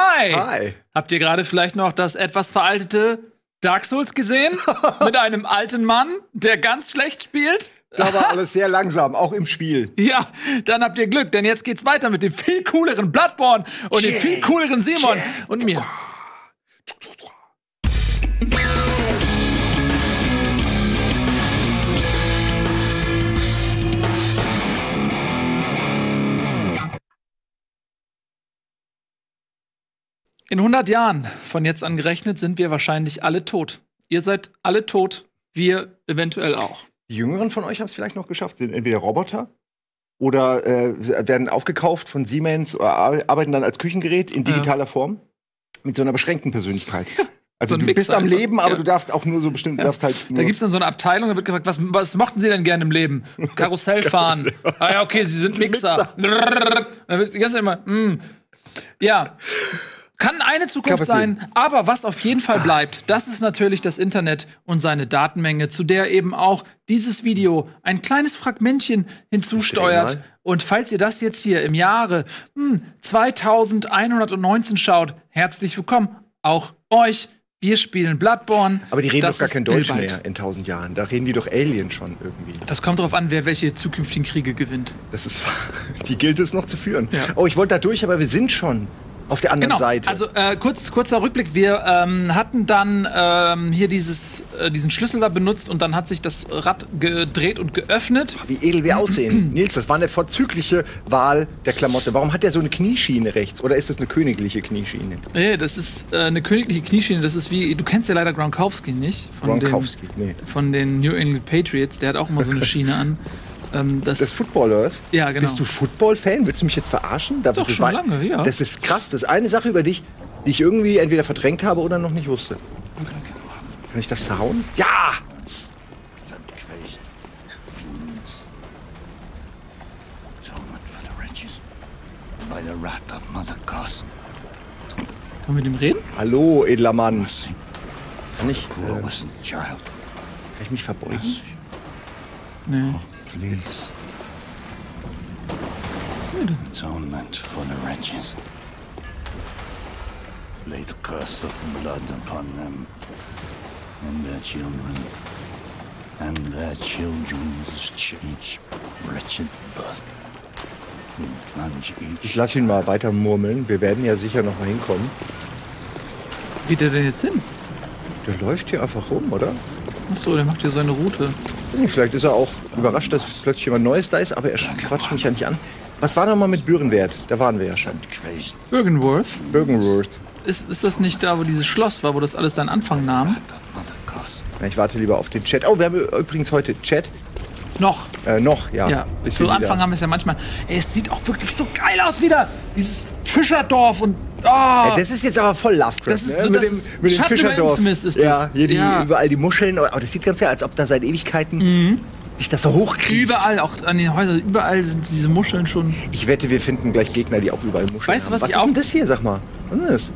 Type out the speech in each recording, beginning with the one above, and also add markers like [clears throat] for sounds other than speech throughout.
Hi! Hi. Habt ihr gerade vielleicht noch das etwas veraltete Dark Souls gesehen? [laughs] Mit einem alten Mann, der ganz schlecht spielt? Da war alles sehr langsam, auch im Spiel. [laughs] Ja, dann habt ihr Glück, denn jetzt geht's weiter mit dem viel cooleren Bloodborne und dem viel cooleren Simon und mir. In 100 Jahren von jetzt an gerechnet sind wir wahrscheinlich alle tot. Ihr seid alle tot, wir eventuell auch. Die Jüngeren von euch haben es vielleicht noch geschafft, sind entweder Roboter oder äh, werden aufgekauft von Siemens oder ar- arbeiten dann als Küchengerät in digitaler Form mit so einer beschränkten Persönlichkeit. [laughs] Also so du Mix bist am einfach. Leben, aber Ja. du darfst auch nur so bestimmt, du darfst halt Da gibt's dann so eine Abteilung, da wird gefragt, was, was mochten Sie denn gerne im Leben? [laughs] Karussell fahren. ah ja, okay, Sie sind Mixer. Dann wird die ganze Zeit immer, mm. Ja. Kann eine Zukunft sein, aber was auf jeden Fall bleibt, das ist natürlich das Internet und seine Datenmenge, zu der eben auch dieses Video ein kleines Fragmentchen hinzusteuert. Und falls ihr das jetzt hier im Jahre hm, 2119 schaut, herzlich willkommen. Auch euch. Wir spielen Bloodborne. Aber die reden Das doch gar kein Deutsch mehr in tausend Jahren. Da reden die doch Alien schon irgendwie. Das kommt darauf an, wer welche zukünftigen Kriege gewinnt. Das ist [laughs] die gilt es noch zu führen. Ja. Oh, ich wollte da durch, aber wir sind schon auf der anderen Genau. Seite. Also äh, kurz, kurzer Rückblick. Wir ähm, hatten dann ähm, hier dieses, äh, diesen Schlüssel da benutzt und dann hat sich das Rad gedreht und geöffnet. wie edel wir aussehen. [clears throat] Nils, das war eine vorzügliche Wahl der Klamotte. Warum hat der so eine Knieschiene rechts? Oder ist das eine königliche Knieschiene? Nee, das ist äh, eine königliche Knieschiene. Das ist wie, du kennst ja leider Gronkowski nicht. Von Gronkowski, den, nee. Von den New England Patriots. Der hat auch immer so eine Schiene an. [laughs] Ähm, das, Des Footballers? Ja, genau. Bist du Football-Fan? Willst du mich jetzt verarschen? Da- Doch, das schon lange, ja. Das ist krass. Das ist eine Sache über dich, die ich irgendwie entweder verdrängt habe oder noch nicht wusste. Kann ich das verhauen? Ja! Können wir mit dem reden? Hallo, edler Mann. Kann ich, äh, kann ich mich verbeugen? Nee. Please. Atonement for the wretches. Lay the curse of blood upon them and their children and their children's ch- each wretched birth. Ich lasse ihn mal weiter murmeln. Wir werden ja sicher noch mal hinkommen. Wo geht der denn jetzt hin? Der läuft hier einfach rum, oder? Achso, der macht hier seine Route. Hm, Vielleicht ist er auch überrascht, dass plötzlich jemand Neues da ist, aber er quatscht mich ja nicht an. Was war noch mal mit Bürenwert? Da waren wir ja schon. crazed Bergenworth. Bürgenworth. Ist, ist das nicht da, wo dieses Schloss war, wo das alles seinen Anfang nahm? Ich warte lieber auf den Chat. Oh, wir haben übrigens heute Chat. Noch. Äh, noch, ja. Ja, zu wieder. Anfang haben wir es ja manchmal. Ey, es sieht auch wirklich so geil aus wieder. Dieses Fischerdorf und. Oh, Äh, Das ist jetzt aber voll Lovecraft, Das ist ne? so mit das dem, mit dem Fischerdorf. Ist ja, das. hier die, Ja. überall die Muscheln. Aber das sieht ganz ja, als ob da seit Ewigkeiten sich das so hochkriegt. überall, auch an den Häusern, überall sind diese Muscheln schon. Ich wette, wir finden gleich Gegner, die auch überall Muscheln Weißt du, haben. was was ich ist auch- denn das hier, sag mal? Was ist das?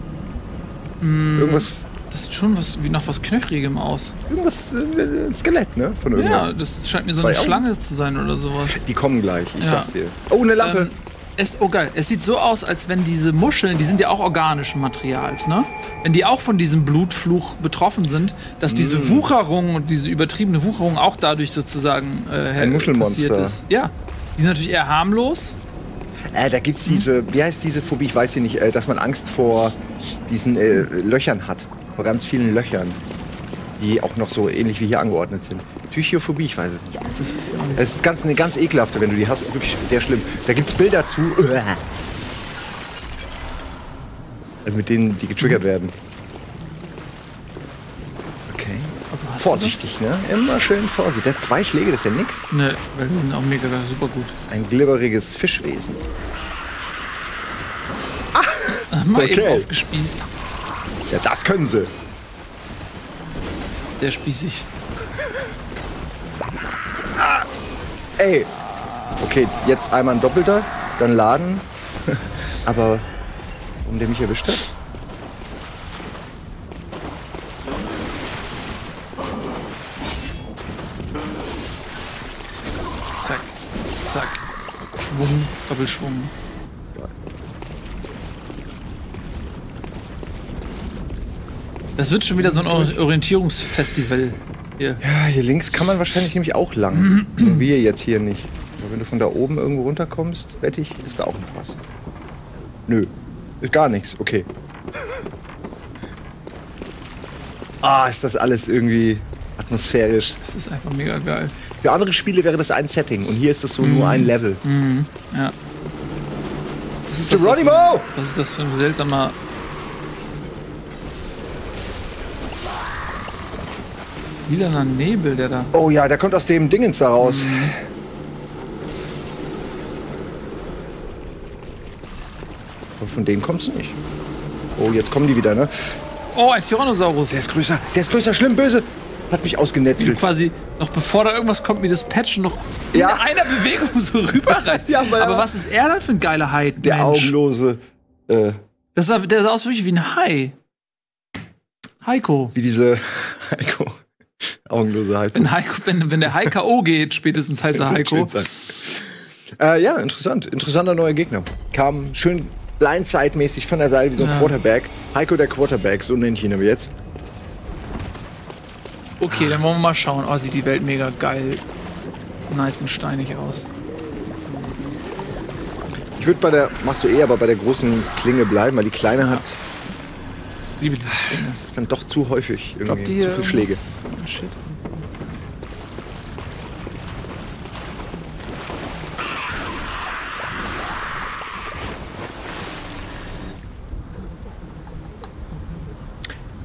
Irgendwas, Das sieht schon was, wie nach was Knöchrigem aus. irgendwas, äh, ein Skelett, ne? Von irgendwas. Ja, das scheint mir so Zwei eine Augen. Schlange zu sein oder sowas. Die kommen gleich, ich Ja. sag's dir. Oh, eine Lampe. Ähm, es, oh geil, es sieht so aus, als wenn diese Muscheln, die sind ja auch organischen Materials, ne? Wenn die auch von diesem Blutfluch betroffen sind, dass diese Mm. Wucherung und diese übertriebene Wucherung auch dadurch sozusagen äh, Ein Muschelmonster. ist. Ja. Die sind natürlich eher harmlos. Äh, da gibt's diese, wie heißt diese Phobie, ich weiß sie nicht, äh, dass man Angst vor diesen äh, Löchern hat. Vor ganz vielen Löchern. Die auch noch so ähnlich wie hier angeordnet sind. Tychiophobie, ich weiß es nicht. Es ist ganz, eine ganz ekelhafte, wenn du die hast, ist wirklich sehr schlimm. Da gibt's Bilder zu. Also mit denen, die getriggert werden. Okay. Vorsichtig, ne? Immer schön vorsichtig. Der zwei Schläge, das ist ja nix. Ne, weil die sind auch mega super gut. Ein glibberiges Fischwesen. [laughs] Mal Okay. eben aufgespießt. Ja, das können sie. Sehr spießig. Ey. Okay, jetzt einmal ein Doppelter, dann laden. [laughs] Aber um der mich erwischt hat? Zack, zack. Schwung, Doppelschwung. Das wird schon wieder so ein Or- Orientierungsfestival hier. Ja, hier links kann man wahrscheinlich nämlich auch lang. Nur [clears throat] wir jetzt hier nicht. Aber wenn du von da oben irgendwo runterkommst, wette ich, ist da auch noch was. Nö, ist gar nichts. Okay. [laughs] ah, ist das alles irgendwie atmosphärisch. Das ist einfach mega geil. Für andere Spiele wäre das ein Setting und hier ist das so nur ein Level. Ja. Was ist das Geronimo! für- Was ist das für ein seltsamer. Lilaner Nebel, der da. Oh ja, der kommt aus dem Dingens da raus. Und von dem kommt's nicht. Oh, jetzt kommen die wieder, ne? Oh, ein Tyrannosaurus. Der ist größer, der ist größer, schlimm, böse. Hat mich Wie ausgenetzelt. quasi noch bevor da irgendwas kommt, mir das Patchen noch Ja. in einer Bewegung so [laughs] rüberreißt. Ja, aber- aber was ist er denn für ein geiler Hai? Der Mensch? augenlose, äh, Das sah, der sah aus wirklich wie ein Hai. Heiko. wie diese [laughs] Heiko. Augenlose Heiko. Wenn, Heiko wenn, wenn der Hai K.O. geht, spätestens heißt er [laughs] Heiko. Äh, ja, interessant. Interessanter neuer Gegner. Kam schön blindside-mäßig von der Seite wie so ein Ja. Quarterback. Heiko der Quarterback, so nenne ich ihn aber jetzt. Okay, dann wollen wir mal schauen. Oh, sieht die Welt mega geil. Nice und steinig aus. Ich würde bei der, machst du eh, aber bei der großen Klinge bleiben, weil die kleine hat, Liebe dieses Ding. das ist dann doch zu häufig irgendwie, die zu viele Schläge. oh, Shit.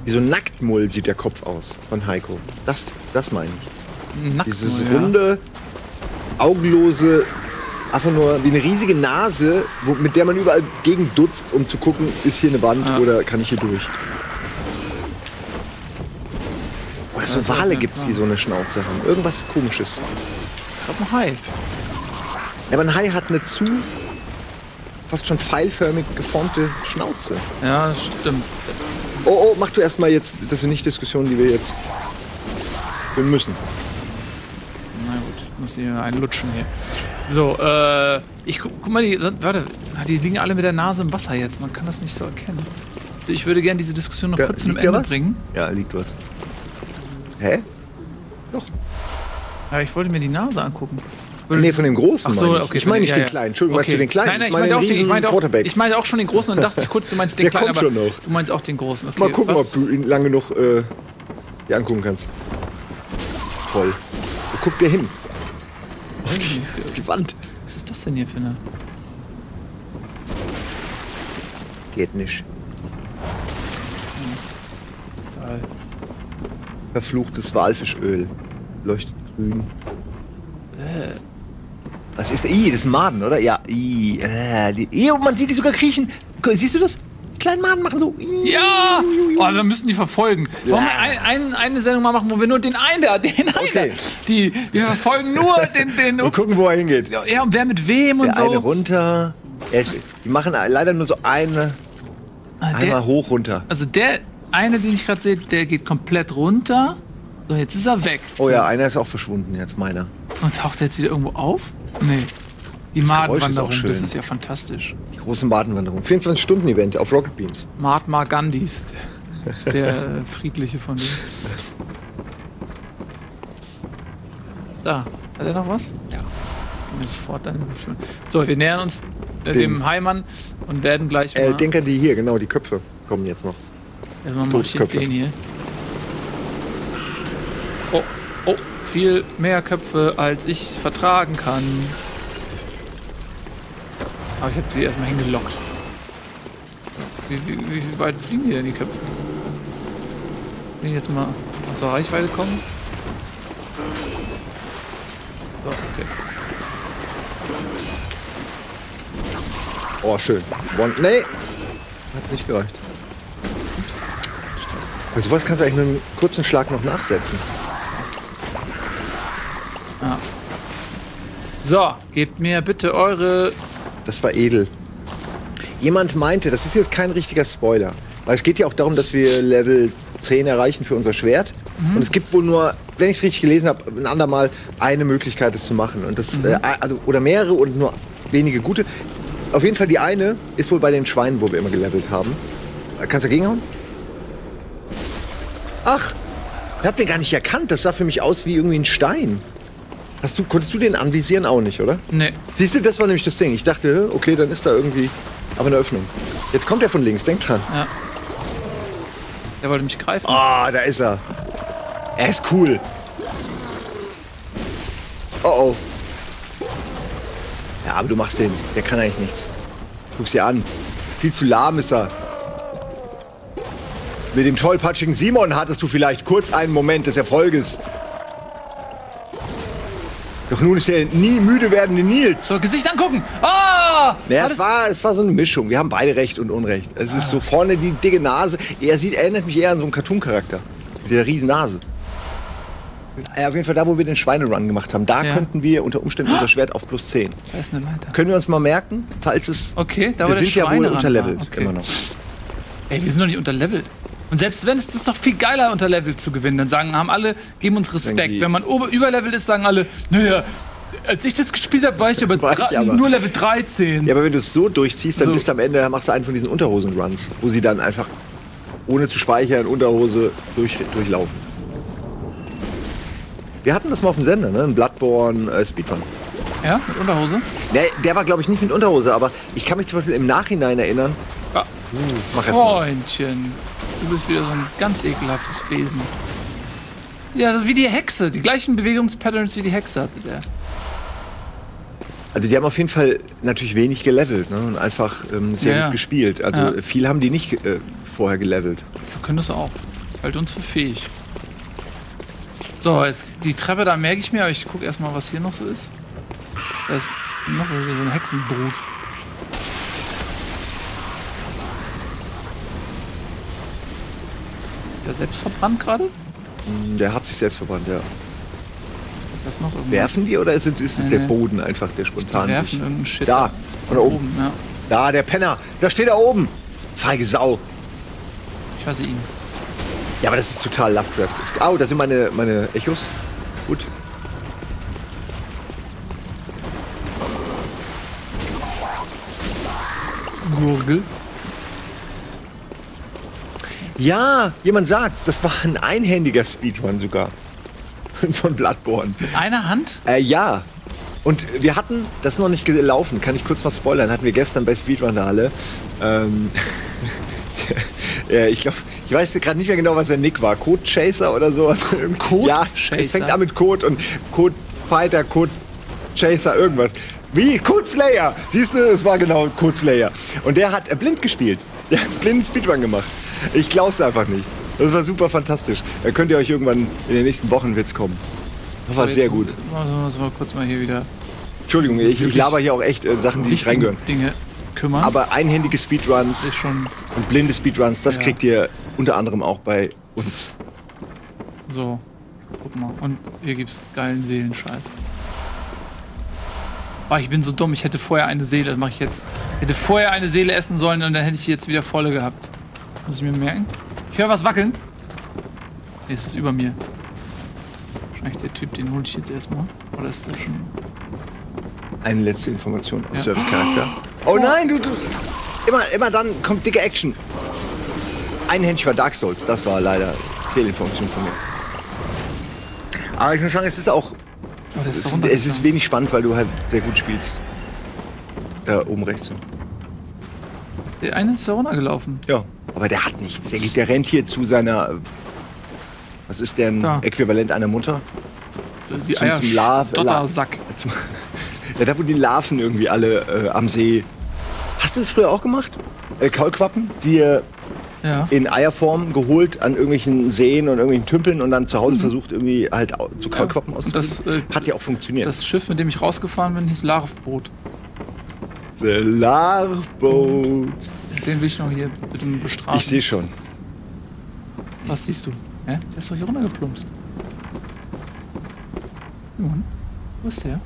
Wie so ein Nacktmull sieht der Kopf aus von Heiko. Das, das meine ich. Nackt Dieses nur, ja. runde, augenlose, einfach nur wie eine riesige Nase, wo, mit der man überall gegen dutzt, um zu gucken, ist hier eine Wand Ja. oder kann ich hier durch. Oder so Wale gibt's, die so eine Schnauze haben. Irgendwas komisches. Ich glaub, ein Hai. Ja, aber ein Hai hat eine zu fast schon pfeilförmig geformte Schnauze. Ja, das stimmt. Oh, oh, mach du erstmal jetzt, das sind nicht Diskussionen, die wir jetzt führen müssen. Na gut, muss hier einen lutschen hier. So, äh, ich guck, guck mal, die, warte, die liegen alle mit der Nase im Wasser jetzt. Man kann das nicht so erkennen. Ich würde gerne diese Diskussion noch Da kurz zu einem liegt da Ende was? bringen. Ja, liegt was. Hä? Ja, ich wollte mir die Nase angucken. Nee, von dem Großen Ach so, meine ich. okay. Ich meine nicht ja, den ja. Kleinen. Entschuldigung, meinst du den Kleinen? Nein, nein, ich Ich meine meinte auch, den den, ich meinte auch, ich meinte auch schon den Großen und dachte kurz, du meinst den Der Kleinen. kommt aber schon noch. Du meinst auch den Großen. Okay, Mal gucken, was, ob du ihn lange noch äh, dir angucken kannst. Toll. Wo guckt der hin? Auf [laughs] die, auf die Wand. Was ist das denn hier für eine... Geht nicht. Geil. Verfluchtes Walfischöl. Leuchtet grün. Was ist Ih, das ist ein Maden, oder? Ja, ih, äh, die, man sieht die sogar kriechen. Siehst du das? Kleinen Maden machen so. Ja! Oh, wir müssen die verfolgen. Wollen wir ein, ein, eine Sendung mal machen, wo wir nur den einen da, den einen Okay. da, die, wir verfolgen nur den, den, Und gucken, wo er hingeht. ja, und wer mit wem und Der eine so. runter. Er ist, die machen leider nur so eine, Ah, einmal Der, hoch runter. also der eine, den ich gerade sehe, der geht komplett runter. So, jetzt ist er weg. Oh ja, einer ist auch verschwunden jetzt, meiner. Und taucht er jetzt wieder irgendwo auf? Nee. Die Das ist Madenwanderung, das ist ja fantastisch. Die große Madenwanderung. 24-Stunden-Event auf Rocket Beans. Mahatma Gandhi ist, ist der äh, [laughs] friedliche von denen. Da, hat er noch was? Ja. Sofort dann. So, wir nähern uns äh, Dem- Heimann und werden gleich Äh, mal. Denker, die hier, genau, die Köpfe kommen jetzt noch. Erstmal mach ich den hier. Oh, oh, viel mehr Köpfe, als ich vertragen kann. Aber ich habe sie erstmal hingelockt. Wie, wie, wie weit fliegen die denn, die Köpfe? Wenn ich jetzt mal aus der Reichweite kommen? So, okay. Oh, schön. One, nee. Hat nicht gereicht. Ups. Stress. Bei sowas kannst du eigentlich nur einen kurzen Schlag noch nachsetzen. So, gebt mir bitte eure. Das war edel. Jemand meinte, das ist jetzt kein richtiger Spoiler, weil es geht ja auch darum, dass wir Level 10 erreichen für unser Schwert. Und es gibt wohl nur, wenn ich es richtig gelesen habe, ein andermal eine Möglichkeit, es zu machen. Und das, äh, also, oder mehrere und nur wenige gute. Auf jeden Fall die eine ist wohl bei den Schweinen, wo wir immer gelevelt haben. Äh, Kannst du dagegen hauen? Ach, ich hab den gar nicht erkannt. Das sah für mich aus wie irgendwie ein Stein. Hast du, konntest du den anvisieren auch nicht, oder? Nee. Siehst du, das war nämlich das Ding. Ich dachte, okay, dann ist da irgendwie aber eine Öffnung. Jetzt kommt er von links, denk dran. Der wollte mich greifen. Ah, da ist er. Er ist cool. Oh oh. Ja, aber du machst den. Der kann eigentlich nichts. Guck's dir an. Viel zu lahm ist er. Mit dem tollpatschigen Simon hattest du vielleicht kurz einen Moment des Erfolges. Doch nun ist der nie müde werdende Nils. So, Gesicht angucken. Ah! Naja, War es war, es war so eine Mischung. Wir haben beide Recht und Unrecht. Es ist so vorne die dicke Nase. Er sieht, erinnert mich eher an so einen Cartoon-Charakter. Mit der riesen Nase. Ja, auf jeden Fall da, wo wir den Schweinerun gemacht haben. Da Ja. könnten wir unter Umständen unser Schwert auf plus 10. Da ist eine Leiter. Können wir uns mal merken, falls es... Okay, da wir sind ja wohl unterlevelt. Okay. immer noch. Ey, wir sind doch nicht unterlevelt. Und selbst wenn, ist es doch viel geiler, unterlevelt zu gewinnen. Dann sagen, haben alle, geben uns Respekt. Wenn man überlevelt ist, sagen alle, naja, als ich das gespielt habe, war ich aber, [laughs] War ich aber. nur Level 13. Ja, aber wenn du es so durchziehst, dann So. bist du am Ende, machst du einen von diesen Unterhosen-Runs, wo sie dann einfach ohne zu speichern Unterhose durch, durchlaufen. Wir hatten das mal auf dem Sender, ne? Ein Bloodborne äh, Speedrun. Ja, mit Unterhose. Der, der war, glaube ich, nicht mit Unterhose, aber ich kann mich zum Beispiel im Nachhinein erinnern. Ah, Mach erst mal. Du bist wieder so ein ganz ekelhaftes Wesen. Ja, wie die Hexe. Die gleichen Bewegungspatterns wie die Hexe hatte der. Also die haben auf jeden Fall natürlich wenig gelevelt ne? und einfach ähm, sehr Ja, ja. gut gespielt. Also Ja. viel haben die nicht äh, vorher gelevelt. Wir können das auch. Hält uns für fähig. So, jetzt die Treppe, da merke ich mir, aber ich gucke erstmal, was hier noch so ist. Da ist noch so, so ein Hexenbrut. Der selbst verbrannt gerade? Der hat sich selbst verbrannt, ja. Da ist noch irgendwas. Werfen die oder ist, es- ist es Nee, der nee. Boden einfach, der spontan Die werfen sich... irgendeinen Shit. Da, von da oben. oben, ja. Da, der Penner. Da steht er oben. Feige Sau. Ich hasse ihn. Ja, aber das ist total Lovecraft. Oh, da sind meine, meine Echos. Gut. Gurgel. Ja, jemand sagt's. Das war ein einhändiger Speedrun sogar. [laughs] Von Bloodborne. Mit einer Hand? Äh, ja. Und wir hatten das noch nicht gelaufen, kann ich kurz was spoilern, hatten wir gestern bei Speedrunale. Ähm, [laughs] ja, ich glaube, ich weiß gerade nicht mehr genau, was der Nick war. Code Chaser oder so. [laughs] Code ja, Chaser? es fängt an mit Code und Code Fighter, Code Chaser, irgendwas. Wie? Code Slayer! Siehst du, es war genau Code Slayer. Und der hat äh, blind gespielt. [laughs] Hat einen blinden Speedrun gemacht. Ich glaub's einfach nicht. Das war super fantastisch. Da könnt ihr euch irgendwann in den nächsten Wochen wird's kommen. Das war sehr gut. Müssen wir kurz mal hier wieder Entschuldigung, ich, ich laber hier auch echt äh, Sachen, die nicht reingehören. Dinge kümmern. Aber einhändige Speedruns und blinde Speedruns, das Ja. kriegt ihr unter anderem auch bei uns. so. Guck mal. Und hier gibt's geilen Seelenscheiß. Oh, ich bin so dumm. Ich hätte vorher eine Seele, das mache ich jetzt. Ich hätte vorher eine Seele essen sollen und dann hätte ich jetzt wieder volle gehabt. Muss ich mir merken? Ich höre was wackeln. Nee, es ist über mir. Wahrscheinlich der Typ, den hole ich jetzt erstmal. Oder ist der schon. Eine letzte Information aus Ja. Service-Charakter. Oh nein, du, du. Immer, immer dann kommt dicke Action. Einhändig war Dark Souls, das war leider Fehlinformation von mir. Aber ich muss sagen, es ist auch. Oh, ist Es, es ist wenig spannend, weil du halt sehr gut spielst. Da oben rechts. Der eine ist da runtergelaufen. Ja. Aber der hat nichts. Der, der rennt hier zu seiner. Was ist denn Da. Äquivalent einer Mutter? Die Zum- zum Larv- Dottersack. Zum- Ja, da wo die Larven irgendwie alle äh, am See. Hast du das früher auch gemacht? Äh, Kaulquappen, die ihr Ja. in Eierform geholt an irgendwelchen Seen und irgendwelchen Tümpeln und dann zu Hause versucht irgendwie halt zu Kaulquappen auszuprobieren? das, äh, Hat ja auch funktioniert. Das Schiff, mit dem ich rausgefahren bin, hieß Larvboot. The Larvboat. Den will ich noch hier bitte bestrafen. Ich sehe schon. Was siehst du? Hä? Der ist doch hier runtergeplumpst. Nun, wo ist der?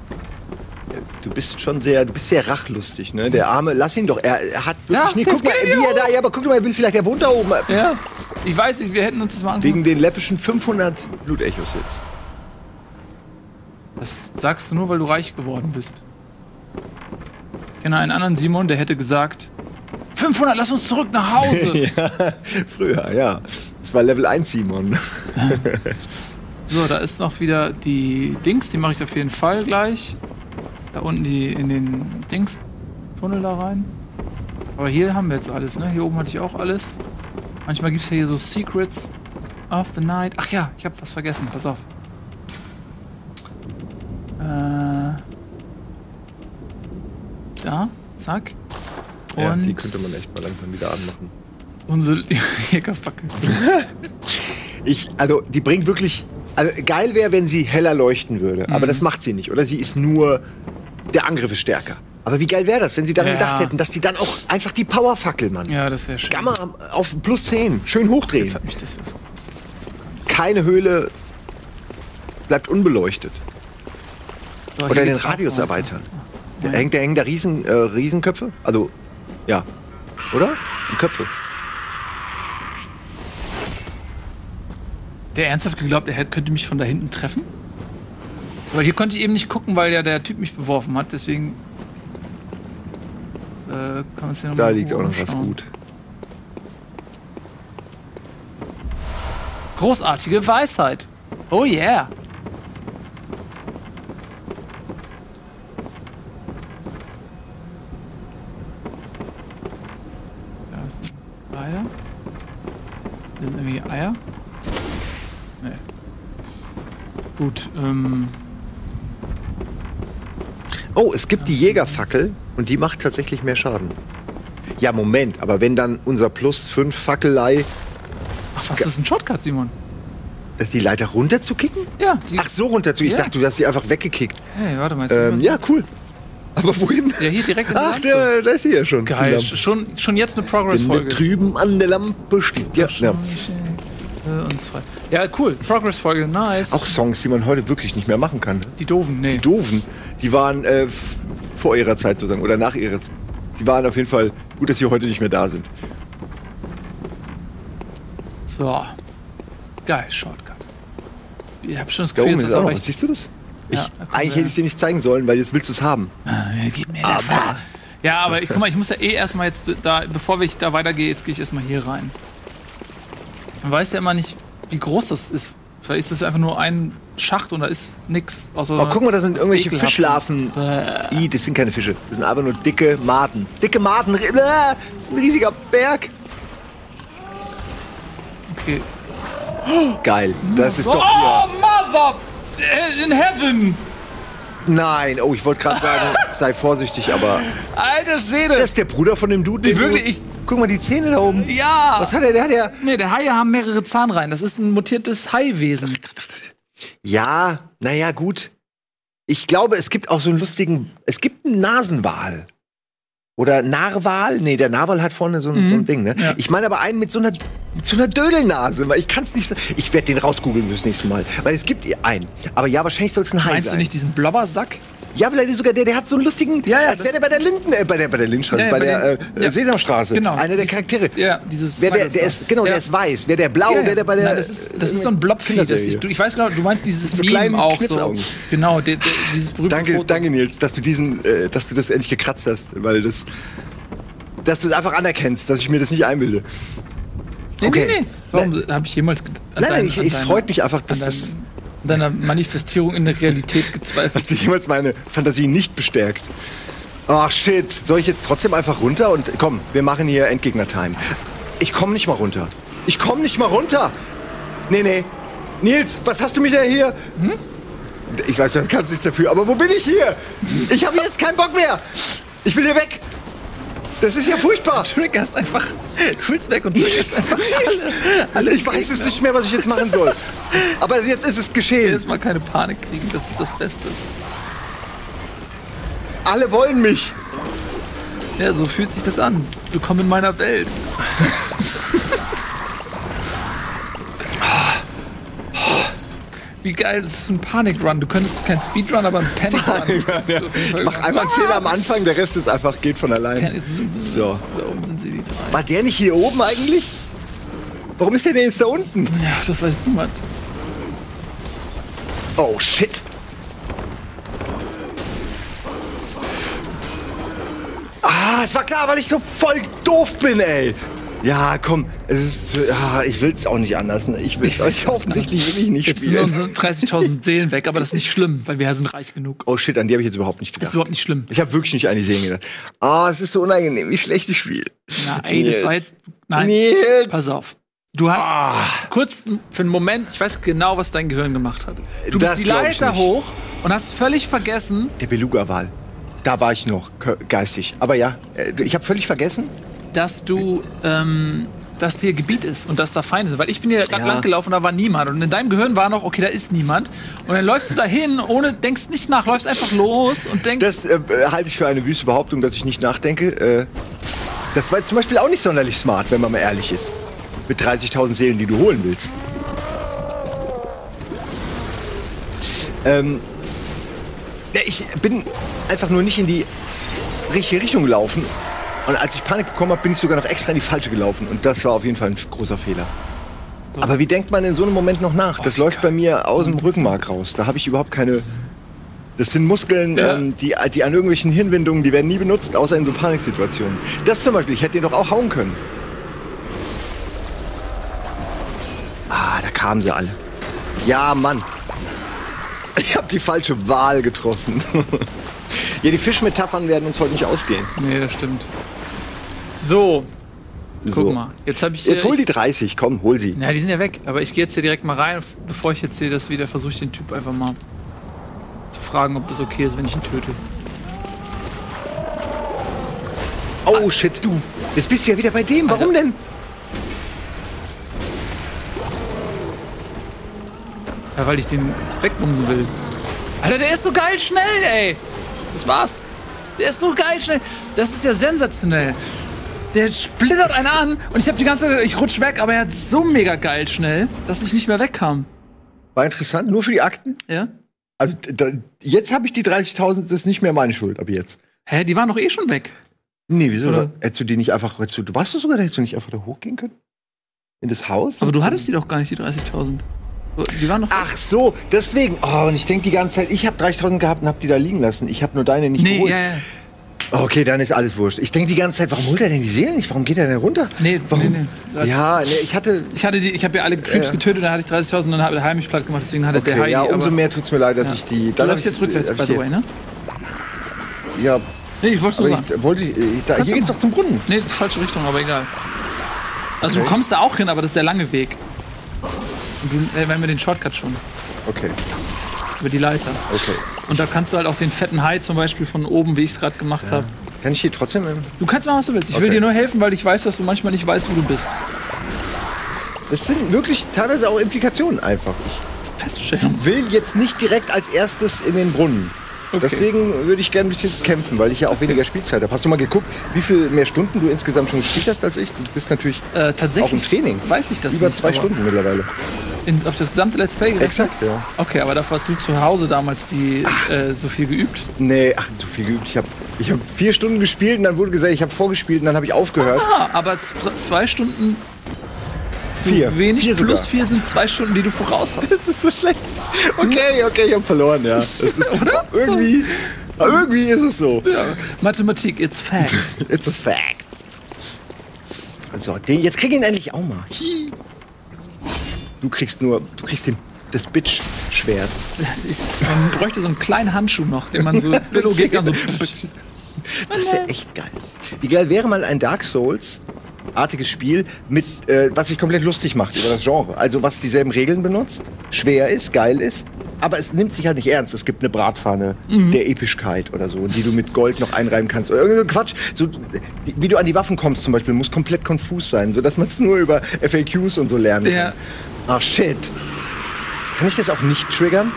Du bist schon sehr, du bist sehr rachlustig, ne? Der Arme, lass ihn doch. Er, er hat wirklich. Ja, der guck mal, wie er da. Ja, aber guck mal, er will vielleicht, er wohnt da oben. Ja, ich weiß nicht, wir hätten uns das mal angeguckt. Wegen den läppischen 500 Blutechos jetzt. Das sagst du nur, weil du reich geworden bist. Ich kenne einen anderen Simon, der hätte gesagt, 500, lass uns zurück nach Hause. [laughs] ja, früher, ja. Das war Level 1 Simon. [laughs] So, da ist noch wieder die Dings, die mache ich auf jeden Fall gleich. Da unten die in den Dings-Tunnel da rein. Aber hier haben wir jetzt alles, ne? Hier oben hatte ich auch alles. Manchmal gibt es ja hier so Secrets of the Night. Ach ja, ich habe was vergessen, pass auf. Äh, da, zack. Und Ja, die könnte man echt mal langsam wieder anmachen. unsere [laughs] Jägerfackel. [laughs] Ich, also, die bringt wirklich. Also, geil wäre, wenn sie heller leuchten würde. Mhm. Aber das macht sie nicht. Oder sie ist nur. Der Angriff ist stärker. Aber wie geil wäre das, wenn sie daran Ja. gedacht hätten, dass die dann auch einfach die Powerfackel, Mann. Ja, das wäre schön. Gamma auf plus 10. Schön hochdrehen. Jetzt hat mich das so. Das ist so. Keine Höhle bleibt unbeleuchtet. So, Oder den Radius weiter. erweitern. Da hängt, da hängen da Riesen, äh, Riesenköpfe? Also, ja. Oder? Und Köpfe. Der ernsthaft geglaubt, er könnte mich von da hinten treffen? Aber hier konnte ich eben nicht gucken, weil ja der Typ mich beworfen hat, deswegen. Äh, kann man es ja noch Da liegt auch noch was gut. Großartige Weisheit. Oh yeah. Da ist ein Eier. Sind irgendwie Eier? Nee. Gut, ähm. Oh, es gibt die Jägerfackel und die macht tatsächlich mehr Schaden. Ja, Moment, aber wenn dann unser plus 5 Fackelei, Ach, was ist ein Shortcut, Simon? dass die Leiter runterzukicken? Ja, die. Ach so, runter Ich Ja. dachte, du hast sie einfach weggekickt. Hey, warte mal. Ähm, ja, cool. Aber wohin? Ja, hier direkt in der Ach, der, da ist sie ja schon. Geil, schon, schon jetzt eine Progress-Folge. drüben an der Lampe steht. Ja, ja. Äh, uns frei. Ja, cool. Progress-Folge, nice. Auch Songs, die man heute wirklich nicht mehr machen kann. ne? die doofen, nee. Die doofen, die waren äh, vor ihrer Zeit sozusagen oder nach ihrer Zeit. Die waren auf jeden Fall gut, dass sie heute nicht mehr da sind. So. Geil, Shortcut. Ich hab schon das Da Gefühl, oben jetzt ist auch noch. Siehst du das? Ich, Ja, da eigentlich hätte ich es dir nicht zeigen sollen, weil jetzt willst du es haben. Gib mir aber. Ja, aber ich, guck mal, ich [laughs] muss ja eh erstmal jetzt da, bevor ich da weitergehe, jetzt gehe ich erstmal hier rein. Man weiß ja immer nicht, wie groß das ist. Vielleicht ist das einfach nur ein Schacht und da ist nix. Außer Oh, guck mal, da sind irgendwelche Ekelhaftes. Fischlarven. Bäh. I, das sind keine Fische. Das sind einfach nur dicke Maden. Dicke Maden. Äh, Das ist ein riesiger Berg. Okay. Geil. Das ist Oh, doch hier. Mother! In Heaven! Nein. Oh, ich wollte gerade sagen, [laughs] sei vorsichtig, aber. Alter Schwede! Das ist der Bruder von dem Dude. Nee, den wirklich, ich- Guck mal, die Zähne da oben. ja! Was hat er? Der hat ja. Nee, der Haie haben mehrere Zahnreihen. Das ist ein mutiertes Haiwesen. Ja, naja, gut. Ich glaube, es gibt auch so einen lustigen. Es gibt einen Nasenwal. Oder Narwal? Nee, der Narwal hat vorne so, ein- so ein Ding, ne? Ja. Ich meine aber einen mit so einer, mit so einer Dödelnase, weil ich kann es nicht so. Ich werde den rausgoogeln fürs nächste Mal. Weil es gibt einen. Aber ja, wahrscheinlich soll es ein Hai Meinst sein. du nicht diesen Blobbersack? Ja, vielleicht ist sogar der, der hat so einen lustigen. Ja, ja, als wäre der bei der Linden, äh, bei der, bei der Lindenstraße, Ja, bei, bei der den- äh. Sesamstraße. Genau. Einer der Charaktere. Ja, dieses. Wer der, der ist, genau, der ist weiß. Wer der blau, wer der bei der. Nein, das ist, das ist so ein Blobvieh. Das Kinderserie. ich, du, ich weiß genau, du meinst dieses so Meme kleinen auch so. Genau, der, der, dieses berühmte Danke, Foto. danke Nils, dass du diesen, äh, dass du das endlich gekratzt hast, weil das, dass du es einfach anerkennst, dass ich mir das nicht einbilde. Nee, Okay. nee, nee. Warum habe ich jemals Nein, nein, ich, es freut mich einfach, dass das, deiner Manifestierung in der Realität gezweifelt. dass mich jemals meine Fantasie nicht bestärkt. Ach shit, soll ich jetzt trotzdem einfach runter und komm, wir machen hier Endgegner-Time. Ich komme nicht mal runter. Ich komme nicht mal runter. Nee, nee. Nils, was hast du mich denn hier? Ich weiß, du kannst nichts dafür, aber wo bin ich hier? Ich habe jetzt keinen Bock mehr. Ich will hier weg. Das ist ja furchtbar. Triggerst einfach. Du willst weg und triggerst einfach alle. alle Ich weiß es nicht mehr, was ich jetzt machen soll. Aber jetzt ist es geschehen. Erstmal keine Panik kriegen, das ist das Beste. Alle wollen mich. Ja, so fühlt sich das an. Willkommen in meiner Welt. [laughs] Wie geil ist das für ein Panic-Run? Du könntest kein Speedrun, aber ein Panic-Run. [laughs] Ja. Ich mach einmal einen Fehler am Anfang, der Rest ist einfach, geht von allein. So. Da oben sind sie die drei. War der nicht hier oben eigentlich? Warum ist der denn jetzt da unten? Ja, das weiß niemand. Oh shit. Ah, es war klar, weil ich so voll doof bin, ey. Ja, komm, es ist. Ah, ich will es auch nicht anders. Ne? Ich will es euch [laughs] offensichtlich will ich nicht Jetzt sind spielen. unsere 30.000 Seelen weg, aber das ist nicht schlimm, weil wir sind reich genug. Oh shit, an die habe ich jetzt überhaupt nicht Das ist gedacht. überhaupt nicht schlimm. Ich habe wirklich nicht an die Seelen gedacht. Ah, es ist so unangenehm, wie schlecht ich spiele. Na, ey, das war Nils. jetzt. Nein, Nils. pass auf. Du hast Ah, kurz für einen Moment, ich weiß genau, was dein Gehirn gemacht hat. Du Das bist die Leiter hoch und hast völlig vergessen, der Beluga-Wahl. Da war ich noch geistig. Aber ja, äh, ich habe völlig vergessen. Dass du, ähm, dass hier Gebiet ist und dass da Feinde sind. Weil ich bin hier gerade Ja. lang gelaufen und da war niemand. Und in deinem Gehirn war noch, okay, da ist niemand. Und dann läufst du dahin, ohne, denkst nicht nach, läufst einfach los und denkst, Das äh, halte ich für eine wüste Behauptung, dass ich nicht nachdenke. Äh, das war zum Beispiel auch nicht sonderlich smart, wenn man mal ehrlich ist. Mit 30.000 Seelen, die du holen willst. Ähm, ja, ich bin einfach nur nicht in die richtige Richtung gelaufen. Und als ich Panik bekommen habe, bin ich sogar noch extra in die falsche gelaufen. Und das war auf jeden Fall ein großer Fehler. Aber wie denkt man in so einem Moment noch nach? Das läuft bei mir aus dem Rückenmark raus. Da habe ich überhaupt keine. Das sind Muskeln, Ja. ähm, die, die an irgendwelchen Hirnwindungen, die werden nie benutzt, außer in so Paniksituationen. Das zum Beispiel, ich hätte den doch auch hauen können. Ah, da kamen sie alle. Ja, Mann. Ich habe die falsche Wahl getroffen. [laughs] ja, die Fischmetaphern werden uns heute nicht ausgehen. nee, das stimmt. So, guck So. mal. Jetzt habe ich Jetzt hol die ich, 30, komm, hol sie. Ja, die sind ja weg. Aber ich gehe jetzt hier direkt mal rein, bevor ich jetzt hier das wieder versuche, ich den Typ einfach mal zu fragen, ob das okay ist, wenn ich ihn töte. Oh shit, du. Jetzt bist du ja wieder bei dem. Warum denn? Ja, weil ich den wegbumsen will. Alter, der ist so geil schnell, ey. Das war's. Der ist so geil schnell. Das ist ja sensationell. Der splittert einen an und ich habe die ganze Zeit, ich rutsch weg, aber er hat so mega geil schnell, dass ich nicht mehr wegkam. War interessant, nur für die Akten. Ja? Also da, jetzt habe ich die 30.000, das ist nicht mehr meine Schuld ab jetzt. Hä, die waren doch eh schon weg. Nee, wieso? Oder? Hättest du die nicht einfach, hättest du, warst du sogar, da hättest du nicht einfach da hochgehen können? In das Haus? Aber du hattest die doch gar nicht, die 30.000. Die waren doch weg. Ach so, deswegen. Oh, und ich denke die ganze Zeit, ich habe 30.000 gehabt und habe die da liegen lassen. Ich habe nur deine nicht Nee, geholt. ja, ja. Okay, dann ist alles wurscht. Ich denke die ganze Zeit, warum holt er denn die Seelen nicht? Warum geht er denn runter? Nee, warum? nee, nee. Ja, nee, ich hatte. Ich hatte die, ich habe ja alle Creeps Ja. getötet, dann hatte ich 30.000 und dann habe ich heimisch platt gemacht, deswegen hatte der Okay, Heidi. ja, umso mehr tut's mir leid, dass Ja. ich die. Du Dann läufst hab jetzt rückwärts, by the way, ne? Ja, Nee, ich wollte nur sagen. ich wollte. Ich, da, hier du geht's doch zum Brunnen. Nee, falsche Richtung, aber egal. Also du Okay. kommst da auch hin, aber das ist der lange Weg. Und du, äh, wenn wir den Shortcut schon. Okay, Über die Leiter. okay. Und da kannst du halt auch den fetten Hai zum Beispiel von oben, wie ich es gerade gemacht habe. Kann ich hier trotzdem. ähm, Du kannst machen, was du willst. Ich will Okay. dir nur helfen, weil ich weiß, dass du manchmal nicht weißt, wo du bist. Das sind wirklich teilweise auch Implikationen einfach. Feststellung. Ich will jetzt nicht direkt als erstes in den Brunnen. Okay. Deswegen würde ich gerne ein bisschen kämpfen, weil ich ja auch weniger Spielzeit habe. Hast du mal geguckt, wie viel mehr Stunden du insgesamt schon gespielt hast als ich? Du bist natürlich Äh, tatsächlich. Auch im Training. Weiß ich das über nicht. zwei Stunden mittlerweile. In, auf das gesamte Let's Play gerechnet? Exakt, ja. Okay, aber dafür hast du zu Hause damals die äh, so viel geübt. Nee, ach, so viel geübt. Ich habe ich hab vier Stunden gespielt und dann wurde gesagt, ich habe vorgespielt und dann habe ich aufgehört. Ah, aber zwei Stunden zu Vier. wenig Vier sogar. plus vier sind zwei Stunden, die du voraus hast. [laughs] Das ist so schlecht. Okay, okay, ich habe verloren, ja. Das ist [laughs] irgendwie, aber irgendwie ist es so. Mathematik, it's facts. [laughs] It's a fact. So, den, jetzt krieg ich ihn endlich auch mal. Du kriegst nur, du kriegst den, das Bitch-Schwert. Das ist, man bräuchte so einen kleinen Handschuh noch, den man so Billo-Gegner so. Das wäre echt geil. Wie geil wäre mal ein Dark Souls artiges Spiel mit äh, was sich komplett lustig macht über das Genre. Also was dieselben Regeln benutzt, schwer ist, geil ist, aber es nimmt sich halt nicht ernst. Es gibt eine Bratpfanne der Epischkeit oder so, die du mit Gold noch einreiben kannst. Oder irgend so Quatsch. So, die, wie du an die Waffen kommst zum Beispiel, muss komplett konfus sein, sodass man es nur über FAQs und so lernen kann. Ja. Ach shit. Kann ich das auch nicht triggern?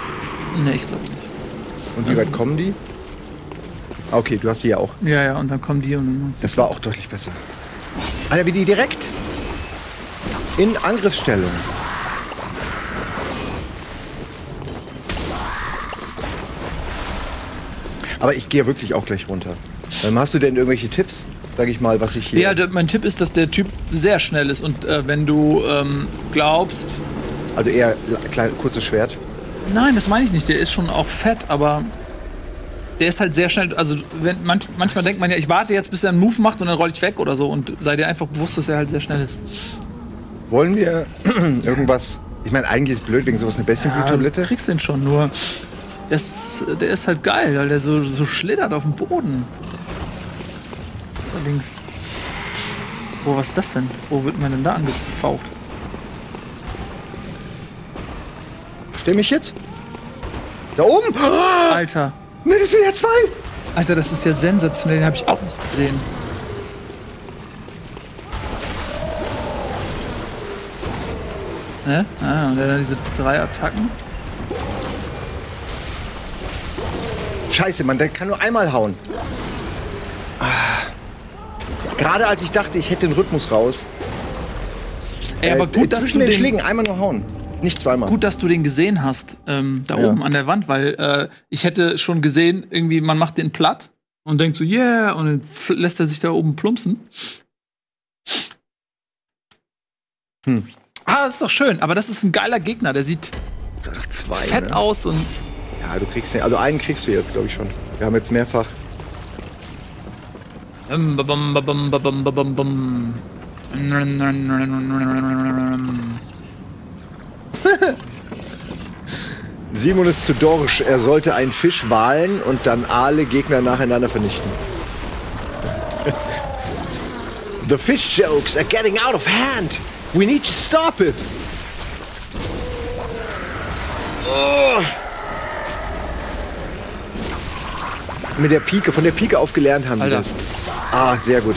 Nee, ich glaube nicht. Und wie weit kommen die? Ah, Okay, du hast die ja auch. Ja, ja, und dann kommen die und dann. Das war auch deutlich besser. Alter, wie die direkt in Angriffsstellung. Aber ich gehe wirklich auch gleich runter. Ähm, hast du denn irgendwelche Tipps, sag ich mal, was ich hier. Ja, der, mein Tipp ist, dass der Typ sehr schnell ist und äh, wenn du ähm, glaubst, also eher klein, kurzes Schwert. nein, das meine ich nicht, der ist schon auch fett, aber der ist halt sehr schnell. Also, wenn, manch, manchmal denkt man ja, ich warte jetzt, bis er einen Move macht und dann roll ich weg oder so. Und sei dir einfach bewusst, dass er halt sehr schnell ist. Wollen wir [clears throat] irgendwas. Ich meine, eigentlich ist blöd wegen sowas eine Ja, du Bestienbluttablette. kriegst den schon, nur. Der ist, der ist halt geil, weil der so, so schlittert auf dem Boden. Allerdings. Wo, was ist das denn? Wo wird man denn da angefaucht? Stell mich jetzt. Da oben! Oh, Alter. Ne, das sind ja zwei! Alter, das ist ja sensationell, den habe ich auch nicht gesehen. Ne? Ah, und dann diese drei Attacken. Scheiße, man, der kann nur einmal hauen. Ah. Gerade als ich dachte, ich hätte den Rhythmus raus. Ey, aber Äh, gut, dass zwischen du den den, Schlägen einmal nur hauen. Nicht zweimal. gut, dass du den gesehen hast, ähm, da Ja. oben an der Wand, weil äh, ich hätte schon gesehen, irgendwie, man macht den platt und denkt so, yeah, und dann lässt er sich da oben plumpsen. Hm. Ah, das ist doch schön, aber das ist ein geiler Gegner, der sieht Ach, zwei. fett ne? aus und Ja, du kriegst den. Also einen kriegst du jetzt, glaube ich schon. Wir haben jetzt mehrfach. [laughs] Simon ist zu dorsch. Er sollte einen Fisch wahlen und dann alle Gegner nacheinander vernichten. [laughs] The fish jokes are getting out of hand. We need to stop it. Oh. Mit der Pike, von der Pike auf gelernt haben die Alter. das. Ah, sehr gut.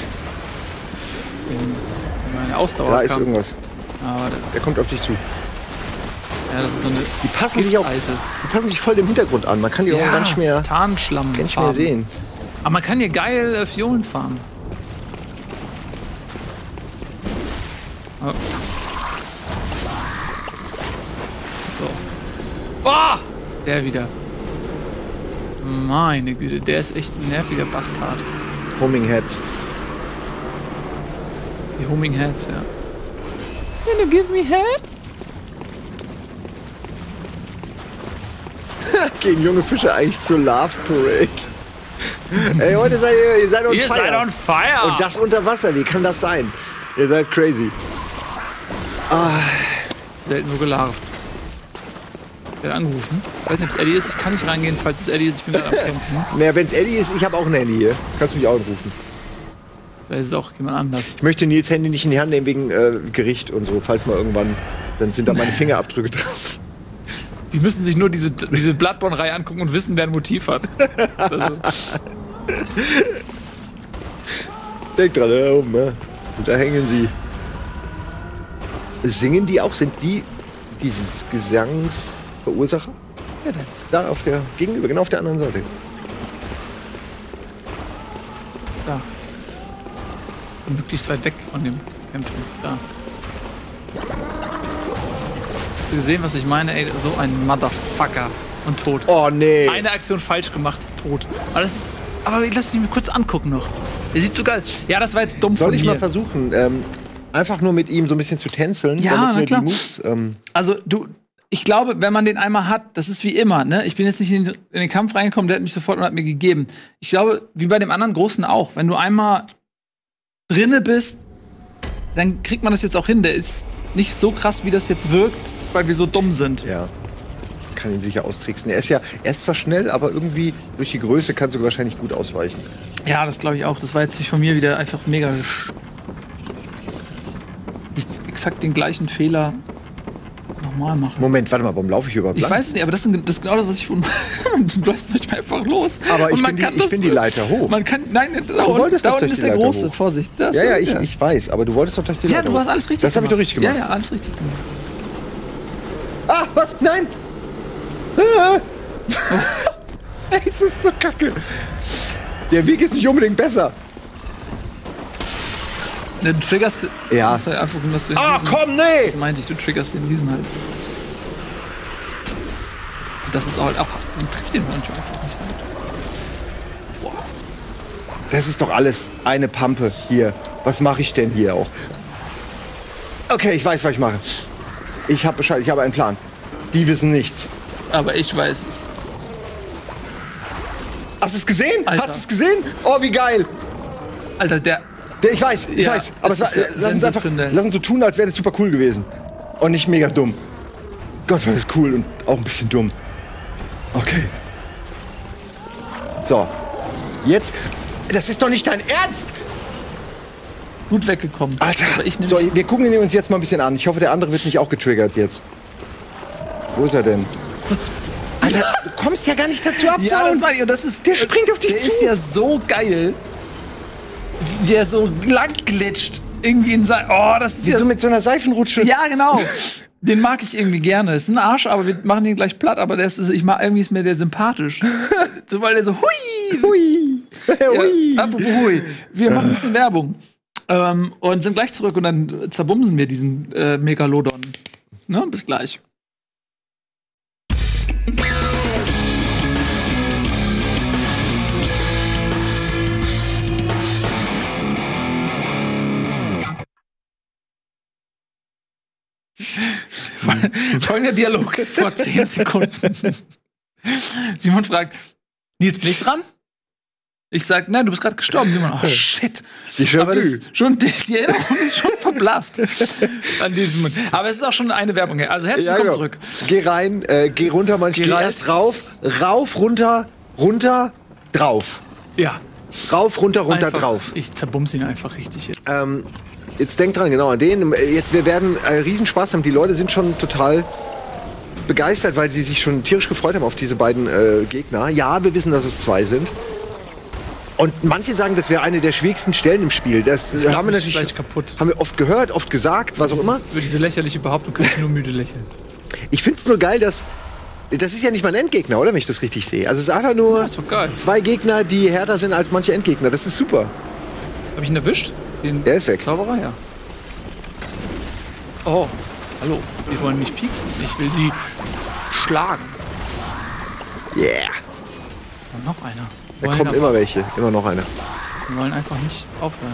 Meine Ausdauer Da ist kam. irgendwas. Aber der, Der kommt auf dich zu. Ja, das ist so eine Die passen sich auch, die passen sich voll dem Hintergrund an. Man kann die auch gar nicht mehr, Tarnschlamm. gar nicht mehr sehen. Aber man kann hier geil äh, Fiolen farmen. Oh. So. Oh! Der wieder. Meine Güte, der ist echt ein nerviger Bastard. Homing Heads. Die Homing Heads, ja. Can you give me head? [laughs] Gehen junge Fische eigentlich zur Love Parade? [laughs] Ey, heute seid ihr, ihr seid on Ihr fire. seid on fire! Und das unter Wasser, wie kann das sein? Ihr seid crazy. Selten so gelarvt. Ich werde angerufen. Ich weiß nicht, ob es Eddie ist. Ich kann nicht reingehen, falls es Eddie ist. Ich bin gerade am Kämpfen. [laughs] Naja, wenn's Eddie ist, ich habe auch ein Handy hier. Kannst du mich auch anrufen. Vielleicht ist es auch jemand anders. Ich möchte Nils Handy nicht in die Hand nehmen wegen äh, Gericht und so, falls mal irgendwann, dann sind da meine Fingerabdrücke drauf. Die müssen sich nur diese, diese Bloodborne-Reihe angucken und wissen, wer ein Motiv hat. [laughs] Also, Denk dran, da oben, ne? Und da hängen sie. Singen die auch? Sind die dieses Gesangsverursacher? ja, dann. Da auf der, gegenüber, genau auf der anderen Seite. Da. Und möglichst weit weg von dem Kämpfen. Da. Hast du gesehen, was ich meine? Ey, so ein Motherfucker. Und tot. Oh, nee. Eine Aktion falsch gemacht, tot. Aber das ist. Aber lass mich mal kurz angucken noch. Der sieht so geil. Ja, das war jetzt dumm Soll ich mir. mal versuchen, ähm, einfach nur mit ihm so ein bisschen zu tänzeln? Ja, na klar. Die Moves, ähm, Also du, ich glaube, wenn man den einmal hat, das ist wie immer, ne? Ich bin jetzt nicht in, in den Kampf reingekommen, der hat mich sofort und hat mir gegeben. Ich glaube, wie bei dem anderen Großen auch, wenn du einmal drinne bist, dann kriegt man das jetzt auch hin. Der ist nicht so krass, wie das jetzt wirkt, weil wir so dumm sind. ja. Kann ihn sicher austricksen. Er ist ja, er ist zwar schnell, aber irgendwie durch die Größe kannst du wahrscheinlich gut ausweichen. Ja, das glaube ich auch. Das war jetzt nicht von mir wieder einfach mega. Ich exakt den gleichen Fehler nochmal machen. Moment, warte mal, warum laufe ich überhaupt Ich weiß es nicht, aber das, sind, das ist genau das, was ich von. [laughs] du läufst manchmal einfach los. Aber ich bin die- ich das- bin die Leiter hoch. Man kann. Nein, da unten, wolltest da doch unten ist der Leiter große. hoch. Vorsicht. Das, Ja, ja, ich, ich weiß, aber du wolltest doch durch die Ja, Leiter du hoch. hast alles richtig Das habe ich doch richtig gemacht. Ja, ja, alles richtig gemacht. Ah, was? Nein! Ah. [laughs] Das ist so kacke. Der Weg ist nicht unbedingt besser. Du triggerst. Ja. Musst halt einfach dass du Ah, Riesen- komm, nee! Das meinte ich, du triggerst den Riesen halt. Das ist halt auch. Man trifft den manchmal einfach nicht so gut. Das ist doch alles eine Pampe hier. Was mache ich denn hier auch? Okay, ich weiß, was ich mache. Ich habe Bescheid, ich habe einen Plan. Die wissen nichts. Aber ich weiß es. Hast du es gesehen? Alter. Hast du es gesehen? Oh, wie geil. Alter, der. Der, ich weiß, ich Ja, weiß. Aber es es war, lass uns einfach lass uns so tun, als wäre das super cool gewesen. Und nicht mega dumm. Gott, war das cool und auch ein bisschen dumm. Okay. So. Jetzt. Das ist doch nicht dein Ernst! Gut weggekommen. Alter, Aber ich so, wir gucken ihn uns jetzt mal ein bisschen an. Ich hoffe, der andere wird nicht auch getriggert jetzt. Wo ist er denn? [laughs] Alter, du kommst ja gar nicht dazu abzuhauen. Ja, das war ich. Und das ist, Der springt auf dich der zu. ist ja so geil. Wie Der so lang glitscht. Irgendwie in sein. Oh, das ist Wie so mit so einer Seifenrutsche. Ja, genau. [laughs] Den mag ich irgendwie gerne. Ist ein Arsch, aber wir machen den gleich platt. Aber der ist, ich mag irgendwie ist mir der sympathisch. [laughs] so, weil der so hui. Hui. Hui. Ja, apropos hui. Wir machen ein bisschen Werbung. Ähm, und sind gleich zurück und dann zerbumsen wir diesen äh, Megalodon. Ne? Bis gleich. [laughs] Folgender Dialog vor 10 Sekunden. Simon fragt, Nils, bin ich dran? Ich sag, nein, du bist gerade gestorben. Simon, oh [laughs] shit. Die Aber das schon, die, die Erinnerung ist schon verblasst [laughs] an diesem Moment. Aber es ist auch schon eine Werbung. Also herzlich Ja, willkommen genau. zurück. Geh rein, äh, geh runter, man Geh geh erst rauf, rauf, runter, runter, drauf. Ja. Rauf, runter, runter, einfach, drauf. Ich zerbums ihn einfach richtig jetzt. Ähm, jetzt denkt dran, genau an den. Äh, Jetzt, wir werden äh, Riesenspaß haben. Die Leute sind schon total begeistert, weil sie sich schon tierisch gefreut haben auf diese beiden äh, Gegner. Ja, wir wissen, dass es zwei sind. Und manche sagen, das wäre eine der schwierigsten Stellen im Spiel. Das äh, lach haben wir mich natürlich gleich kaputt. haben wir oft gehört, oft gesagt, was auch immer. Über diese lächerliche Behauptung kann ich nur müde lächeln. Ich finde es nur geil, dass das ist ja nicht mal ein Endgegner, oder wenn ich das richtig sehe. Also es ist einfach nur Ja, ist zwei Gegner, die härter sind als manche Endgegner. Das ist super. Hab ich ihn erwischt? Den Der ist weg. Zauberer, ja. Oh, hallo. Wir wollen nicht pieksen. Ich will sie schlagen. Yeah. Und noch einer. Da kommen immer welche, immer noch einer. Wir wollen einfach nicht aufhören.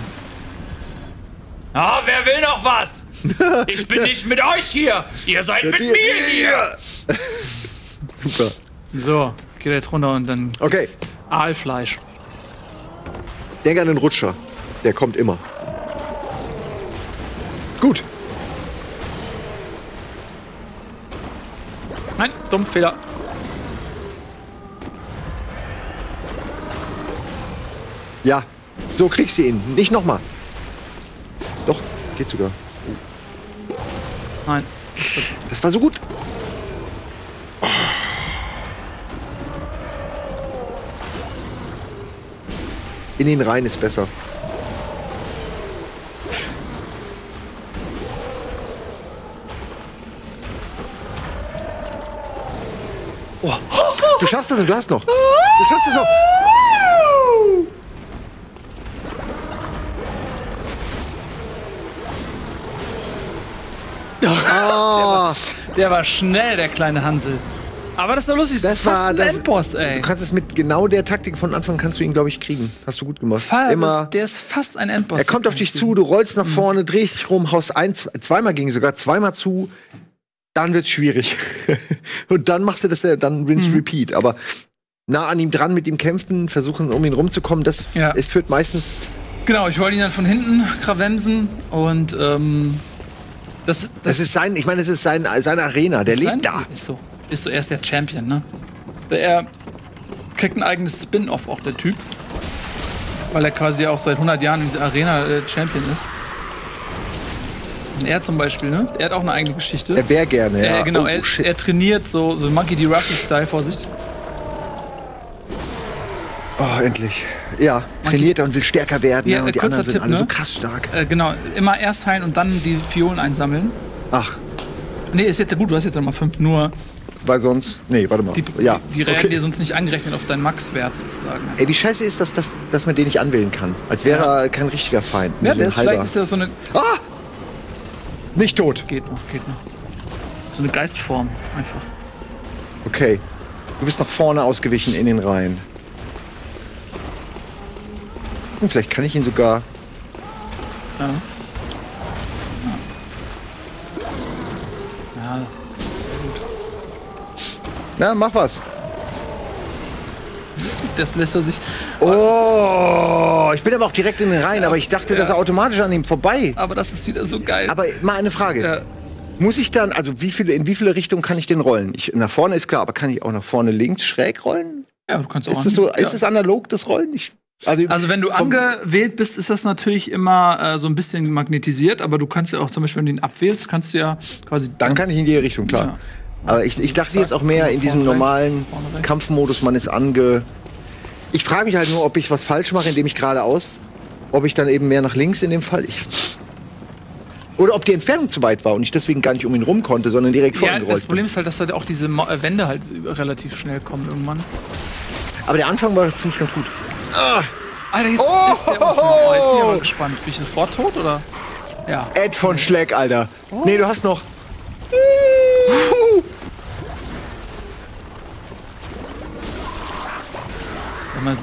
Ah, wer will noch was? [laughs] Ich bin nicht mit euch hier. Ihr seid mit mir hier. [laughs] Super. So, geht jetzt runter und dann Okay. Aalfleisch. Denk an den Rutscher. Der kommt immer. Gut. Nein, dumm Fehler. Ja. So kriegst du ihn. Nicht nochmal. Doch, geht sogar. Nein. Das war so gut. In den Rhein ist besser. Du schaffst das noch, du hast noch. Du schaffst es noch. Ah, Der war schnell, der kleine Hansel. Aber das ist doch lustig. Das, Das war- ein das- Endboss, ey. du kannst es mit genau der Taktik von Anfang kannst du ihn, glaube ich, kriegen. Hast du gut gemacht. Fall, Immer. der ist fast ein Endboss. Er kommt auf dich zu, du rollst nach vorne, drehst dich rum, haust ein, zwei- zweimal ging sogar, zweimal zu, dann wird's schwierig. [laughs] Und dann machst du das, äh, dann rinse Mhm. repeat. Aber nah an ihm dran mit ihm kämpfen, versuchen, um ihn rumzukommen, das Ja. es führt meistens. Genau, ich wollte ihn dann von hinten krawemsen und ähm, das, Das ist sein, ich meine, es ist sein, seine Arena, der lebt sein- da. Ist so. Ist so, er ist der Champion, ne? Er kriegt ein eigenes Spin-off auch, der Typ. Weil er quasi auch seit 100 Jahren in dieser Arena äh, Champion ist. Und er zum Beispiel, ne? Er hat auch eine eigene Geschichte. Er wäre gerne, ja. Er, genau, oh, er, er trainiert so, so Monkey D. Ruffy-Style, Vorsicht. oh, endlich. Ja, trainiert er und will stärker werden. Ja, äh, und die kurzer anderen sind Tipp, alle ne? so krass stark. Äh, genau, immer erst heilen und dann die Fiolen einsammeln. Ach, Nee, ist jetzt ja gut, du hast jetzt noch mal fünf, nur weil sonst. Nee, warte mal. die, ja. die, die werden okay. dir sonst nicht angerechnet auf deinen Max-Wert sozusagen. Ey, wie scheiße ist das, dass, dass man den nicht anwählen kann? Als wäre Ja. er kein richtiger Feind. Ja, der ist, vielleicht ist er so eine. Ah! Nicht tot. Geht noch, geht noch. So eine Geistform einfach. Okay. Du bist nach vorne ausgewichen in den Rhein. Und vielleicht kann ich ihn sogar. Ja. Ja, Na, mach was. das lässt er sich. Oh, ich bin aber auch direkt in den Rhein, aber ich dachte, das ist automatisch an ihm vorbei. Aber das ist wieder so geil. Aber mal eine Frage. Ja. Muss ich dann, also wie viele, in wie viele Richtungen kann ich den rollen? Ich, nach vorne ist klar, aber kann ich auch nach vorne links schräg rollen? ja, du kannst auch Ist das so, ist das analog, das Rollen? Ich, also, Also wenn du angewählt bist, ist das natürlich immer äh, so ein bisschen magnetisiert, aber du kannst ja auch zum Beispiel, wenn du ihn abwählst, kannst du ja quasi. Dann kann ich in die Richtung, klar. Ja. Aber ich, ich dachte jetzt auch mehr in diesem normalen. Kampfmodus, man ist ange. Ich frage mich halt nur, ob ich was falsch mache, indem ich geradeaus, ob ich dann eben mehr nach links in dem Fall. Ich, oder ob die Entfernung zu weit war und ich deswegen gar nicht um ihn rum konnte, sondern direkt vor Ja, das gerollt Problem bin. ist halt, dass halt auch diese äh, Wände halt relativ schnell kommen irgendwann. Aber der Anfang war ziemlich ganz gut. Alter, jetzt Oh! ist der uns. Oh, jetzt bin ich aber gespannt. Bin ich sofort tot oder? Ja. Ed von Schleck, Alter. Nee, du hast noch.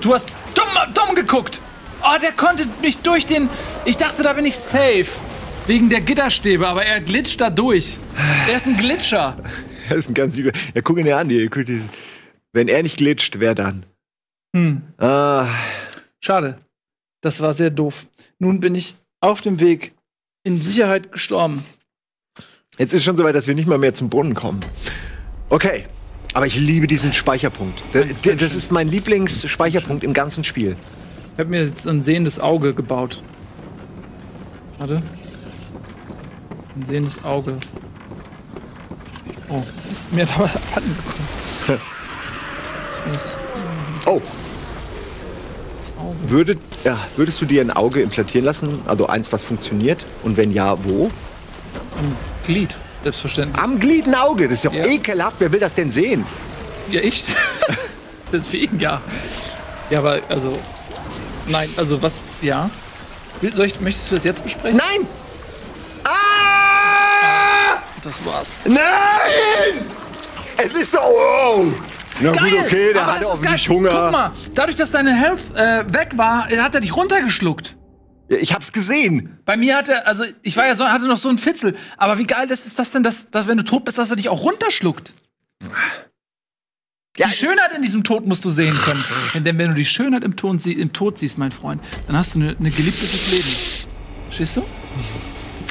Du hast dumm, dumm geguckt. Oh, der konnte mich durch den. Ich dachte, da bin ich safe. Wegen der Gitterstäbe, aber er glitscht da durch. Er ist ein Glitscher. Das [laughs] ist ein ganz lieber. Ja, guck ihn dir an, die. Wenn er nicht glitscht, wer dann? Hm. Ah, Schade. Das war sehr doof. Nun bin ich auf dem Weg in Sicherheit gestorben. jetzt ist schon soweit, dass wir nicht mal mehr zum Brunnen kommen. Okay. Aber ich liebe diesen Speicherpunkt. Das ist mein Lieblingsspeicherpunkt im ganzen Spiel. Ich habe mir jetzt ein sehendes Auge gebaut. Warte. Ein sehendes Auge. Oh, das ist mir [laughs] da abhanden gekommen. [laughs] Oh, würdet, ja, würdest du dir ein Auge implantieren lassen? Also eins, was funktioniert? Und wenn ja, wo? Am Glied, selbstverständlich. Am Glied ein Auge. Das ist doch Ja. ekelhaft. Wer will das denn sehen? Ja, ich. [laughs] Deswegen ja. Ja, aber also. Nein, also was. Ja. Will- Soll ich, möchtest du das jetzt besprechen? Nein! Ah! Das war's. Nein! Es ist doch. Oh! Na gut, Geil! okay, der aber hatte das ist geil. offensichtlich Hunger. Guck mal, dadurch, dass deine Health äh, weg war, hat er dich runtergeschluckt. Ja, Ich hab's gesehen. Bei mir hatte, also ich war ja so, hatte noch so ein Fitzel. Aber wie geil ist das denn, dass, dass wenn du tot bist, dass er dich auch runterschluckt? Ja, Die Schönheit in diesem Tod musst du sehen können. Denn wenn du die Schönheit im, Ton, im Tod siehst, mein Freund, dann hast du eine, eine geliebtes Leben. Verstehst du?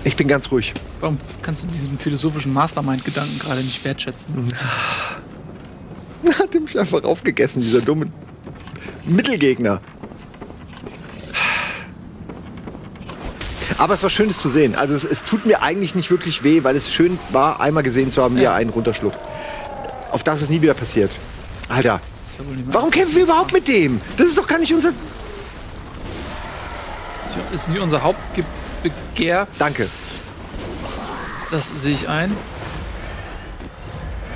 ich bin ganz ruhig. Warum kannst du diesen philosophischen Mastermind-Gedanken gerade nicht wertschätzen? [laughs] Hat mich einfach aufgegessen, dieser dumme Mittelgegner. Aber es war schön, das zu sehen. Also es, es tut mir eigentlich nicht wirklich weh, weil es schön war, einmal gesehen zu haben, wie Ja. er einen runterschluckt. Auf das es nie wieder passiert. Alter, Ist warum kämpfen wir überhaupt mit dem? Das ist doch gar nicht unser... Ist nicht unser Hauptbegehr. Danke. Das sehe ich ein.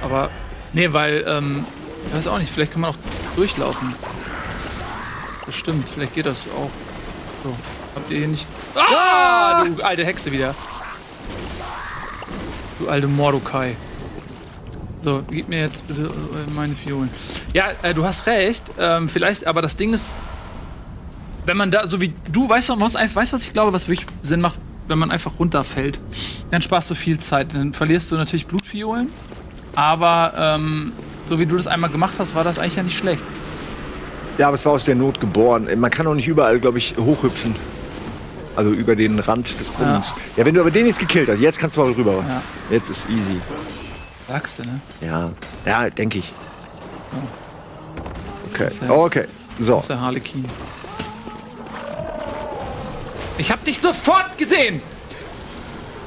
Aber, nee, weil, ähm, ich weiß auch nicht, vielleicht kann man auch durchlaufen. Das stimmt, vielleicht geht das auch. So, habt ihr hier nicht. Ah! Du alte Hexe wieder. Du alte Mordokai. So, gib mir jetzt bitte äh, meine Fiolen. Ja, äh, du hast recht. Ähm, vielleicht, aber das Ding ist, wenn man da, so wie du, weißt du, weißt was ich glaube, was wirklich Sinn macht, wenn man einfach runterfällt, dann sparst du viel Zeit. Dann verlierst du natürlich Blutfiolen, aber ähm, so wie du das einmal gemacht hast, war das eigentlich ja nicht schlecht. Ja, aber es war aus der Not geboren. Man kann auch nicht überall, glaube ich, hochhüpfen. Also über den Rand des Brunnens. Ja. wenn du aber den jetzt gekillt hast, jetzt kannst du mal rüber. Ja. Jetzt ist easy. Sagst du, ne? Ja, ja, denke ich. Okay, ist ja- okay. So, Das ist der Harlekin. Ich hab dich sofort gesehen!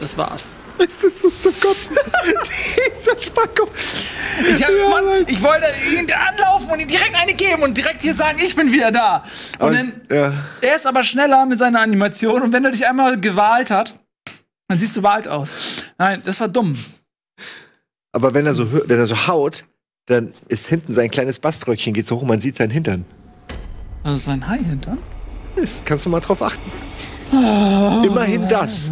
Das war's. Das ist so zum Kotzen. [laughs] Dieser Spacko. Ich, hab, Ja, Mann, ich wollte ihn anlaufen und ihm direkt eine geben und direkt hier sagen, ich bin wieder da. Und dann, ja. er ist aber schneller mit seiner Animation und wenn er dich einmal gewahlt hat, dann siehst du wald aus. Nein, das war dumm. Aber wenn er so, wenn er so haut, dann ist hinten sein kleines Baströckchen geht so hoch, man sieht seinen Hintern. Also sein Hai hintern? Das kannst du mal drauf achten. Immerhin das.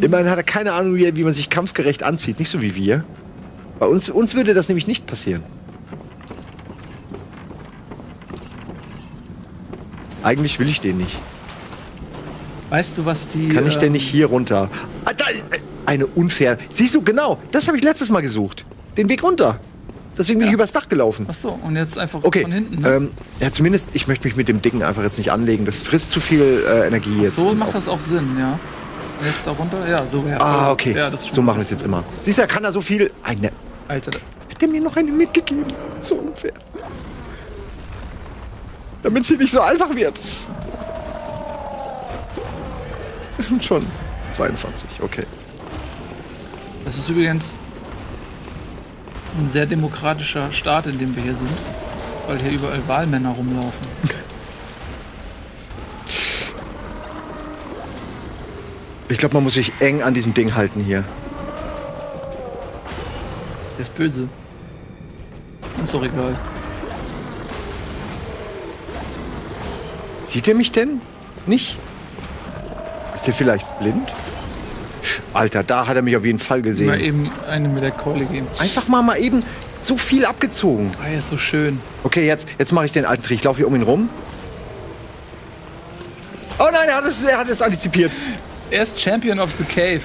Immerhin hat er keine Ahnung, wie, man sich kampfgerecht anzieht. Nicht so wie wir. Bei uns, uns würde das nämlich nicht passieren. Eigentlich will ich den nicht. Weißt du, was die. Kann ich denn ähm, nicht hier runter? Ah, da, äh, eine unfair. Siehst du, genau, das habe ich letztes Mal gesucht. Den Weg runter. Deswegen bin Ja. ich übers Dach gelaufen. Ach so, und jetzt einfach Okay, von hinten. Ne? ähm, ja, zumindest, ich möchte mich mit dem Ding einfach jetzt nicht anlegen. Das frisst zu viel äh, Energie jetzt. so macht auch- das auch Sinn, ja. Jetzt da runter? Ja, so. Ja, Ah, okay. Ja, das so machen wir es jetzt immer. Siehst du, er kann da so viel. Eine. Alter, er mir noch eine mitgegeben? So unfair. Damit es hier nicht so einfach wird. [laughs] Schon 22, okay. das ist übrigens ein sehr demokratischer Staat, in dem wir hier sind. Weil hier überall Wahlmänner rumlaufen. [laughs] Ich glaube, man muss sich eng an diesem Ding halten hier. Der ist böse. Ist doch egal. Sieht er mich denn? Nicht? Ist der vielleicht blind? Alter, da hat er mich auf jeden Fall Mal gesehen. eben eine mit der Keule geben. Einfach mal mal eben so viel abgezogen. Ah, er ist so schön. Okay, jetzt, jetzt mache ich den alten Trick. Ich laufe hier um ihn rum. Oh nein, er hat es, er hat es antizipiert. Er ist Champion of the Cave.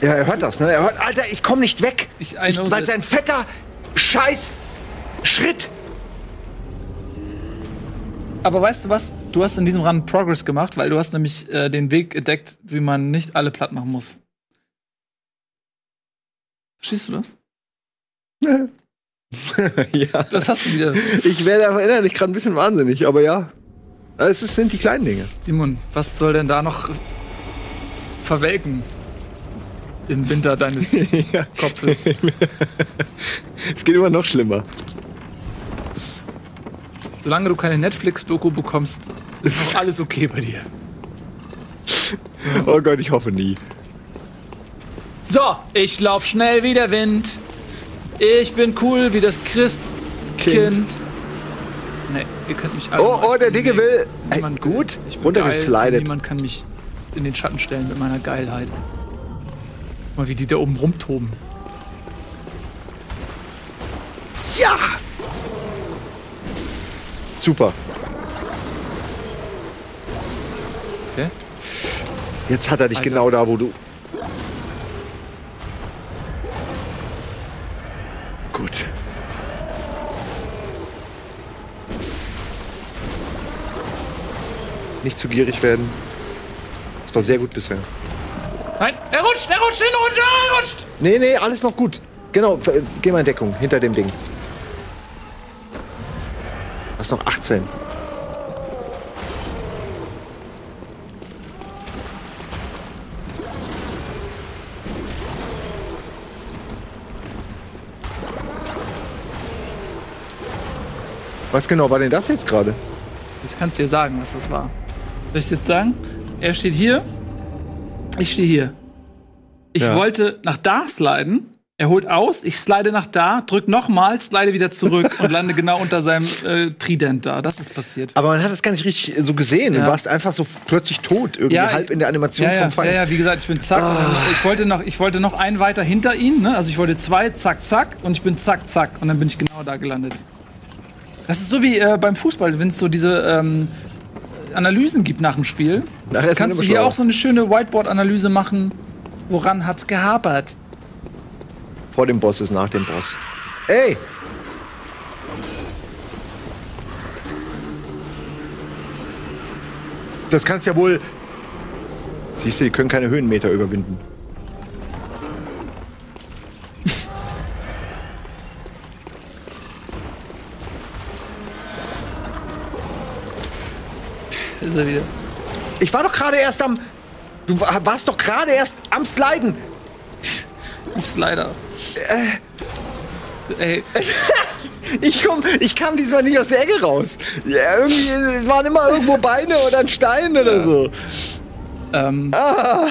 Ja, er hört das, ne? Er hört, Alter, ich komme nicht weg. Ich- Ich, weil sein fetter Scheiß Schritt. Aber weißt du was? Du hast in diesem Run Progress gemacht, weil du hast nämlich äh, den Weg entdeckt, wie man nicht alle platt machen muss. Verstehst du das? [laughs] ja. Das hast du wieder. Ich werde aber innerlich gerade ein bisschen wahnsinnig, aber ja. Es sind die kleinen Dinge. Simon, was soll denn da noch verwelken? Im Winter deines [laughs] ja. Kopfes. Es geht immer noch schlimmer. Solange du keine Netflix-Doku bekommst, ist noch alles okay bei dir. Oh Gott, ich hoffe nie. So, ich lauf schnell wie der Wind. Ich bin cool wie das Christkind. Kind. Nee, ihr könnt mich alle. Oh, oh, der Dicke will. Ey, gut, Ich bin runtergeslidet. Niemand kann mich in den Schatten stellen mit meiner Geilheit. Mal wie die da oben rumtoben. Ja! Super. Okay? Jetzt hat er dich Alter. genau da, wo du. Gut. Nicht zu gierig werden. Das war sehr gut bisher. Nein, er rutscht, er rutscht, er rutscht, er rutscht! Nee, nee, alles noch gut. Genau, f- geh mal in Deckung, hinter dem Ding. Das ist noch 18. Was genau war denn das jetzt gerade? Das kannst du dir sagen, was das war. Soll ich jetzt sagen? Er steht hier, ich stehe hier. Ich Ja. wollte nach da sliden. Er holt aus, ich slide nach da, drück nochmal, slide wieder zurück und lande [laughs] genau unter seinem äh, Trident da. Das ist passiert. Aber man hat das gar nicht richtig so gesehen. Ja. Du warst einfach so plötzlich tot, irgendwie Ja, halb in der Animation ja, vom Feind. ja, ja, wie gesagt, ich bin zack. dann- Ich, wollte noch, ich wollte noch einen weiter hinter ihn, ne? Also ich wollte zwei, zack, zack. Und ich bin zack, zack. Und dann bin ich genau da gelandet. Das ist so wie äh, beim Fußball, wenn es so diese ähm, Analysen gibt nach dem Spiel. Nachher kannst du hier schlauer. auch so eine schöne Whiteboard-Analyse machen. Woran hat's gehapert? Vor dem Boss ist nach dem Boss. Ey! Das kannst ja wohl. Siehst du, die können keine Höhenmeter überwinden. Ist er wieder. Ich war doch gerade erst am. Du wa- warst doch gerade erst am Sliden. Leider. Äh. Ey, [laughs] Ich, komm, ich kam diesmal nicht aus der Ecke raus. Ja, irgendwie es waren immer irgendwo Beine oder ein Stein oder so. ähm, Ah.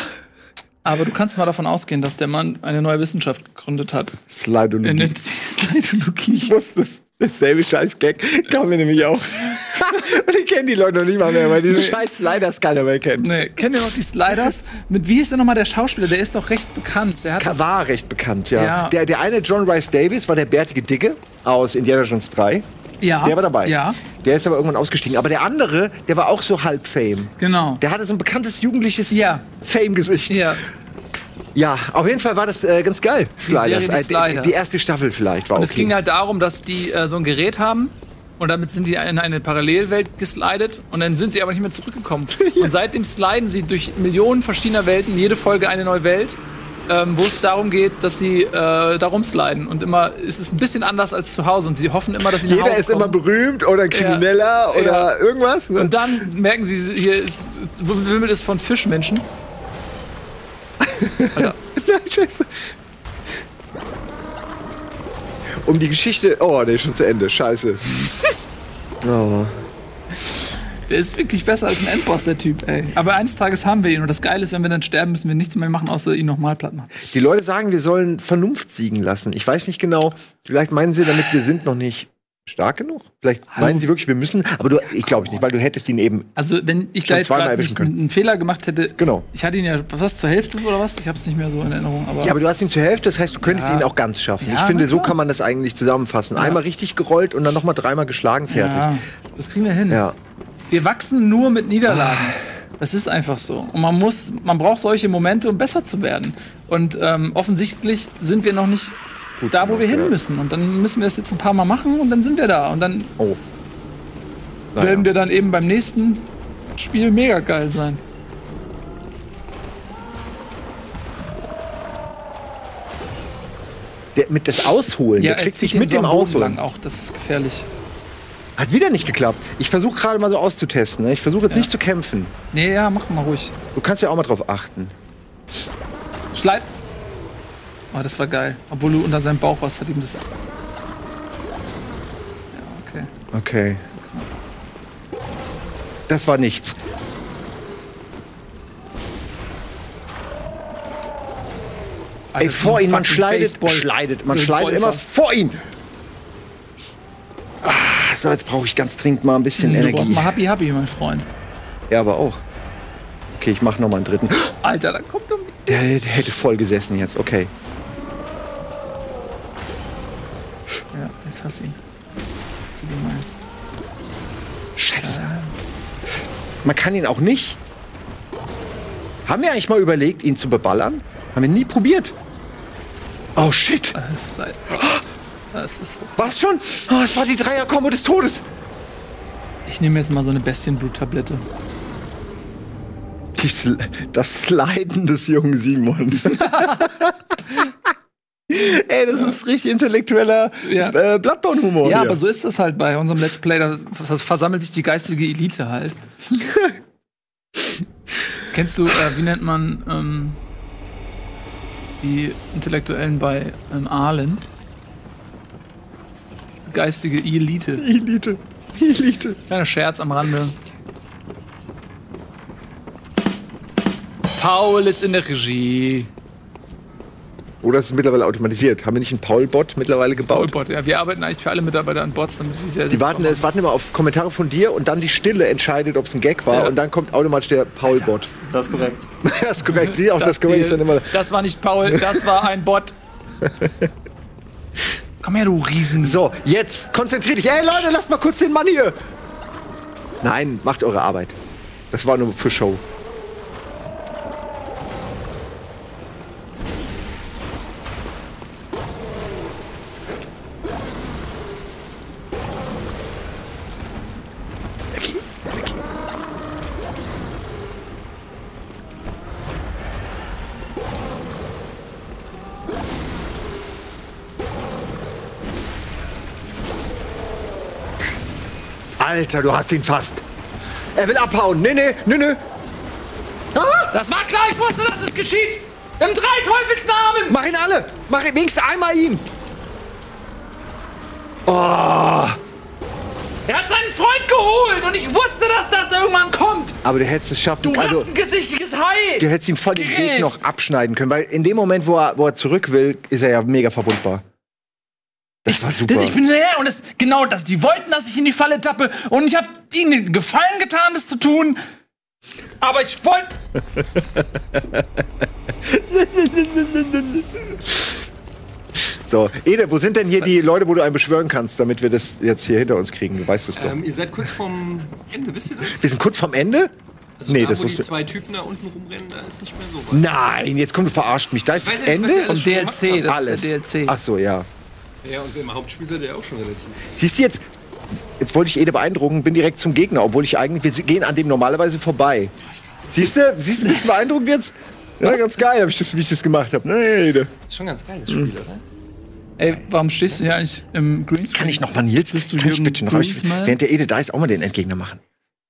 aber du kannst mal davon ausgehen, dass der Mann eine neue Wissenschaft gegründet hat. Er Slidologie. nennt sie [laughs] Slideologie. Ich wusste es. Dasselbe scheiß Gag kam mir nämlich auch. [laughs] Und ich kenne die Leute noch nicht mal mehr, weil diese scheiß Sliders keiner mehr kennt. Nee, kennt ihr noch die Sliders? Mit wie hieß denn nochmal der Schauspieler? Der ist doch recht bekannt. Der War recht bekannt, ja. Ja. Der, der eine John Rice Davis war der bärtige Dicke aus Indiana Jones 3. ja, Der war dabei. Ja, Der ist aber irgendwann ausgestiegen. Aber der andere, der war auch so halb Fame. genau. Der hatte so ein bekanntes jugendliches Ja. Fame-Gesicht. Ja. Ja, auf jeden Fall war das äh, ganz geil. Serie, die Äh, die, Sliders. die erste Staffel vielleicht war Und es okay. ging halt darum, dass die äh, so ein Gerät haben und damit sind die in eine Parallelwelt geslidet und dann sind sie aber nicht mehr zurückgekommen. [laughs] Und seitdem sliden sie durch Millionen verschiedener Welten, jede Folge eine neue Welt, ähm, wo es darum geht, dass sie äh, da rumsliden. Und immer ist es ein bisschen anders als zu Hause und sie hoffen immer, dass sie nach Jeder Hause ist immer kommen. berühmt oder Krimineller Ja. oder irgendwas. Ne? Und dann merken sie, hier ist, wimmelt es von Fischmenschen. Alter, [laughs] Nein, scheiße. Um die Geschichte. Oh, der ist schon zu Ende. Scheiße. [laughs] Oh. der ist wirklich besser als ein Endboss, der Typ, ey. Aber eines Tages haben wir ihn und das Geile ist, wenn wir dann sterben, müssen wir nichts mehr machen, außer ihn nochmal platt machen. Die Leute sagen, wir sollen Vernunft siegen lassen. Ich weiß nicht genau. Vielleicht meinen sie damit, wir sind noch nicht stark genug. Vielleicht Hallo. meinen sie wirklich, wir müssen. Aber du, ich glaube nicht, weil du hättest ihn eben. Also, wenn ich da jetzt einen Fehler gemacht hätte. Genau. Ich hatte ihn ja, was, zur Hälfte oder was? Ich habe es nicht mehr so in Erinnerung. Aber, Ja, aber du hast ihn zur Hälfte, das heißt, du könntest Ja. ihn auch ganz schaffen. Ja, ich finde, so kann man das eigentlich zusammenfassen. Einmal richtig gerollt und dann nochmal dreimal geschlagen, fertig. ja, das kriegen wir hin. Ja. Wir wachsen nur mit Niederlagen. Das ist einfach so. Und man muss, man braucht solche Momente, um besser zu werden. Und ähm, offensichtlich sind wir noch nicht da, wo wir hin ja. müssen. Und dann müssen wir es jetzt ein paar Mal machen und dann sind wir da. Und dann Oh. Naja. werden wir dann eben beim nächsten Spiel mega geil sein. Der, mit das Ausholen, der er kriegt sich mit dem Ausholen. auch. Das ist gefährlich. Hat wieder nicht geklappt. Ich versuche gerade mal so auszutesten. Ne? Ich versuche jetzt nicht zu kämpfen. Nee, ja, mach mal ruhig. Du kannst ja auch mal drauf achten. Schleit. Oh, das war geil. Obwohl du unter seinem Bauch warst, hat ihm das. Ja, okay. Okay. Das war nichts. Ey, vor ihn, man Baseball- schleidet, man schleidet Golfer. immer vor ihn. Ah, so, jetzt brauche ich ganz dringend mal ein bisschen Du brauchst Energie. mal Happy Happy, mein Freund. Ja, aber auch. Okay, ich mache noch mal einen dritten. Alter, da kommt er. Der, der hätte voll gesessen jetzt. Okay. Jetzt hast du ihn. Gib ihm mal. Scheiße. Man kann ihn auch nicht. Haben wir eigentlich mal überlegt, ihn zu beballern? Haben wir nie probiert. Oh shit. Ist leid. Das ist so. Was schon? Oh, es war die Dreier-Kombo des Todes. Ich nehme jetzt mal so eine Bestienblut-Tablette. Das Leiden des jungen Simon. [laughs] Ey, das ist richtig intellektueller Ja. äh, Bloodborne-Humor. Ja, hier. aber so ist das halt bei unserem Let's Play. Da vers- versammelt sich die geistige Elite halt. [laughs] Kennst du, äh, wie nennt man ähm, die Intellektuellen bei ähm, Ahlen? Geistige Elite. Elite. Elite. Kleiner Scherz am Rande. Paul ist in der Regie. Oder ist es mittlerweile automatisiert? Haben wir nicht einen Paul-Bot mittlerweile gebaut? Paulbot, ja, wir arbeiten eigentlich für alle Mitarbeiter an Bots, damit wir sehr Die warten, es warten immer auf Kommentare von dir und dann die Stille entscheidet, ob es ein Gag war Ja. und dann kommt automatisch der Paul-Bot. Das ist korrekt. [laughs] Das ist korrekt. Sie auch das, korrekt ist dann immer. das war nicht Paul, das war ein Bot. [laughs] Komm her, du Riesen. So, jetzt konzentriert dich. Ey Leute, lasst mal kurz den Mann hier. Nein, macht eure Arbeit. Das war nur für Show. Alter, du hast ihn fast. Er will abhauen. Nee, nee, nee, nee. Ah, Das war klar, ich wusste, dass es geschieht. Im drei Teufelsnamen. mach ihn alle. Mach ihn wenigstens einmal ihn. Oh. Er hat seinen Freund geholt und ich wusste, dass das irgendwann kommt. Aber du hättest es schaffen. Du also, rattengesichtiges Hai. du hättest ihm voll den Gerät. Weg noch abschneiden können, weil in dem Moment, wo er, wo er zurück will, ist er ja mega verwundbar. Das war super. Das, ich bin näher und das, genau das. Die wollten, dass ich in die Falle tappe und ich habe ihnen den Gefallen getan, das zu tun. Aber ich wollte. [laughs] so, Ede, wo sind denn hier die Leute, wo du einen beschwören kannst, damit wir das jetzt hier hinter uns kriegen? Du weißt es doch. Ähm, ihr seid kurz vorm Ende, wisst ihr das? wir sind kurz vorm Ende. Also Nee, da, das wo die zwei Typen da unten rumrennen, da ist nicht mehr so weit. Nein, jetzt kommt, du verarscht mich. Da ist weiß das was Ende. Vom DLC, das Alles. ist der DLC. Ach so, ja. Ja, und im Hauptspiel seid ihr ja auch schon relativ. Siehst du jetzt, jetzt wollte ich Ede beeindrucken, bin direkt zum Gegner, obwohl ich eigentlich, wir gehen an dem normalerweise vorbei. Siehst du, siehst du, bist du beeindruckend jetzt? Ja, ganz geil, hab ich das, wie ich das gemacht habe. Ne, Ede. Das ist schon ganz geil, das Spiel, oder? Ey, warum stehst du hier eigentlich im Greenscreen? Kann ich noch mal Nils? Du Kann ich bitte noch, ich, während der Ede da ist, auch mal den Endgegner machen?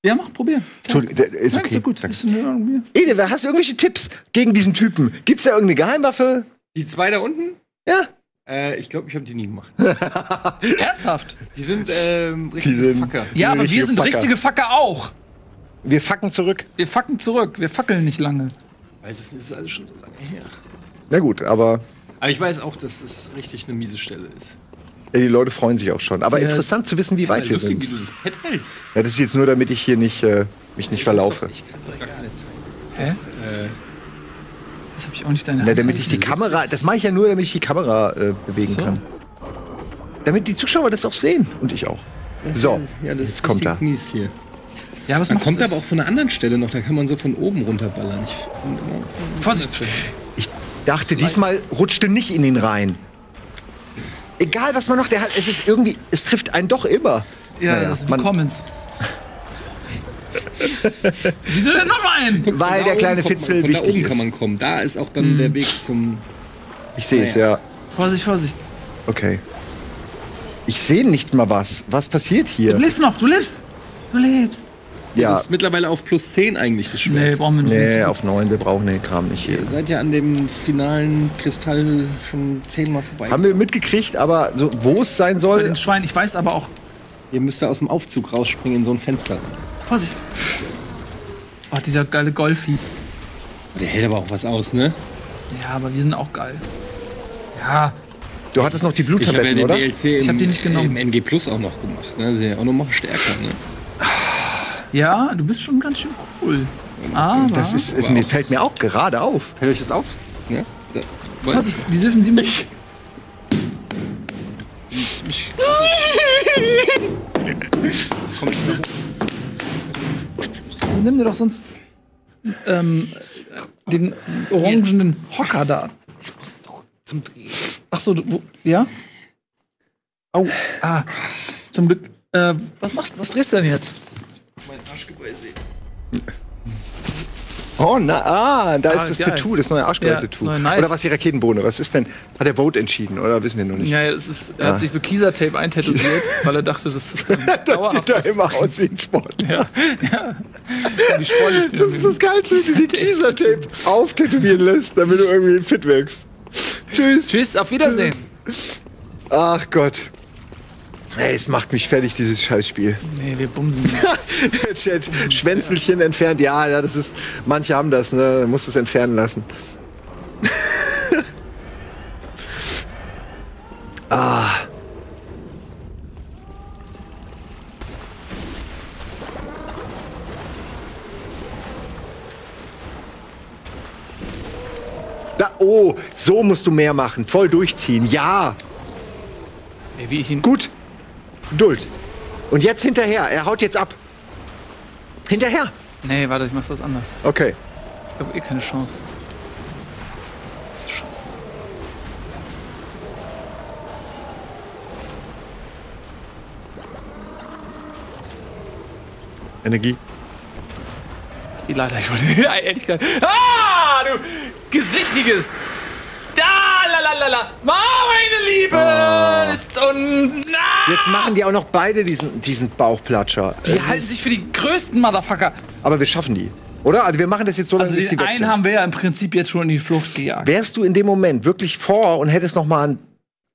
Ja, mach, probier. Entschuldigung, ist okay. ist so gut. Irgendwie- Ede, hast du irgendwelche Tipps gegen diesen Typen? Gibt's da irgendeine Geheimwaffe? Die zwei da unten? Ja. Äh, ich glaube, ich habe die nie gemacht. [laughs] Ernsthaft? Die sind ähm, richtig sind- Fucker. Ja, aber wir richtige sind Fucker. richtige Fucker auch. Wir fucken zurück. Wir fucken zurück. Wir fackeln nicht lange. Weiß es nicht, das ist alles schon so lange her. Na gut, aber Aber ich weiß auch, dass es richtig eine miese Stelle ist. ja, die Leute freuen sich auch schon. Aber Ja. interessant zu wissen, wie weit Ja, wir lustig, wie sind. du das Pad hältst. Ja, das ist jetzt nur, damit ich hier nicht, äh, mich nicht verlaufe. Ich kann es doch gar keine Zeit. Hä? Äh, Das habe ich auch nicht deine Na, damit ich die Kamera, das mache ich ja nur, damit ich die Kamera äh, bewegen So. kann. Damit die Zuschauer das auch sehen und ich auch. So, ja, das jetzt ist kommt er. mies hier. Ja, was Man kommt das? aber auch von einer anderen Stelle noch, da kann man so von oben runterballern. Ich, Vorsicht! Ich dachte, diesmal rutschte nicht in ihn rein. Egal, was man noch, der hat, es ist irgendwie, es trifft einen doch immer. Ja, Naja, das sind die man- Comments. Wieso denn noch ein? Weil da der oben kleine Fitzel man, Von da wichtig oben kann ist. man kommen. Da ist auch dann der Weg zum. Ich sehe es, ja. Vorsicht, Vorsicht. Okay. Ich sehe nicht mal was. Was passiert Du hier? lebst noch, du lebst. Du lebst. Ja, Das ist mittlerweile auf plus 10 eigentlich das Nee, Schwert. brauchen wir nicht. nee, auf neun, wir brauchen den Kram nicht hier. Ihr seid ja an dem finalen Kristall schon zehnmal vorbei. Haben wir mitgekriegt, aber so, wo es sein Bei soll, den Schweinen, ich weiß aber auch. Ihr müsst da aus dem Aufzug rausspringen in so ein Fenster. Vorsicht. Oh, dieser geile Golfi. Der hält aber auch was aus, ne? Ja, aber wir sind auch geil. Ja, du hattest noch die Ich habe ja Bluttabletten, den oder? DLC im, Ich hab die nicht genommen. im NG Plus auch noch gemacht. Ne? Sehr auch noch stärker. Ne? ja, du bist schon ganz schön cool. Aber. Das ist, ist mir, fällt mir auch gerade auf. Fällt euch das auf? Ja? So. Vorsicht, die dürfen sie mit. Ziemlich- Das [laughs] kommt nicht mehr hoch. Nimm dir doch sonst ähm, den orangenen Hocker da. Ich muss doch zum Drehen. Ach so, du, wo, ja? Au, ah, zum Glück. Äh, was machst du? Was drehst du denn jetzt? Mein Arschgeweih sehen. Oh, na, ah, da Ah, ist das geil. Tattoo, das neue Ja, Arschgeweih-Tattoo. neue Nice. Oder was die Raketenbohne? Was ist denn? Hat der Vote entschieden, oder wissen wir noch nicht? Ja, es ist, er hat sich so Kiesertape eintätowiert, [laughs] weil er dachte, das ist dann [laughs] Das dauerhaft. sieht da immer aus wie ein Sport. Ja, ja. Wie sportlich. Das ist das Geilste, wenn du die Kiesertape auftätowieren lässt, damit du irgendwie fit wirkst. Tschüss. Tschüss, auf Wiedersehen. Ach Gott. Ey, es macht mich fertig, dieses Scheißspiel. Nee, wir bumsen. [laughs] Chat, Schwänzelchen entfernt. Ja, ja, das ist. Manche haben das, ne? Man muss das entfernen lassen. [laughs] ah. Da, oh, so musst du mehr machen. Voll durchziehen. Ja. Ey, wie ich ihn. Gut. Geduld. Und jetzt hinterher. Er haut jetzt ab. Hinterher. Nee, warte, ich mach's was anders. Okay. Ich hab eh keine Chance. Scheiße. Energie. Das ist die Leiter. Ich wollte. [laughs] Ehrlich gesagt. Ah, du gesichtiges. Da, la, la, la, la. Meine Liebe ist und. Na, Jetzt machen die auch noch beide diesen, diesen Bauchplatscher. die halten sich für die größten Motherfucker. Aber wir schaffen die. Oder? Also wir machen das jetzt so lange, Also die den weg einen haben wir ja im Prinzip jetzt schon in die Flucht gejagt. Wärst du in dem Moment wirklich vor und hättest noch mal ein,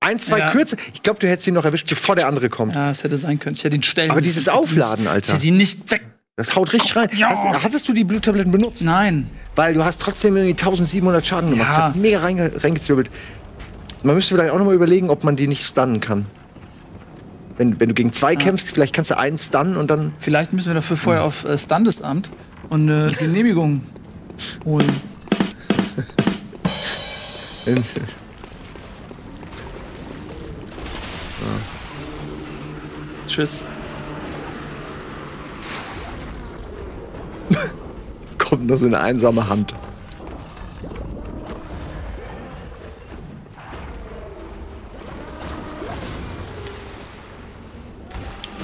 ein zwei Ja. Kürze. Ich glaube, du hättest ihn noch erwischt, bevor der andere kommt. Ja, es hätte sein können. Ich hätte ihn stellen Aber dieses Aufladen, Alter. Ich hätte ihn nicht weg. Das haut richtig rein. Ja. Hast, hattest du die Bluttabletten benutzt? Nein. Weil du hast trotzdem irgendwie 1700 Schaden gemacht. Ja. Das hat mega reinge reingezwirbelt. Man müsste vielleicht auch noch mal überlegen, ob man die nicht stunnen kann. Wenn, wenn du gegen zwei kämpfst, vielleicht kannst du einen stunnen und dann. Vielleicht müssen wir dafür vorher auf äh, Standesamt und eine Genehmigung holen. [laughs] Tschüss. [laughs] kommt noch so eine einsame Hand.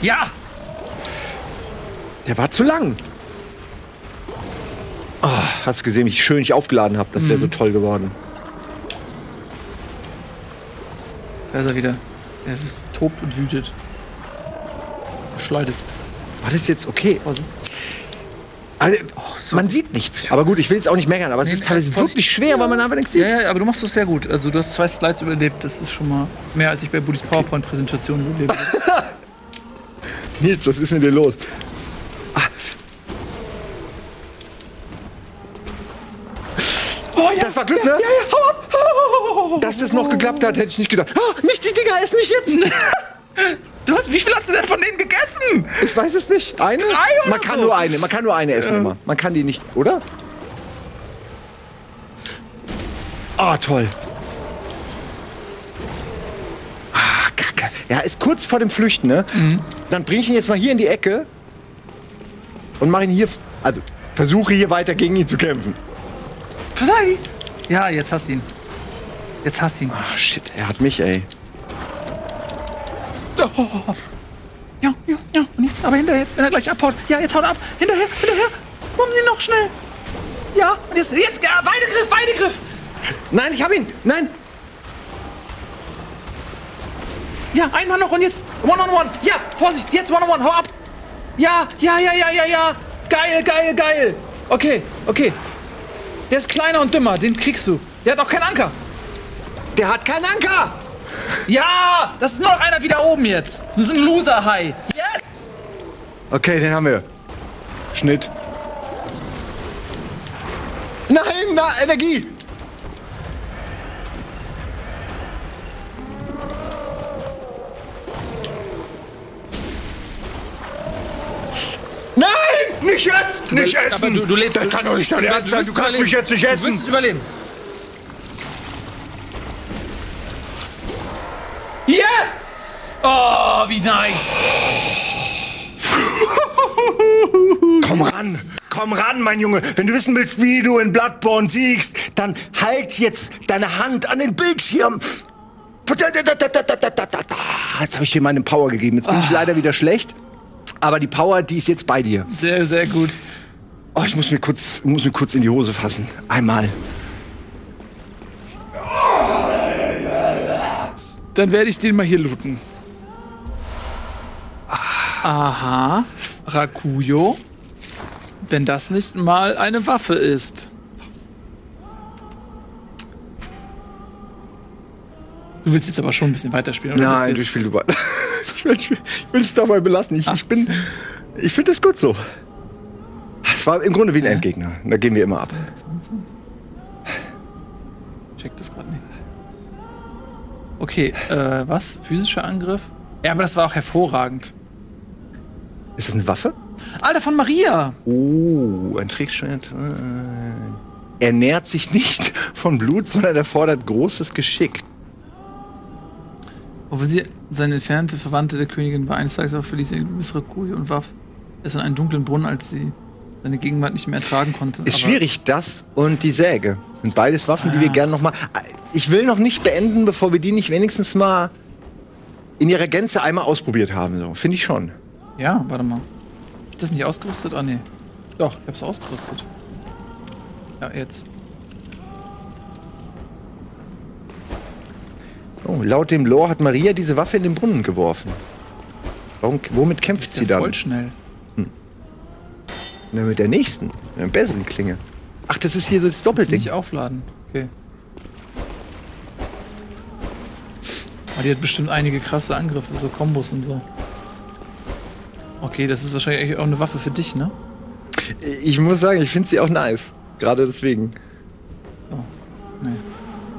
Ja! Der war zu lang. Oh, hast du gesehen, wie schön ich aufgeladen habe? Das wäre so toll geworden. Da ist er wieder. Er ist tobt und wütet. Schleidet. War das jetzt okay? Vorsicht. Also, man sieht nichts. Aber gut, ich will es auch nicht meckern, aber es ist teilweise wirklich schwer, weil man einfach nichts sieht. Ja, ja, aber du machst das sehr gut. Also du hast zwei Slides überlebt. Das ist schon mal mehr, als ich bei Budis PowerPoint-Präsentation überlebt habe. [laughs] Nils, was ist mit dir los? Ah. Oh ja, das war Glück, ne? Ja, ja, hau ab! Dass das noch geklappt hat, hätte ich nicht gedacht. Ah, nicht die Dinger, ess nicht jetzt! [laughs] Du hast, wie viel hast du denn von denen gegessen? Ich weiß es nicht. Eine? Drei oder man kann so? nur eine, man kann nur eine essen immer. Man kann die nicht, oder? Ah, toll. Ah, Kacke. Ja, ist kurz vor dem Flüchten, ne? Dann bring ich ihn jetzt mal hier in die Ecke und mach ihn hier, also versuche hier weiter gegen ihn zu kämpfen. Ja, jetzt hast du ihn. Jetzt hast du ihn. Ah, shit, er hat mich, ey. Ja, ja, ja. Und jetzt aber hinterher, jetzt, wenn er gleich abhaut. Ja, jetzt haut er ab. Hinterher, hinterher. Bumm ihn noch schnell. Ja, und jetzt, jetzt, ja, Weidegriff, Weidegriff. Nein, ich hab ihn! Nein! Ja, einmal noch und jetzt one on one. Ja, Vorsicht, jetzt one on one, hau ab. Ja, ja, ja, ja, ja, ja. Geil, geil, geil. Okay, okay. Der ist kleiner und dümmer, den kriegst du. Der hat auch keinen Anker. Der hat keinen Anker! Ja, das ist nur noch einer wieder oben jetzt. Das ist ein Loser-Hai. Yes! Okay, den haben wir. Schnitt. Nein, na, Energie! Nein! Nicht jetzt! Nicht essen! aber du- du lebst- Das kann doch nicht dein Ernst sein! Du kannst mich jetzt nicht Du wirst essen! es überleben. Yes! Oh, wie nice. Komm ran! Komm ran, mein Junge! Wenn du wissen willst, wie du in Bloodborne siegst, dann halt jetzt deine Hand an den Bildschirm! Jetzt habe ich dir meine Power gegeben. Jetzt bin ich leider wieder schlecht. Aber die Power, die ist jetzt bei dir. Sehr, sehr gut. Oh, ich muss mir kurz, muss mir kurz in die Hose fassen. Einmal. Dann werde ich den mal hier looten. Aha. Rakuyo. Wenn das nicht mal eine Waffe ist. Du willst jetzt aber schon ein bisschen weiterspielen, oder? Nein, du spielst über. [laughs] ich will ich will es dabei belassen. Ich, ich bin. Ich finde das gut so. Es war im Grunde wie ein Endgegner. Da gehen wir immer ab. jetzt- Check das gerade nicht. Okay, äh, was? Physischer Angriff? Ja, aber das war auch hervorragend. Ist das eine Waffe? Alter, von Maria! Oh, ein Trickschwert. Er nährt sich nicht [laughs] von Blut, sondern er fordert großes Geschick. Obwohl sie seine entfernte Verwandte der Königin war, eines Tages aber verließ er bis Rakuyo und warf es in einen dunklen Brunnen, als sie seine Gegenwart nicht mehr ertragen konnte. Ist schwierig, das und die Säge. Sind beides Waffen, die wir gerne noch mal. Ich will noch nicht beenden, bevor wir die nicht wenigstens mal in ihrer Gänze einmal ausprobiert haben. So. Finde ich schon. Ja, warte mal. Hab ich das nicht ausgerüstet? Ah, nee. Doch, ich hab's ausgerüstet. Ja, jetzt. Oh, laut dem Lore hat Maria diese Waffe in den Brunnen geworfen. Warum, womit kämpft Ist sie ja dann? voll schnell. Na, mit der nächsten, mit einer besseren Klinge. Ach, das ist hier so das Doppelding. nicht aufladen. Okay. Aber die hat bestimmt einige krasse Angriffe, so Kombos und so. Okay, das ist wahrscheinlich auch eine Waffe für dich, ne? Ich muss sagen, ich finde sie auch nice. Gerade deswegen. Oh, nee.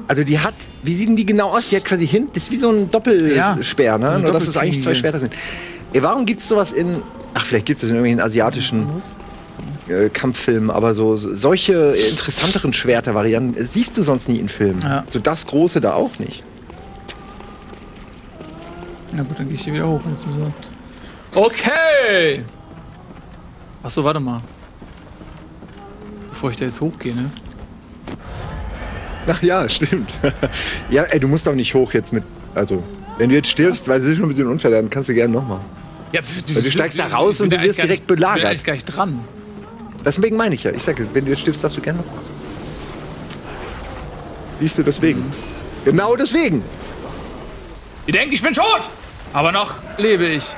Also die hat, wie sieht denn die genau aus? Die hat quasi hin, das ist wie so ein Doppelspeer, ne? so Nur dass es eigentlich zwei. Schwerter sind. Ey, warum gibt's sowas in, ach vielleicht gibt's das in irgendwelchen asiatischen Los. Äh, Kampffilmen, aber so so- solche interessanteren Schwerter-Varianten äh, siehst du sonst nie in Filmen. Ja. So das Große da auch nicht. Na gut, dann gehe ich hier wieder hoch. Jetzt müssen wir- Okay! Achso, warte mal. Bevor ich da jetzt hochgehe, ne? Ach ja, stimmt. [laughs] ja, ey, du musst auch nicht hoch jetzt mit. Also, wenn du jetzt stirbst, weil es ist schon ein bisschen unfair, dann kannst du gerne nochmal. Ja, Weil du steigst da raus und du wirst direkt Ich bin belagert. eigentlich gar nicht dran. Deswegen meine ich ja. Ich sage, wenn du jetzt stirbst, darfst du gerne nochmal. Siehst du, deswegen. Genau deswegen. Die denken, ich bin tot! Aber noch lebe ich.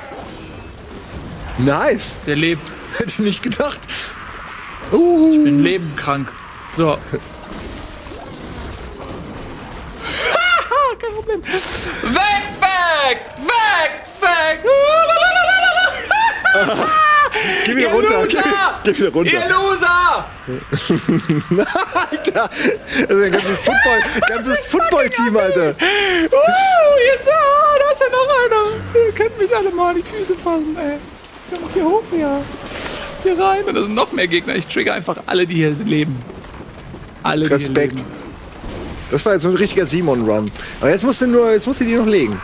Nice. Der lebt. [laughs] Hätte ich nicht gedacht. Uh. Ich bin lebenkrank. So. [laughs] Kein Problem. Weg, weg! Weg, weg! [laughs] Geh wieder Ihr runter. Geh, Loser! [laughs] geh wieder runter. Ihr Loser! [laughs] Alter. Das ist ein ganzes Football, ganzes Football-Team, Alter. Uh, jetzt, ah, da ist ja noch einer. Ihr könnt mich alle mal an die Füße fassen, ey. Kommt hier hoch, ja. Hier rein. Und da sind noch mehr Gegner. Ich trigger einfach alle, die hier leben. Alle, die Respekt. hier leben. Das war jetzt so ein richtiger Simon-Run. Aber jetzt musst du nur, jetzt musst du die noch legen.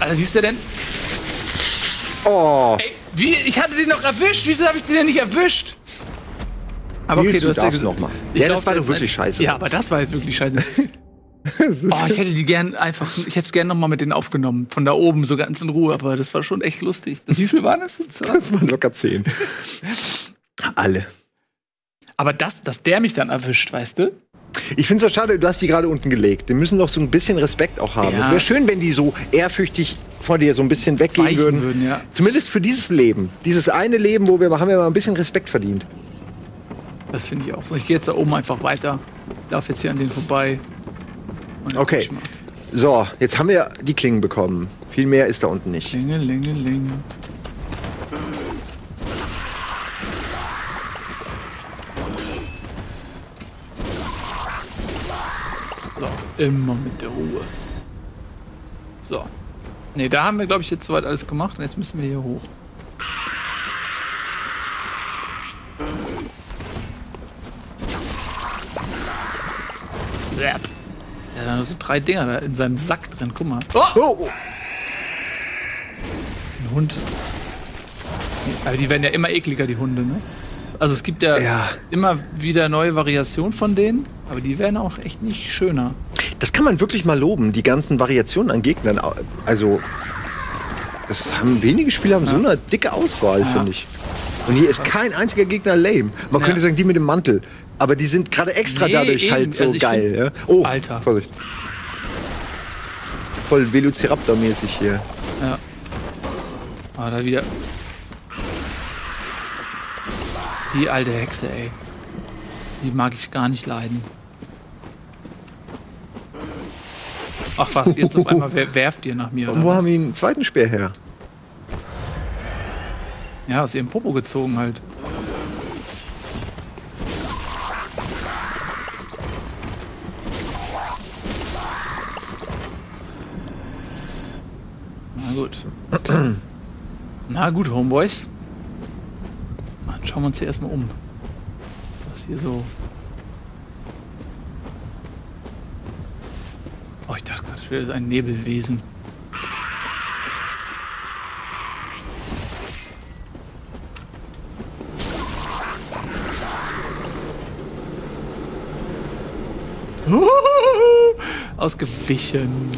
Alter, wie ist der denn? Oh. Ey, wie? Ich hatte den noch erwischt. Wieso habe ich den denn nicht erwischt? Aber Nils, du ja darfst gesagt- noch mal. Ich Ja, das war doch wirklich ein- scheiße. Ja, aber das war jetzt wirklich scheiße. [laughs] Oh, ich hätte die gern einfach, ich hätte es gern noch mal mit denen aufgenommen. Von da oben, so ganz in Ruhe. Aber das war schon echt lustig. Wie viel waren das jetzt? Das waren locker zehn. [laughs] Alle. Aber das, dass der mich dann erwischt, weißt du? Ich finde es so schade, du hast die gerade unten gelegt. Die müssen doch so ein bisschen Respekt auch haben. Ja. Es wäre schön, wenn die so ehrfürchtig vor dir so ein bisschen weggehen Weichen würden. würden, ja. Zumindest für dieses Leben. Dieses eine Leben, wo wir haben wir mal ein bisschen Respekt verdient. Das finde ich auch so. Ich gehe jetzt da oben einfach weiter. Lauf jetzt hier an denen vorbei. Okay. So, jetzt haben wir die Klingen bekommen. Viel mehr ist da unten nicht. Lingelingeling. So, immer mit der Ruhe. So. Ne, da haben wir, glaube ich, jetzt soweit alles gemacht und jetzt müssen wir hier hoch. Hat da so drei Dinger da in seinem Sack drin. Guck mal. Oh, oh. Ein Hund. Aber die werden ja immer ekliger, die Hunde, ne? Also es gibt ja, Ja. immer wieder neue Variationen von denen, aber die werden auch echt nicht schöner. Das kann man wirklich mal loben, die ganzen Variationen an Gegnern. Also, das haben wenige Spieler haben so eine dicke Auswahl, finde ich. Und hier ist kein einziger Gegner lame. Man Ja. könnte sagen, die mit dem Mantel. Aber die sind gerade extra Nee, dadurch eben. halt so Also geil. find- Ja? Oh, Alter. Vorsicht. Voll Velociraptor-mäßig hier. Ja. Aber da wieder. Die alte Hexe, ey. Die mag ich gar nicht leiden. Ach was, jetzt auf einmal wer- werft ihr nach mir. Und wo was? haben die einen zweiten Speer her? Ja, aus ihrem Popo gezogen halt. Na gut. Na gut, Homeboys. Dann schauen wir uns hier erstmal um. Was hier so. Oh, ich dachte gerade, das wäre ein Nebelwesen. Ausgewichen.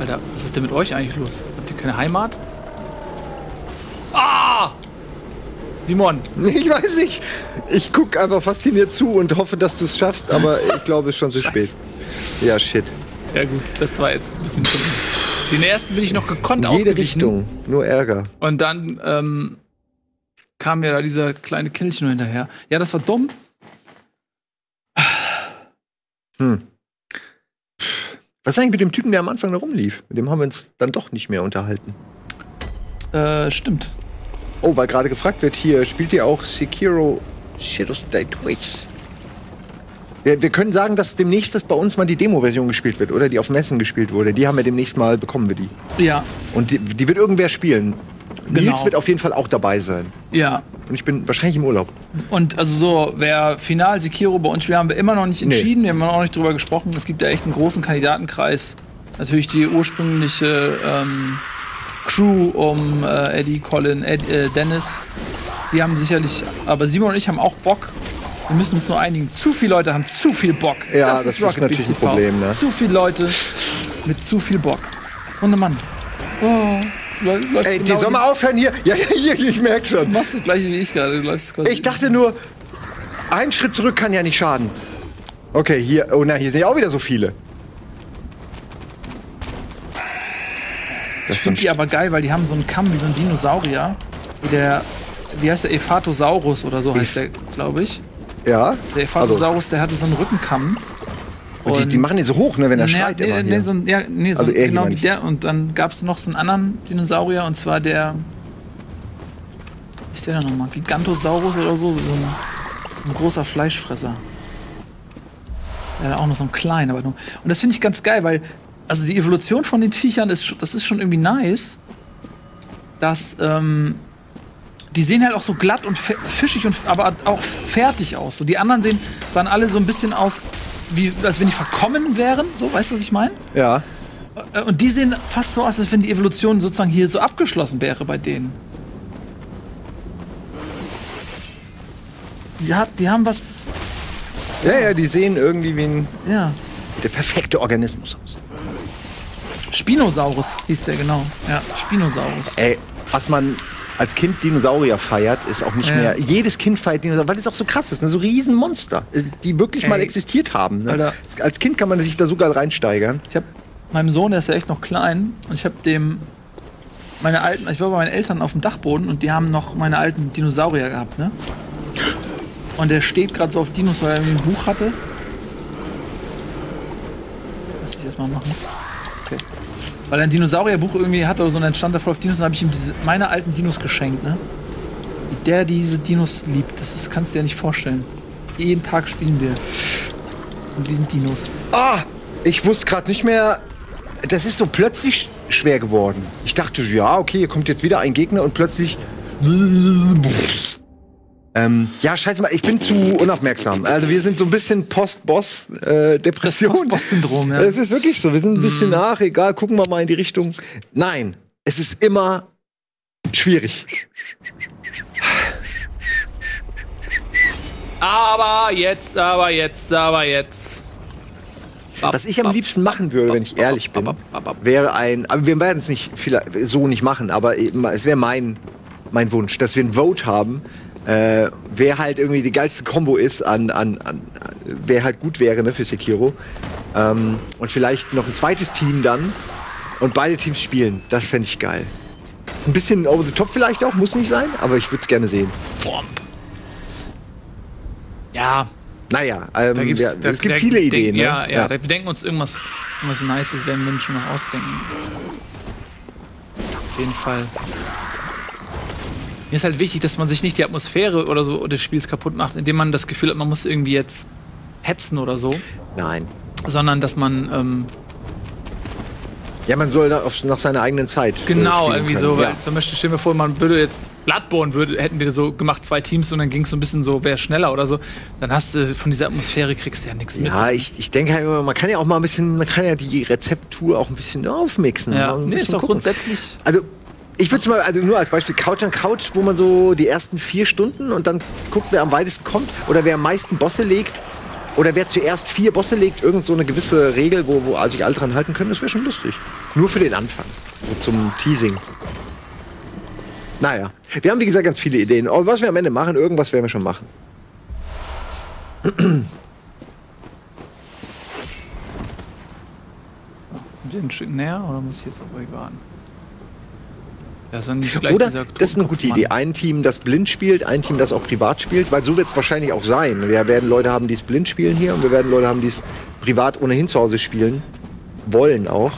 Alter, was ist denn mit euch eigentlich los? Habt ihr keine Heimat? Ah! Simon, [laughs] Ich weiß nicht. Ich gucke einfach fasziniert zu und hoffe, dass du es schaffst, aber ich glaube, es ist schon zu [laughs] spät. Ja, shit. ja gut, das war jetzt ein bisschen zu. Den ersten bin ich noch gekonnt In jede. Richtung. Nur Ärger. Und dann ähm, kam mir da dieser kleine nur hinterher. Ja, das war dumm. [sighs] Was ist eigentlich mit dem Typen, der am Anfang da rumlief? Mit dem haben wir uns dann doch nicht mehr unterhalten. Äh, stimmt. Oh, weil gerade gefragt wird, hier spielt ihr auch Sekiro Shadows Die Twice? Wir, wir können sagen, dass demnächst das bei uns mal die Demo-Version gespielt wird oder die auf Messen gespielt wurde. Die haben wir demnächst mal bekommen, wir die. Ja, Und die, die wird irgendwer spielen. Nils Genau. wird auf jeden Fall auch dabei sein. ja. Und ich bin wahrscheinlich im Urlaub. Und also so, wer final Sekiro bei uns spielt, haben wir immer noch nicht Nee. entschieden. Wir haben noch nicht drüber gesprochen. Es gibt ja echt einen großen Kandidatenkreis. natürlich die ursprüngliche ähm, Crew um äh, Eddie, Colin, Ed, äh, Dennis. Die haben sicherlich, aber Simon und ich haben auch Bock. Wir müssen uns nur einigen. Zu viele Leute haben zu viel Bock. Ja, das ist natürlich ein Problem, ne? Zu viele Leute mit zu viel Bock. Und Mann. Oh, läu- läufst Ey, die genau soll mal aufhören hier. Ja, [laughs] hier, ich merk Du schon. machst das gleiche wie ich gerade. Du läufst quasi. Ich dachte nur, ein Schritt zurück kann ja nicht schaden. Okay, hier, oh na, hier sind ja auch wieder so viele. Ich finde die aber geil, weil die haben so einen Kamm wie so ein Dinosaurier. Wie der, wie heißt der? Ephatosaurus oder so heißt der, glaube ich. Ja. Der Ephatosaurus, der hatte so einen Rückenkamm. Und die, die machen den so hoch, ne, wenn er schreit nee, immer nee, hier. so ein, ja, nee, so Also ein- genau wie ich. der. Und dann gab es noch so einen anderen Dinosaurier, und zwar der. Wie ist der denn nochmal? Gigantosaurus oder so? So ein, ein großer Fleischfresser. Der hat auch noch so einen kleinen, aber nur. Und das finde ich ganz geil, weil. Also die Evolution von den Viechern, ist, das ist schon irgendwie nice. Dass. Ähm, die sehen halt auch so glatt und fischig und aber auch fertig aus. So die anderen sehen sahen alle so ein bisschen aus, wie als wenn die verkommen wären. So, weißt du, was ich meine? Ja. Äh, Und die sehen fast so aus, als wenn die Evolution sozusagen hier so abgeschlossen wäre bei denen. Die, hat, die haben was. Ja, ja, die sehen irgendwie wie ein, Ja. der perfekte Organismus. Spinosaurus hieß der, genau. Ja, Spinosaurus. Ey, was man als Kind Dinosaurier feiert, ist auch nicht Ja. mehr. Jedes Kind feiert Dinosaurier, weil es auch so krass ist. Ne? So Riesenmonster, äh, die wirklich mal Ey. existiert haben. Ne? Als Kind kann man sich da sogar reinsteigern. Ich habe meinem Sohn, der ist ja echt noch klein, und ich habe dem meine alten, ich war bei meinen Eltern auf dem Dachboden und die haben noch meine alten Dinosaurier gehabt, ne? Und der steht gerade so auf Dinos, weil er ein Buch hatte. Lass ich erstmal machen. Weil er ein Dinosaurierbuch irgendwie hatte oder so und dann stand da voll auf Dinos, dann habe ich ihm diese, meine alten Dinos geschenkt, ne? Wie der diese Dinos liebt, das ist, kannst du dir nicht vorstellen. Jeden Tag spielen wir mit diesen Dinos. Ah, ich wusste gerade nicht mehr. Das ist so plötzlich schwer geworden. Ich dachte, ja, okay, hier kommt jetzt wieder ein Gegner und plötzlich. Ähm, ja, scheiße mal, ich bin zu unaufmerksam. Also wir sind so ein bisschen Post-Boss-Depression. Das Post-Boss-Syndrom, ja. Es ist wirklich so. Wir sind ein bisschen nach, egal, gucken wir mal in die Richtung. Nein, es ist immer schwierig. Aber jetzt, aber jetzt, aber jetzt. Was ich am liebsten machen würde, wenn ich ehrlich bin, wäre ein, aber wir werden es nicht vielleicht so nicht machen, aber es wäre mein, mein Wunsch, dass wir ein Vote haben, äh, wer halt irgendwie die geilste Combo ist an, an, an wer halt gut wäre ne, für Sekiro. Ähm, und vielleicht noch ein zweites Team dann und beide Teams spielen. Das fände ich geil. Ist ein bisschen over the top vielleicht auch, muss nicht sein, aber ich würde es gerne sehen. Ja, Naja, ähm, da gibt's, ja, da, es gibt da- viele denk- Ideen. Ja, ne? ja, Da, wir denken uns irgendwas, irgendwas Nices, werden wir uns schon noch ausdenken. Auf jeden Fall. Mir ist halt wichtig, dass man sich nicht die Atmosphäre oder so des Spiels kaputt macht, indem man das Gefühl hat, man muss irgendwie jetzt hetzen oder so, Nein. sondern dass man ähm, Ja, man soll auf, nach seiner eigenen Zeit. äh, genau spielen irgendwie können. so, weil Ja. zum Beispiel stellen wir vor, man würde jetzt Bloodborne würde, hätten wir so gemacht, zwei Teams und dann ging es so ein bisschen so, wer schneller oder so, dann hast du von dieser Atmosphäre kriegst du ja nichts mit. Ja, ich, ich denke halt immer, man kann ja auch mal ein bisschen, man kann ja die Rezeptur auch ein bisschen aufmixen. Ja, nee, ist doch grundsätzlich. Also, ich würde es mal, also nur als Beispiel Couch an Couch, wo man so die ersten vier Stunden und dann guckt, wer am weitesten kommt oder wer am meisten Bosse legt oder wer zuerst vier Bosse legt, irgend so eine gewisse Regel, wo, wo sich alle dran halten können, das wäre schon lustig. Nur für den Anfang. So zum Teasing. Naja, wir haben wie gesagt ganz viele Ideen. Aber was wir am Ende machen, irgendwas werden wir schon machen. Ein Stück näher oder muss ich jetzt auf euch warten? Gleich Oder, das ist eine gute Totenkopfmann. Idee. Ein Team, das blind spielt, ein Team, das auch privat spielt, weil so wird es wahrscheinlich auch sein. Wir werden Leute haben, die es blind spielen hier und wir werden Leute haben, die es privat ohnehin zu Hause spielen wollen auch.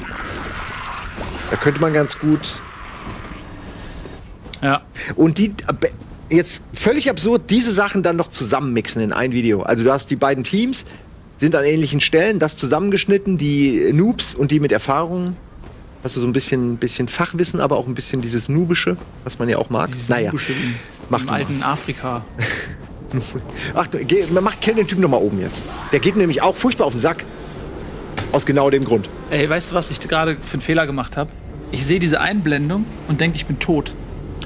Da könnte man ganz gut. Ja, Und die. äh, Jetzt völlig absurd, diese Sachen dann noch zusammenmixen in ein Video. Also du hast die beiden Teams, sind an ähnlichen Stellen, das zusammengeschnitten, die Noobs und die mit Erfahrung. Hast du so ein bisschen, bisschen Fachwissen, aber auch ein bisschen dieses Noobische, was man ja auch mag. dieses naja, Nubische im, mach im du mal. alten Afrika. [laughs] Ach, geh, man macht, kill den Typen noch mal oben jetzt. Der geht nämlich auch furchtbar auf den Sack. Aus genau dem Grund. Ey, weißt du, was ich gerade für einen Fehler gemacht habe? Ich sehe diese Einblendung und denke, ich bin tot.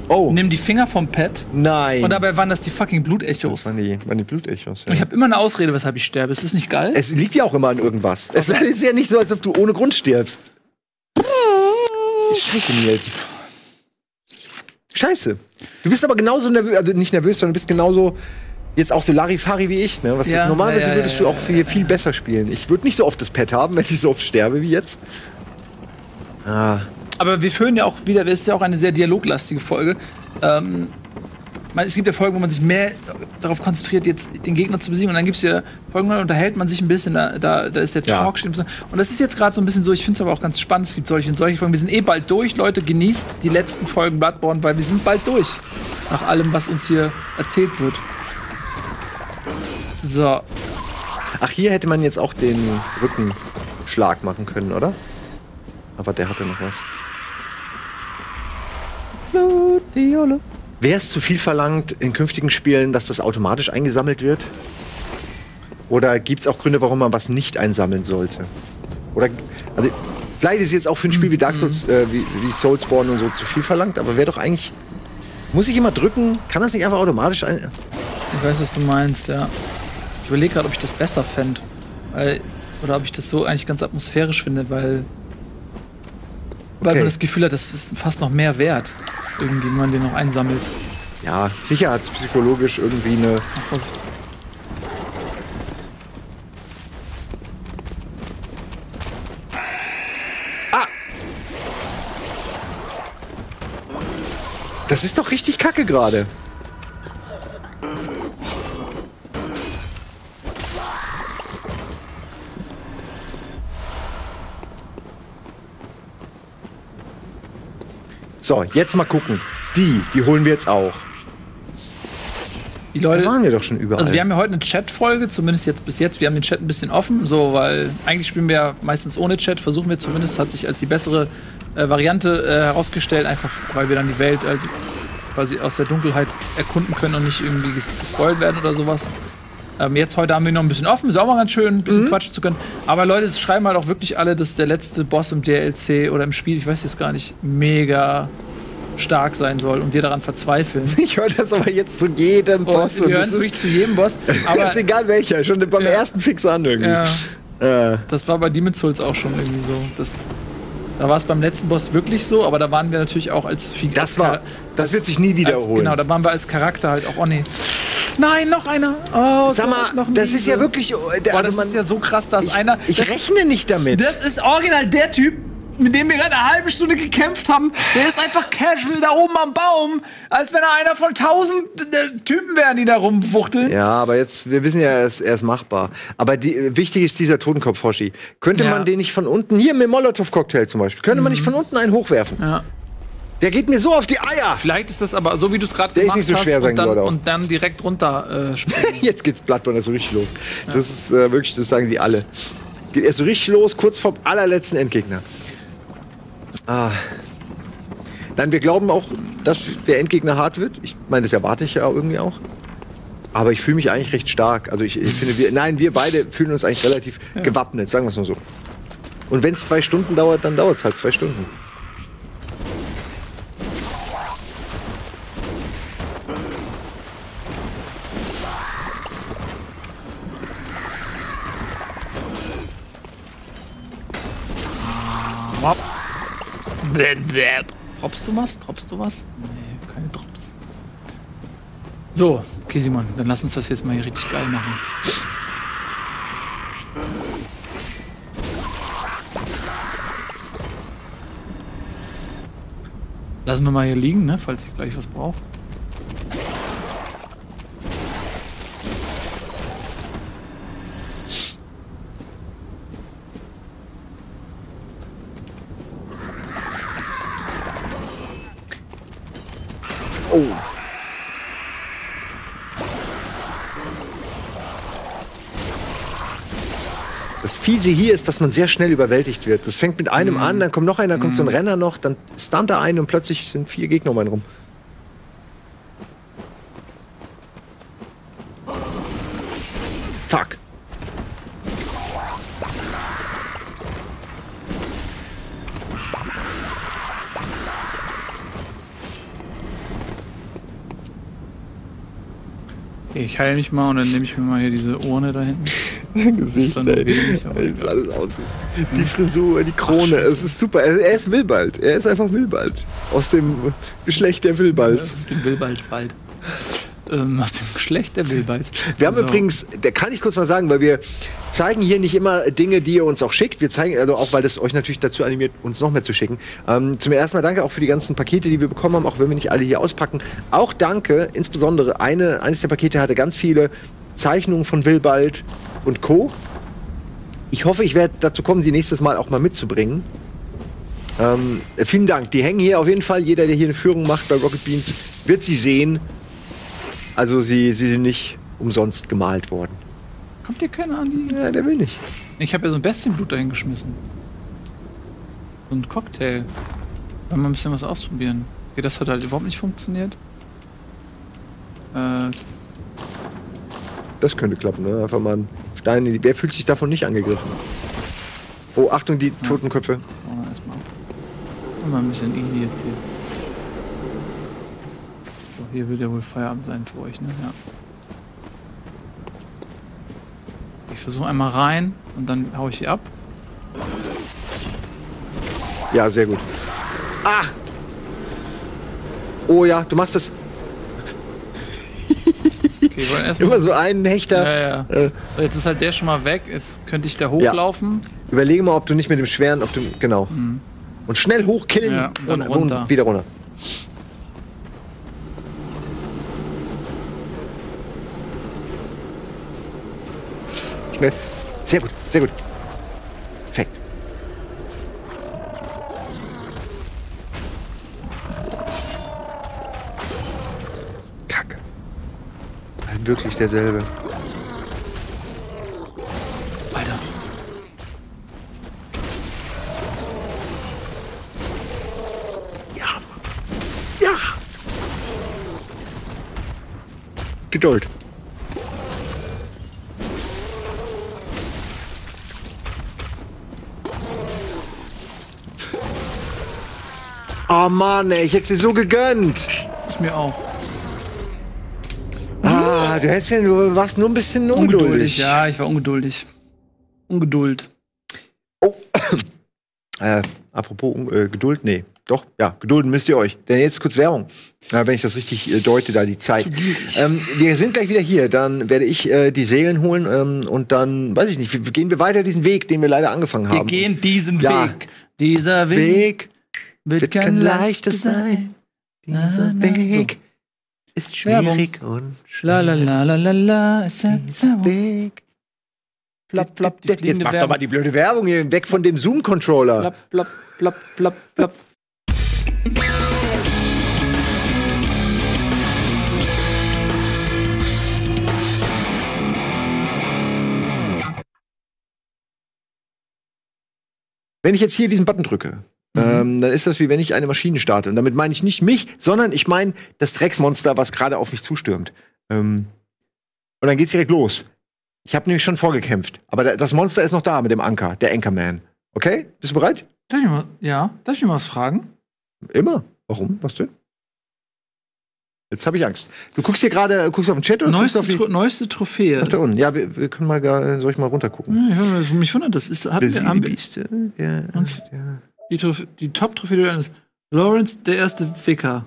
Oh, Nimm die Finger vom Pad nein. und dabei waren das die fucking das Blutechos. waren die, waren die Blutechos. Und Ja. ich habe immer eine Ausrede, weshalb ich sterbe. Ist das nicht geil? Es liegt ja auch immer an irgendwas. Es ist ja nicht so, als ob du ohne Grund stirbst. Scheiße, Nils. Scheiße. Du bist aber genauso nervös, also nicht nervös, sondern bist genauso jetzt auch so Larifari wie ich. Ne? Was Ja, das, normalerweise ja, ja, würdest du auch viel, viel besser spielen. Ich würde nicht so oft das Pad haben, [laughs] wenn ich so oft sterbe wie jetzt. Ah, Aber wir führen ja auch wieder, es ist ja auch eine sehr dialoglastige Folge. Ähm, man, es gibt ja Folgen, wo man sich mehr darauf konzentriert, jetzt den Gegner zu besiegen. Und dann gibt es ja Folgen, da unterhält man sich ein bisschen, da, da, da ist der Ja. Talk. steht ein bisschen- Und das ist jetzt gerade so ein bisschen so, ich finde es aber auch ganz spannend, es gibt solche und solche Folgen. Wir sind eh bald durch, Leute, genießt die letzten Folgen Bloodborne, weil wir sind bald durch. Nach allem, was uns hier erzählt wird. So, Ach, hier hätte man jetzt auch den Rückenschlag machen können, oder? Aber der hatte noch was. Wäre es zu viel verlangt in künftigen Spielen, dass das automatisch eingesammelt wird? Oder gibt es auch Gründe, warum man was nicht einsammeln sollte? Oder, also, vielleicht ist jetzt auch für ein Spiel wie Dark Souls, äh, wie, wie Soulsborne und so zu viel verlangt, aber wäre doch eigentlich. Muss ich immer drücken? Kann das nicht einfach automatisch ein. Ich weiß, was du meinst, ja. Ich überlege gerade, ob ich das besser fände. Oder ob ich das so eigentlich ganz atmosphärisch finde, weil. Weil Okay. man das Gefühl hat, das ist fast noch mehr wert. Irgendwie, wenn man den noch einsammelt. Ja, sicherheitspsychologisch irgendwie eine. Ach, Vorsicht. Das ist doch richtig kacke gerade. So, jetzt mal gucken. Die, die holen wir jetzt auch. Die Da Leute. waren wir doch schon überall. Also wir haben ja heute eine Chat-Folge, zumindest jetzt bis jetzt. Wir haben den Chat ein bisschen offen, so, weil eigentlich spielen wir ja meistens ohne Chat, versuchen wir zumindest, hat sich als die bessere äh, Variante äh, herausgestellt, einfach weil wir dann die Welt halt quasi aus der Dunkelheit erkunden können und nicht irgendwie ges- gespoilt werden oder sowas. Ähm, jetzt heute haben wir noch ein bisschen offen, ist auch mal ganz schön, ein Mhm. bisschen quatschen zu können. Aber Leute, es schreiben halt auch wirklich alle, dass der letzte Boss im DLC oder im Spiel, ich weiß jetzt gar nicht, mega stark sein soll und wir daran verzweifeln. [laughs] ich höre das aber jetzt zu jedem Boss. Und wir hören es wirklich zu jedem Boss. [laughs] Aber ist egal welcher, schon beim Ja. ersten fix an irgendwie. ja, Äh, das war bei Demon's Souls auch schon irgendwie so. Das, da war es beim letzten Boss wirklich so, aber da waren wir natürlich auch als Figur. das war, das wird sich nie als, wiederholen. Genau, da waren wir als Charakter halt auch, oh nee. Nein, noch einer. Oh, Sag mal, Gott, das ist ja wirklich. äh, der- Boah, also das man- ist ja so krass, dass ich, einer. ich das, rechne nicht damit. das ist original der Typ, mit dem wir gerade eine halbe Stunde gekämpft haben. Der ist einfach casual da oben am Baum, als wenn er einer von tausend äh, Typen wären, die da rumwuchteln. Ja, aber jetzt, wir wissen ja, er ist, er ist machbar. Aber die, wichtig ist dieser Totenkopf, Hoshi. Könnte Ja. man den nicht von unten, hier mit dem Molotow-Cocktail zum Beispiel, könnte man nicht von unten einen hochwerfen? Ja. Der geht mir so auf die Eier! Vielleicht ist das aber so, wie du es gerade Der ist gemacht nicht so hast schwer, sagen und, dann, und dann direkt runter äh, springen. [laughs] Jetzt geht's Bloodborne so richtig los. Das ist äh, wirklich, das sagen sie alle. Geht erst so richtig los, kurz vorm allerletzten Endgegner. Ah. Nein, wir glauben auch, dass der Endgegner hart wird. Ich meine, das erwarte ich ja irgendwie auch. Aber ich fühle mich eigentlich recht stark. Also ich, ich finde, wir, nein, wir beide fühlen uns eigentlich relativ gewappnet, sagen wir es mal so. Und wenn es zwei Stunden dauert, dann dauert es halt zwei Stunden. Droppst du was? Droppst du was? Nee, keine Drops. So, okay, Simon, dann lass uns das jetzt mal hier richtig geil machen. Lassen wir mal hier liegen, ne, falls ich gleich was brauche. Oh. Das Fiese hier ist, dass man sehr schnell überwältigt wird. Das fängt mit einem an, dann kommt noch einer, dann kommt so ein Renner noch, dann stunt er einen und plötzlich sind vier Gegner um einen rum. Zack. Ich heile mich mal und dann nehme ich mir mal hier diese Urne da hinten. [laughs] Gesicht, nur ey. wenig, das alles aussieht. Die Frisur, die Krone, es ist super. Er, er ist Wilbald. Er ist einfach Wilbald. Aus dem Geschlecht der Wilbalds. Aus dem Wilbaldwald. Ähm, aus dem Geschlecht der Wilbalds. Wir haben So. übrigens, da kann ich kurz mal sagen, weil wir zeigen hier nicht immer Dinge, die ihr uns auch schickt. Wir zeigen, also auch, weil das euch natürlich dazu animiert, uns noch mehr zu schicken. Ähm, zum ersten Mal danke auch für die ganzen Pakete, die wir bekommen haben, auch wenn wir nicht alle hier auspacken. Auch danke, insbesondere eine, eines der Pakete hatte ganz viele Zeichnungen von Wilbald und Co. Ich hoffe, ich werde dazu kommen, sie nächstes Mal auch mal mitzubringen. Ähm, äh, vielen Dank. Die hängen hier auf jeden Fall. Jeder, der hier eine Führung macht bei Rocket Beans, wird sie sehen. Also sie, sie sind nicht umsonst gemalt worden. Kommt dir keiner an die? Ja, der will nicht. Ich habe ja so ein Bestienblut dahin geschmissen. So ein Cocktail. Wollen wir ein bisschen was ausprobieren. Okay, das hat halt überhaupt nicht funktioniert. Äh, Das könnte klappen, ne? Einfach mal ein Stein in die. Wer fühlt sich davon nicht angegriffen? Oh, Achtung, die Totenköpfe. machen wir erstmal ab. Wir ein bisschen easy jetzt hier. Hier wird ja wohl Feierabend sein für euch, ne? Ja. Ich versuche einmal rein und dann hau ich hier ab. Ja, sehr gut. Ah! Oh ja, du machst das Okay, immer so einen Hechter. Ja, ja. Äh, Jetzt ist halt der schon mal weg. Jetzt könnte ich da hochlaufen. überlege mal, ob du nicht mit dem schweren, ob du. Genau. Und schnell hochkillen Mhm. Ja, und und, runter. und wieder runter. Schnell. Sehr gut, sehr gut. Perfekt. Kacke. Halt Wirklich derselbe. Alter. Ja. Ja. Geduld. Oh Mann, ey, ich hätte sie so gegönnt. Ich mir auch. Ah, du hättest ja, du warst nur ein bisschen ungeduldig. Ja, ich war ungeduldig. Ungeduld. Oh. [coughs] äh, apropos äh, Geduld, nee. Doch, ja, gedulden müsst ihr euch. Denn jetzt kurz Werbung. Ja, wenn ich das richtig äh, deute, da die Zeit. Ähm, wir sind gleich wieder hier. Dann werde ich äh, die Seelen holen ähm, und dann, weiß ich nicht, gehen wir weiter diesen Weg, den wir leider angefangen Wir haben. gehen diesen Ja. Weg. Dieser Weg, Weg wird, wird kein leichtes sein. Dieser Weg ist Werbung. schwierig und La la la la la la. Ist dieser Weg. Flap, flap, die Jetzt mach doch mal Werbung. die blöde Werbung hier weg von dem Zoom-Controller. Flap, flap, flap, flap, flap. Wenn ich jetzt hier diesen Button drücke, ähm, dann ist das wie wenn ich eine Maschine starte. Und damit meine ich nicht mich, sondern ich meine das Drecksmonster, was gerade auf mich zustürmt. Ähm, und dann geht's direkt los. Ich habe nämlich schon vorgekämpft. Aber da, das Monster ist noch da mit dem Anker, der Anchorman. Okay? Bist du bereit? Darf ich mal, ja, darf ich mal was fragen? Immer. Warum? Was denn? Jetzt habe ich Angst. Du guckst hier gerade, guckst auf den Chat oder Neueste, guckst auf Tro neueste Trophäe. die, Ach, da unten. Ja, wir, wir können mal, gar, soll ich mal runtergucken? Ja, mich wundert, das ist, Besiege haben die. Ja, Uns- ja. Die, Trophä- die Top-Trophäe ist Lawrence, der erste Ficker.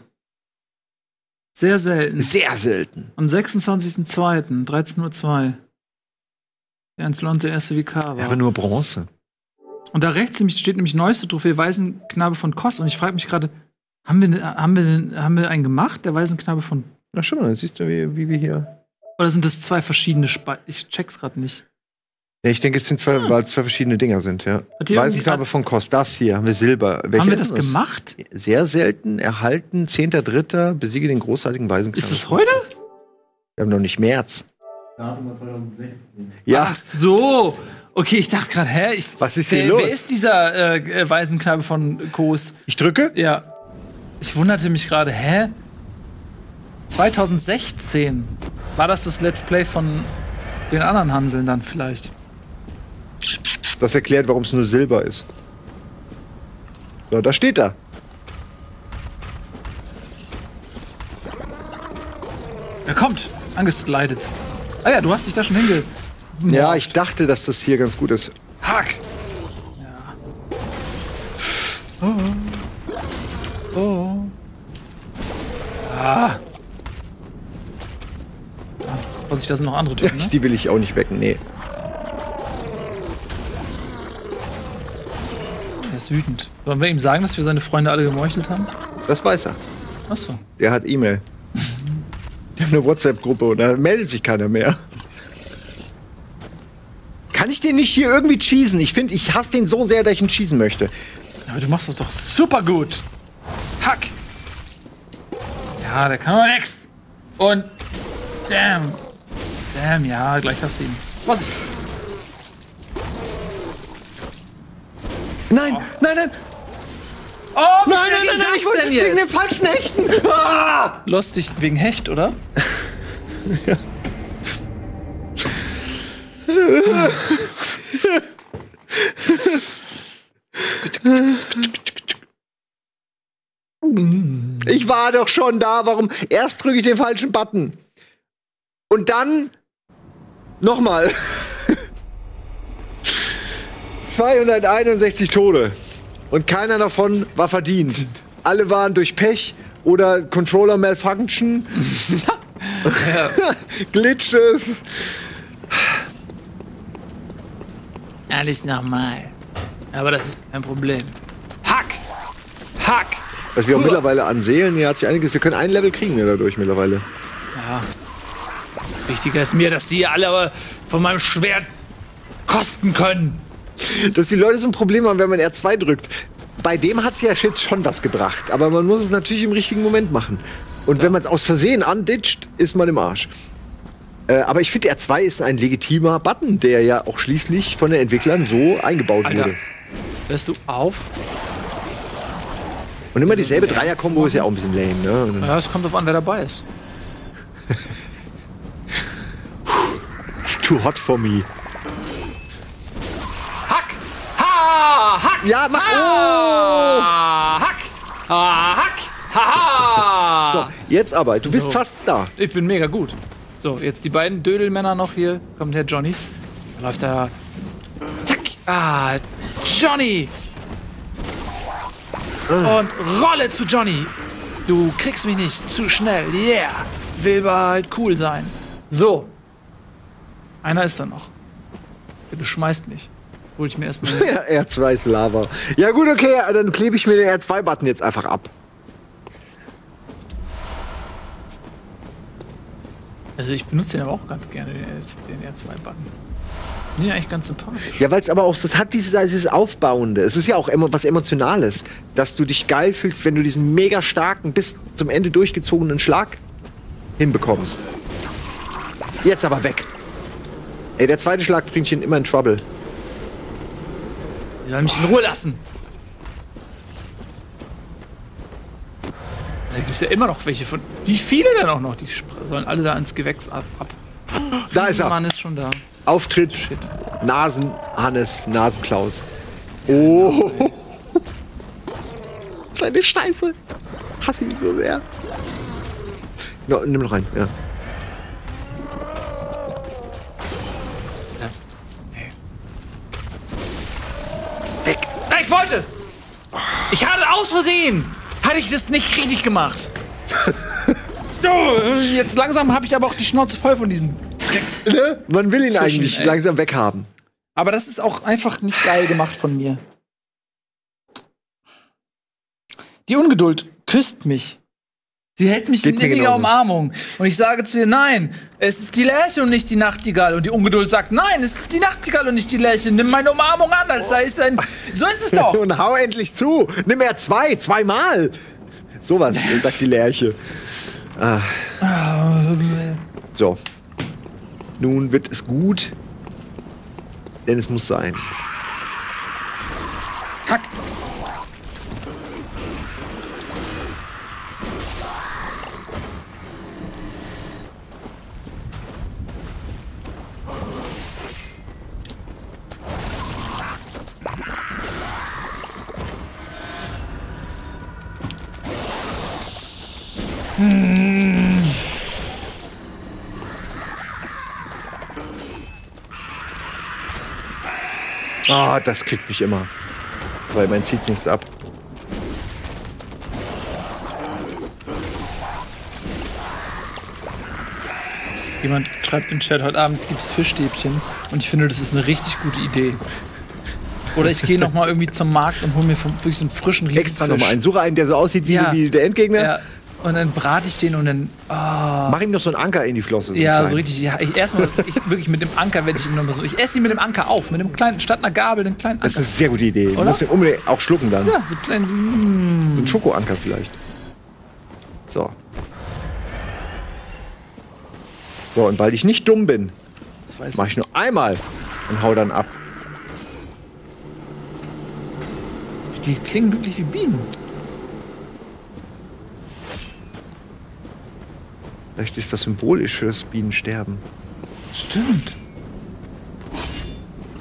Sehr selten. Sehr selten. Am 26.02. 13.02 Uhr. Der Ernst Lawrence, der erste Vikar war. Aber nur Bronze. Und da rechts nämlich steht nämlich neueste Trophäe Waisenknabe von Kost. Und ich frage mich gerade, haben wir, haben, wir, haben wir einen gemacht, der Waisenknabe von. Na schon mal, siehst du, wie, wie wir hier. Oder sind das zwei verschiedene Spe Ich check's gerade nicht. Ich denke, es sind zwei, weil es zwei verschiedene Dinger sind, ja. Irgendwie- von Kost, das hier, haben wir Silber. Welcher haben wir das gemacht? Sehr selten, erhalten, 10.3., besiege den großartigen Weißenknabe. Ist das heute? Wir haben noch nicht März. Ja, Ach so. Okay, ich dachte gerade, hä? Ich, Was ist hier wer, los? Wer ist dieser äh, äh, Waisenknabe von Kos? ich drücke. Ja. Ich wunderte mich gerade, hä? 2016. War das das Let's Play von den anderen Hanseln dann vielleicht? Das erklärt, warum es nur Silber ist. So, da steht er. Er kommt. angeslidet. Ah ja, du hast dich da schon hinge... Ja, ich dachte, dass das hier ganz gut ist. Hack! Ja. Oh. Oh. Ah. Vorsicht, da sind noch andere Typen, [laughs] ne? Die will ich auch nicht wecken, nee. Ist wütend. Sollen wir ihm sagen, dass wir seine Freunde alle gemeuchelt haben? Das weiß er. Achso. Der hat E-Mail. [laughs] Der hat eine WhatsApp-Gruppe und da meldet sich keiner mehr. Kann ich den nicht hier irgendwie cheesen? Ich finde, ich hasse den so sehr, dass ich ihn cheesen möchte. Aber du machst das doch super gut. Hack! Ja, der kann aber nix. Und. Damn. Damn, ja, gleich hast du ihn. Vorsicht! Nein, nein, nein, Oh, wie nein, nein, nein, nein, ich wollte wegen den falschen Hechten. Ah! Lustig wegen Hecht, oder? Ich war doch schon da. Warum? Erst drücke ich den falschen Button. Und dann nochmal. 261 Tode. Und keiner davon war verdient. Alle waren durch Pech oder Controller Malfunction. [laughs] Glitches. Alles normal. Aber das ist kein Problem. Hack! Hack! Was wir auch mittlerweile an Seelen, hier hat sich einiges. Wir können ein Level kriegen wir dadurch mittlerweile. Ja. Wichtiger ist mir, dass die alle von meinem Schwert kosten können. Dass die Leute so ein Problem haben, wenn man R2 drückt. Bei dem hat es ja jetzt schon was gebracht. Aber man muss es natürlich im richtigen Moment machen. Und wenn man es aus Versehen anditscht, ist man im Arsch. Äh, aber ich finde, R2 ist ein legitimer Button, der ja auch schließlich von den Entwicklern so eingebaut Alter. wurde. Hörst du auf? Und immer dieselbe Dreier-Kombo ist ja auch ein bisschen lame, ne? Ja, es kommt drauf an, wer dabei ist. It's [laughs] too hot for me. Ja, mach. Oh! Ah, hack! Ah, hack! Haha! So, jetzt aber. Du bist So. fast da. Ich bin mega gut. So, jetzt die beiden Dödelmänner noch hier. Kommt der Johnnys. Da läuft er. Zack! Ah, Johnny! Und Rolle zu Johnny! Du kriegst mich nicht zu schnell. Yeah! Will bald cool sein. So. Einer ist da noch. Der beschmeißt mich. Hol ich mir erstmal. [laughs] Ja, R2 ist Lava. Ja gut, okay, dann klebe ich mir den R2-Button jetzt einfach ab. Also ich benutze den aber auch ganz gerne, den, den R2-Button. Den eigentlich ganz sympathisch. Ja, weil es aber auch, das hat dieses, dieses Aufbauende. Es ist ja auch emo, was Emotionales, dass du dich geil fühlst, wenn du diesen mega starken, bis zum Ende durchgezogenen Schlag hinbekommst. Jetzt aber weg. Ey, der zweite Schlag bringt ihn immer in Trouble. Die sollen mich in Ruhe lassen. Da gibt es ja immer noch welche von. Wie viele denn auch noch? Die sollen alle da ins Gewächs ab. ab. Da ist er. Mann ist schon da. Auftritt, Shit. Nasen, Hannes, Nasenklaus. Oh. Seine Scheiße. Hasse ihn so sehr. No, nimm noch rein, ja. Ja. Hey. Weg. Ah, Ich wollte! Ich hatte aus Versehen! Hatte ich das nicht richtig gemacht? [laughs] Oh, Jetzt langsam habe ich aber auch die Schnauze voll von diesen Tricks. Ne? Man will ihn Fischen, eigentlich ey. langsam weghaben. Aber das ist auch einfach nicht geil gemacht von mir. Die Ungeduld küsst mich. Sie hält mich Geht in inniger. Umarmung. Und ich sage zu ihr, nein, es ist die Lerche und nicht die Nachtigall. Und die Ungeduld sagt, nein, es ist die Nachtigall und nicht die Lerche. Nimm meine Umarmung an, als sei es ein... So ist es [laughs] doch. Und hau endlich zu. Nimm er zwei, zweimal. Sowas, [laughs] sagt die Lerche. Ah. So. Nun wird es gut. Denn es muss sein. Hm. Ah, das kriegt mich immer. Weil man zieht nichts ab. Jemand schreibt im Chat, heute Abend gibt es Fischstäbchen. Und ich finde, das ist eine richtig gute Idee. Oder ich gehe nochmal [laughs] irgendwie zum Markt und hole mir wirklich so einen frischen Riesenfisch. Extra nochmal einen. Suche einen, der so aussieht wie, ja. wie der Endgegner. Ja und dann brate ich den und dann. Mach ihm noch so einen Anker in die Flosse. einen Ja, kleinen. so richtig. Ja, ich erstmal ich, wirklich mit dem Anker werde ich ihn nochmal so. Ich esse ihn mit dem Anker auf, mit dem kleinen, statt einer Gabel, den kleinen Das Anker. ist eine sehr gute Idee. Du Oder? musst ihn unbedingt auch schlucken dann. ja, so klein. Mm, Ein Schokoanker vielleicht. So. So, und weil ich nicht dumm bin, das weiß mache ich nur einmal und hau dann ab. Die klingen wirklich wie Bienen. Vielleicht ist das symbolisch für das Bienensterben. Stimmt.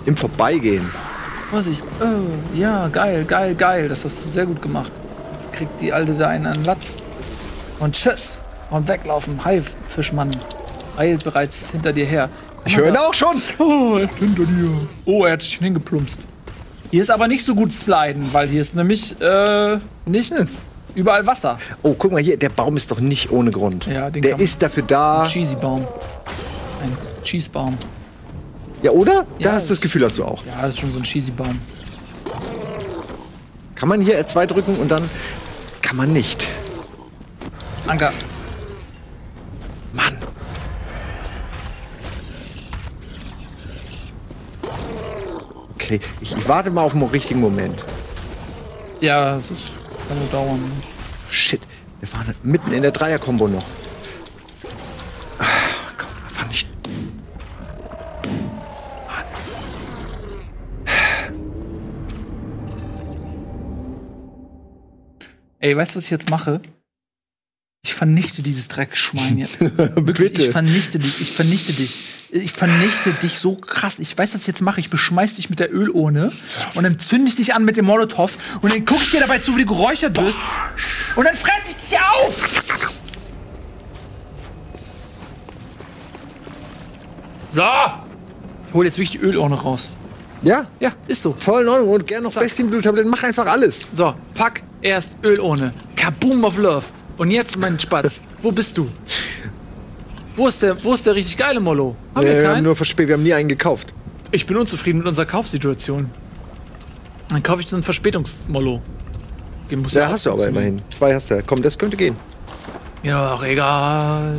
Im Vorbeigehen. Vorsicht. Oh, ja, geil, geil, geil. Das hast du sehr gut gemacht. Jetzt kriegt die Alte da einen an Latz. Und tschüss. Und weglaufen. Hi, Fischmann. Eilt bereits hinter dir her. Guck Ich höre ihn auch schon. Oh, er ist hinter dir. Oh, er hat sich hingeplumpst. Hier ist aber nicht so gut sliden, weil hier ist nämlich äh, nicht überall Wasser. Oh, guck mal hier, der Baum ist doch nicht ohne Grund. Ja, den der ist dafür da. Cheesy Baum. Ein Cheesebaum. Ja, oder? Ja, das, das Gefühl hast du auch. Ja, das ist schon so ein Cheesy Baum. Kann man hier R2 drücken und dann kann man nicht. Anker. Mann. Okay, ich, ich warte mal auf den richtigen Moment. Ja, das ist, kann nur dauern. Shit, wir fahren mitten in der Dreier-Kombo noch. Ah, komm, wir fahren nicht. Ey, weißt du, was ich jetzt mache? Ich vernichte dieses Dreckschwein jetzt. [laughs] Wirklich, Bitte. ich vernichte dich. Ich vernichte dich. Ich vernichte dich so krass. Ich weiß, was ich jetzt mache. Ich beschmeiß dich mit der Ölurne und dann zünde ich dich an mit dem Molotow und dann guck ich dir dabei zu, wie du geräuchert wirst und dann fress ich dich auf. So. Ich hol jetzt wirklich die Ölurne raus. Ja, Ja, ist so. voll in Ordnung und gern noch. Bestienbluttabletten. Mach einfach alles. So, pack erst Ölurne. Kaboom of Love. Und jetzt, mein Spatz, wo bist du? Wo ist der, wo ist der richtig geile Mollo? Haben wir wir haben nur verspätet, wir haben nie einen gekauft. Ich bin unzufrieden mit unserer Kaufsituation. Dann kaufe ich so einen Verspätungsmollo. Muss Ja, hast du aber immerhin. Zwei hast du. Komm, das könnte gehen. Ja, auch egal.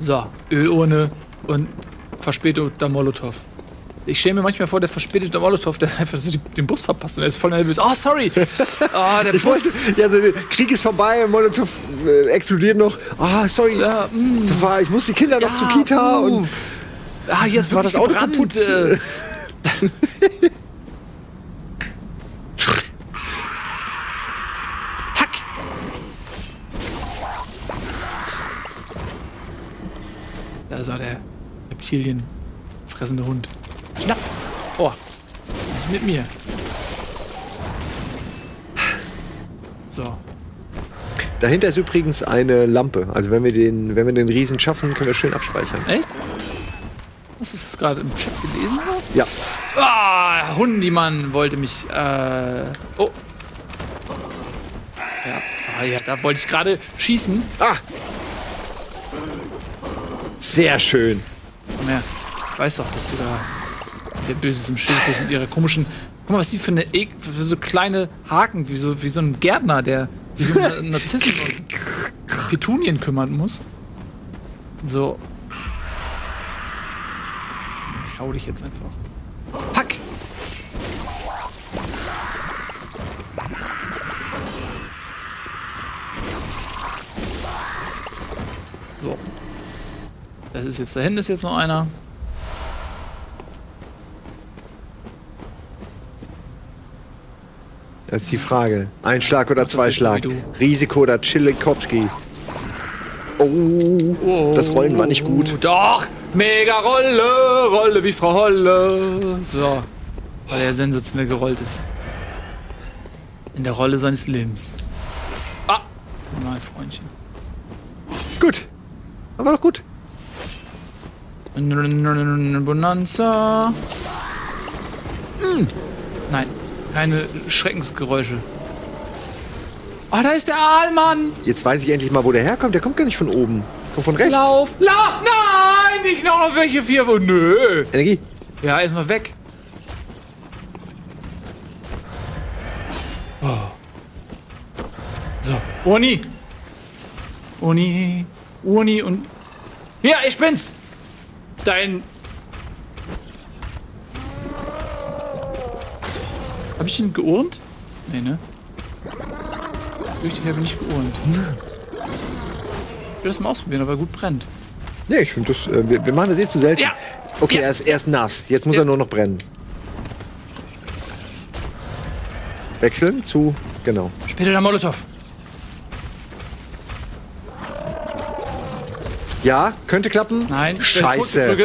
So, Ölurne und verspäteter Molotow. Ich stelle mir manchmal vor, der verspätete Molotow, der einfach so den Bus verpasst und er ist voll nervös. Oh, sorry. Oh, [laughs] der Bus. wollte, ja, der Krieg ist vorbei, Molotow äh, explodiert noch. Ah, sorry. Ja, mm. War, ich muss die Kinder noch Ja, zur Kita uh. und Ah, jetzt War wird das Auto kaputt? Äh. [laughs] Hack! Da ist auch der Reptilien fressende Hund. Schnapp! Oh, nicht mit mir. So. dahinter ist übrigens eine Lampe. Also wenn wir den, wenn wir den Riesen schaffen, können wir schön abspeichern. Echt? Hast du es gerade im Chat gelesen? Was? Ja. Ah, Hundimann wollte mich. Äh, oh. Ja, ah, ja, da wollte ich gerade schießen. Ah! Sehr schön. Komm her. Ich weiß doch, dass du da der Böse im Schild bist mit ihrer komischen. Guck mal, was die für eine e für so kleine Haken, wie so, wie so ein Gärtner, der wie so ein Narzissen und Petunien kümmern muss. So. Ich hau dich jetzt einfach. Hack! So. Das ist jetzt, da hinten ist jetzt noch einer. Das ist die Frage. Ein Schlag oder zwei Schlag. Risiko oder Chilikowski. Oh, das Rollen war nicht gut. Doch! Mega Rolle! Rolle wie Frau Holle! So. Weil er sensationell gerollt ist. In der Rolle seines Lebens. Ah! Mein Freundchen. Gut. Aber doch gut. Bonanza. Nein, keine Schreckensgeräusche. Ah, da ist der Aalmann! Jetzt weiß ich endlich mal, wo der herkommt. Der kommt gar nicht von oben. Kommt von rechts. Lauf! Lauf! Nein! Nicht noch welche vier. Oh, nö! Energie. Ja, erstmal weg. Oh. So, Uni. Uni. Uni und. Ja, ich bin's! Dein. Hab ich ihn geohrnt? Nee, ne? Richtig, habe ich nicht geohrnt. Ich will das mal ausprobieren, ob er gut brennt. Nee, ich finde das. Äh, wir, wir machen das eh zu selten. Ja. Okay, Ja. er ist erst nass. Jetzt muss er nur noch brennen. Wechseln zu. Genau. Später der Molotow. Ja, könnte klappen. Nein, ich Scheiße.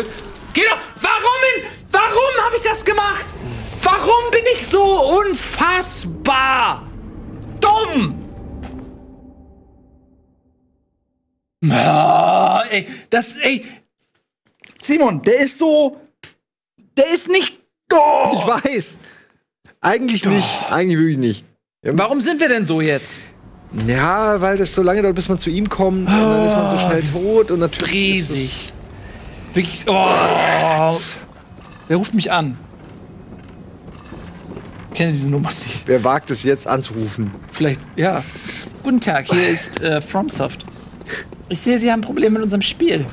Geh doch! Warum? Warum habe ich das gemacht? Warum bin ich so unfassbar dumm? Ah, ey, das, ey. Simon, der ist so. Der ist nicht. Oh. Ich weiß. Eigentlich nicht. Eigentlich wirklich nicht. Warum sind wir denn so jetzt? Ja, weil das so lange dauert, bis man zu ihm kommt. und dann ist man so schnell ist tot. Und natürlich. ist Riesig. Wirklich. Oh. Der ruft mich an. Ich kenne diese Nummer nicht. Wer wagt es jetzt anzurufen? Vielleicht, ja. Guten Tag, hier ist äh, FromSoft. Ich sehe, Sie haben Probleme mit unserem Spiel.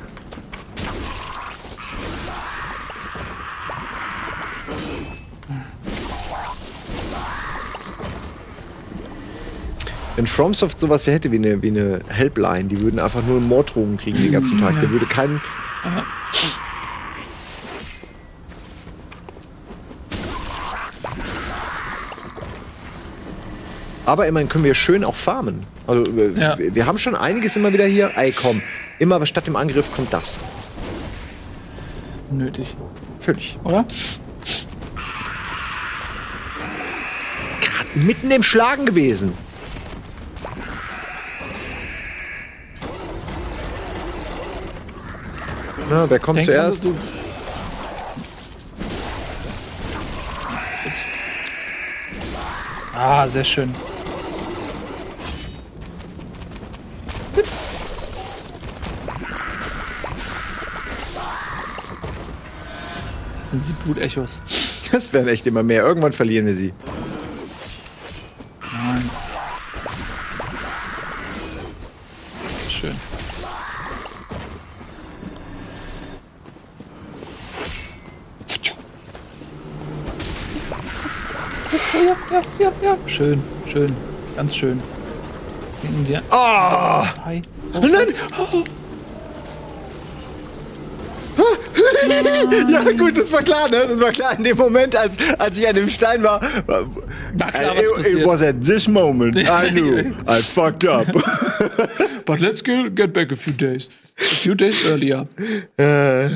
Wenn FromSoft sowas hätte wie eine, wie eine Helpline, die würden einfach nur Morddrohungen kriegen den ganzen Tag. Der würde keinen. Aber immerhin können wir schön auch farmen. Also äh, Ja. wir, wir haben schon einiges immer wieder hier. Ey, komm. Immer aber statt dem Angriff kommt das. Nötig, Völlig. oder? Gerade mitten im Schlagen gewesen. Na, wer kommt Denk zuerst? du- Ah, sehr schön. Sind die Blutechos. [laughs] Das werden echt immer mehr. Irgendwann verlieren wir sie. Nein. Schön. Ja, ja, ja, ja. Schön, schön. Ganz schön. Gehen wir. Oh! Hi. Nein! [laughs] ja gut, das war klar, ne? Das war klar in dem Moment, als, als ich an dem Stein war. war War klar, was it, passiert. it was at this moment [laughs] I knew I fucked up. [laughs] But let's get, get back a few days. A few days earlier. Äh.